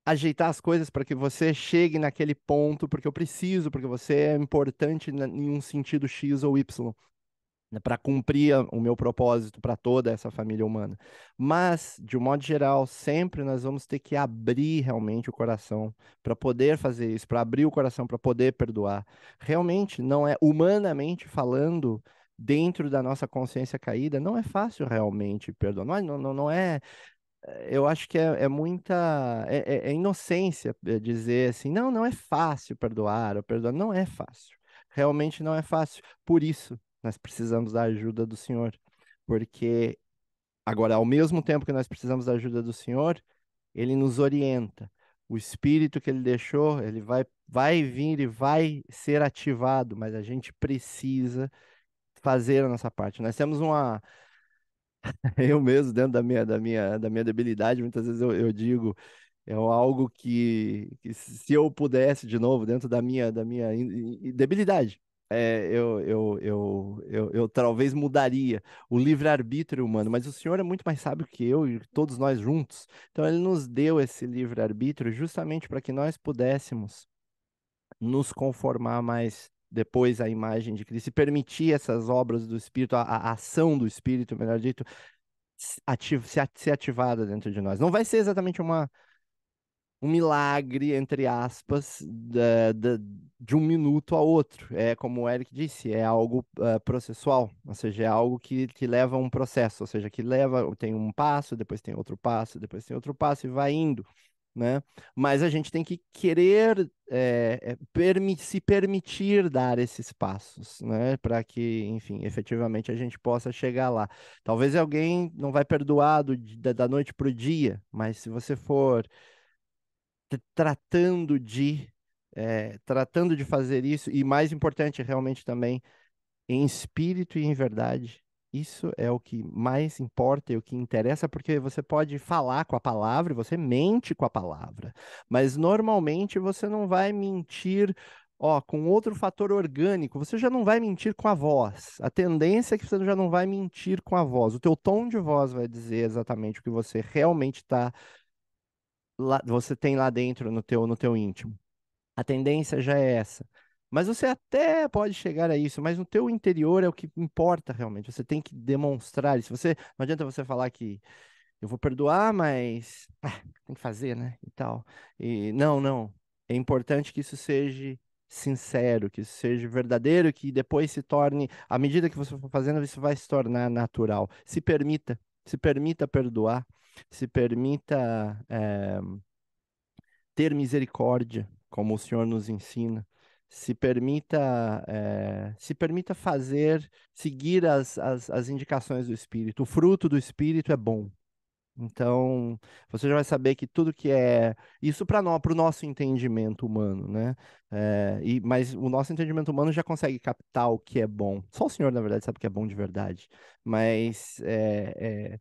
ajeitar as coisas para que você chegue naquele ponto, porque eu preciso, porque você é importante em um sentido X ou Y. Né, para cumprir o meu propósito para toda essa família humana. Mas, de um modo geral, sempre nós vamos ter que abrir realmente o coração para poder fazer isso, para abrir o coração para poder perdoar. Realmente, não é humanamente falando, dentro da nossa consciência caída, não é fácil realmente perdoar. Não, não, não é eu acho que é, é muita é, é, é, inocência é, dizer assim, não, não é fácil perdoar ou perdoar, não é fácil. Realmente não é fácil. Por isso, nós precisamos da ajuda do Senhor. Porque, agora, ao mesmo tempo que nós precisamos da ajuda do Senhor, ele nos orienta. O espírito que ele deixou, ele vai, vai vir e vai ser ativado, mas a gente precisa fazer a nossa parte. Nós temos uma. [laughs] Eu mesmo, dentro da minha, da minha, da minha debilidade, muitas vezes eu, eu digo é algo que, que, se eu pudesse de novo dentro da minha da minha debilidade é, eu, eu, eu, eu, eu talvez mudaria o livre-arbítrio humano, mas o Senhor é muito mais sábio que eu e todos nós juntos. Então, Ele nos deu esse livre-arbítrio justamente para que nós pudéssemos nos conformar mais depois à imagem de Cristo e permitir essas obras do Espírito, a, a ação do Espírito, melhor dito, ativ ser ativada dentro de nós. Não vai ser exatamente uma um milagre, entre aspas, da, da, de um minuto a outro. É como o Eric disse, é algo uh, processual, ou seja, é algo que, que leva um processo, ou seja, que leva, tem um passo, depois tem outro passo, depois tem outro passo e vai indo. Né? Mas a gente tem que querer é, permi se permitir dar esses passos, né? Para que, enfim, efetivamente a gente possa chegar lá. Talvez alguém não vai perdoar do, da, da noite para o dia, mas se você for tratando de é, tratando de fazer isso e mais importante realmente também em espírito e em verdade isso é o que mais importa e o que interessa, porque você pode falar com a palavra, você mente com a palavra, mas normalmente você não vai mentir ó, com outro fator orgânico, você já não vai mentir com a voz. A tendência é que você já não vai mentir com a voz. O teu tom de voz vai dizer exatamente o que você realmente está lá, você tem lá dentro no teu, no teu íntimo. A tendência já é essa. Mas você até pode chegar a isso, mas no teu interior é o que importa realmente. Você tem que demonstrar isso. Você, não adianta você falar que eu vou perdoar, mas ah, tem que fazer, né? E tal. E não, não. É importante que isso seja sincero, que isso seja verdadeiro, que depois se torne, à medida que você for fazendo, isso vai se tornar natural. Se permita, se permita perdoar se permita é, ter misericórdia, como o Senhor nos ensina. Se permita, é, se permita fazer, seguir as, as, as indicações do Espírito. O fruto do Espírito é bom. Então, você já vai saber que tudo que é isso para nós, para o nosso entendimento humano, né? É, e, mas o nosso entendimento humano já consegue captar o que é bom. Só o Senhor, na verdade, sabe o que é bom de verdade. Mas é, é,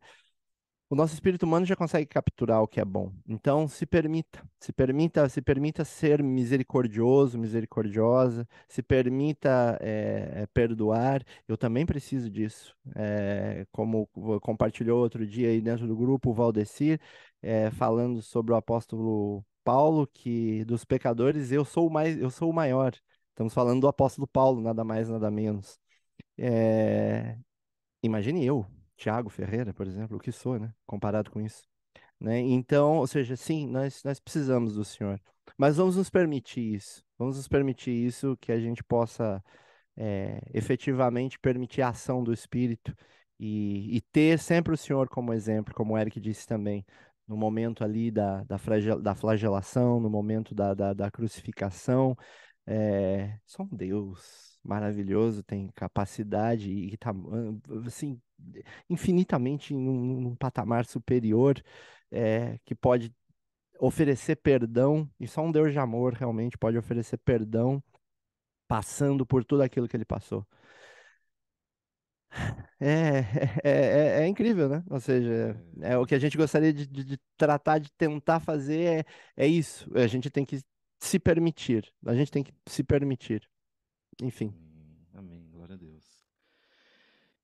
o nosso espírito humano já consegue capturar o que é bom. Então, se permita, se permita, se permita ser misericordioso, misericordiosa, se permita é, é, perdoar. Eu também preciso disso. É, como compartilhou outro dia aí dentro do grupo o Valdecir, falando sobre o apóstolo Paulo que dos pecadores eu sou o mais, eu sou o maior. Estamos falando do apóstolo Paulo, nada mais, nada menos. Imagine eu, Tiago Ferreira, por exemplo, o que sou, né? Comparado com isso. Né? Então, ou seja, sim, nós, nós precisamos do Senhor. Mas vamos nos permitir isso. Vamos nos permitir isso, que a gente possa é, efetivamente permitir a ação do Espírito e, e, ter sempre o Senhor como exemplo, como o Eric disse também, no momento ali da, da, da flagelação, no momento da, da, da crucificação. É, só um Deus maravilhoso tem capacidade e está assim, infinitamente num, num patamar superior é, que pode oferecer perdão, e só um Deus de amor realmente pode oferecer perdão passando por tudo aquilo que ele passou. É, é, é, é incrível, né? Ou seja, é o que a gente gostaria de, de, de tratar de tentar fazer é, é isso. A gente tem que se permitir. A gente tem que se permitir. Enfim. Amém. Glória a Deus.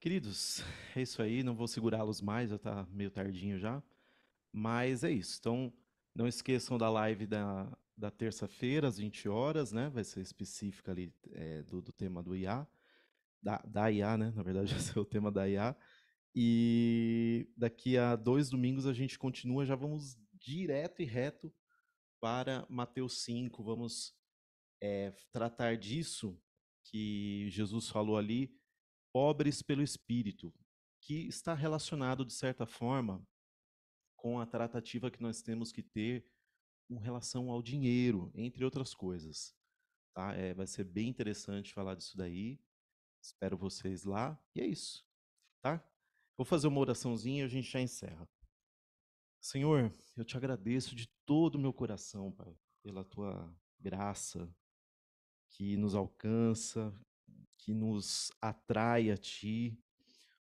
Queridos, é isso aí. Não vou segurá-los mais, já está meio tardinho já. Mas é isso. Então, não esqueçam da live da, da terça-feira, às 20 horas, né? Vai ser específica ali é, do, do tema do IA. Da, da IA, né? Na verdade, [laughs] esse é o tema da IA. E daqui a dois domingos a gente continua, já vamos direto e reto para Mateus 5. Vamos é, tratar disso que Jesus falou ali, pobres pelo Espírito, que está relacionado, de certa forma, com a tratativa que nós temos que ter com relação ao dinheiro, entre outras coisas. Tá? É, vai ser bem interessante falar disso daí. Espero vocês lá. E é isso. Tá? Vou fazer uma oraçãozinha e a gente já encerra. Senhor, eu te agradeço de todo o meu coração, Pai, pela tua graça que nos alcança, que nos atrai a ti.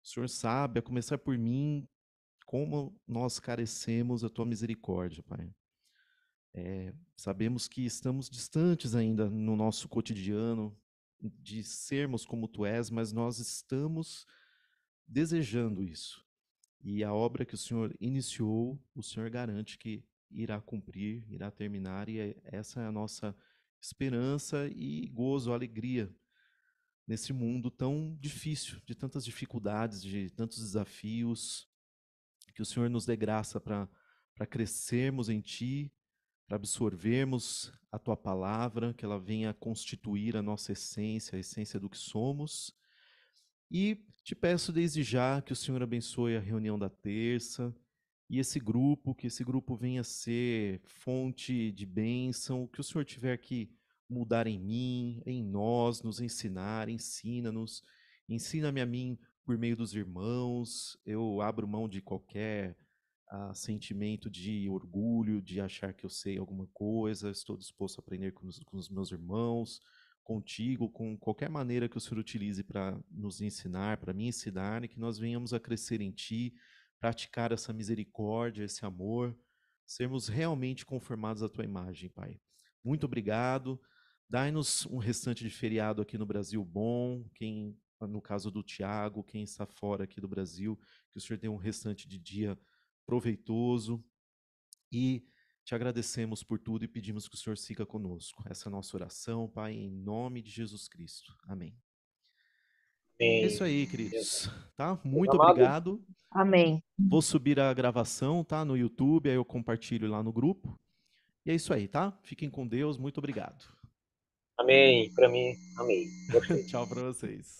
O Senhor sabe, a começar por mim, como nós carecemos a tua misericórdia, Pai. É, sabemos que estamos distantes ainda no nosso cotidiano de sermos como tu és, mas nós estamos desejando isso. E a obra que o Senhor iniciou, o Senhor garante que irá cumprir, irá terminar, e é, essa é a nossa esperança e gozo, alegria nesse mundo tão difícil, de tantas dificuldades, de tantos desafios, que o Senhor nos dê graça para crescermos em Ti, para absorvermos a Tua palavra, que ela venha constituir a nossa essência, a essência do que somos. E te peço desde já que o Senhor abençoe a reunião da terça e esse grupo, que esse grupo venha ser fonte de bênção, que o Senhor tiver que mudar em mim, em nós, nos ensinar, ensina-nos, ensina-me a mim por meio dos irmãos, eu abro mão de qualquer uh, sentimento de orgulho, de achar que eu sei alguma coisa, estou disposto a aprender com os, com os meus irmãos, contigo, com qualquer maneira que o Senhor utilize para nos ensinar, para me ensinar, e que nós venhamos a crescer em Ti, praticar essa misericórdia, esse amor, sermos realmente conformados à Tua imagem, Pai. Muito obrigado. Dai-nos um restante de feriado aqui no Brasil bom. Quem no caso do Tiago, quem está fora aqui do Brasil, que o Senhor tenha um restante de dia proveitoso e te agradecemos por tudo e pedimos que o Senhor siga conosco. Essa é a nossa oração, Pai, em nome de Jesus Cristo. Amém. Amém. É isso aí, queridos. Tá? Muito obrigado. Amém. Vou subir a gravação, tá? No YouTube, aí eu compartilho lá no grupo. E é isso aí, tá? Fiquem com Deus. Muito obrigado. Amém. Para mim, amém. [laughs] Tchau para vocês.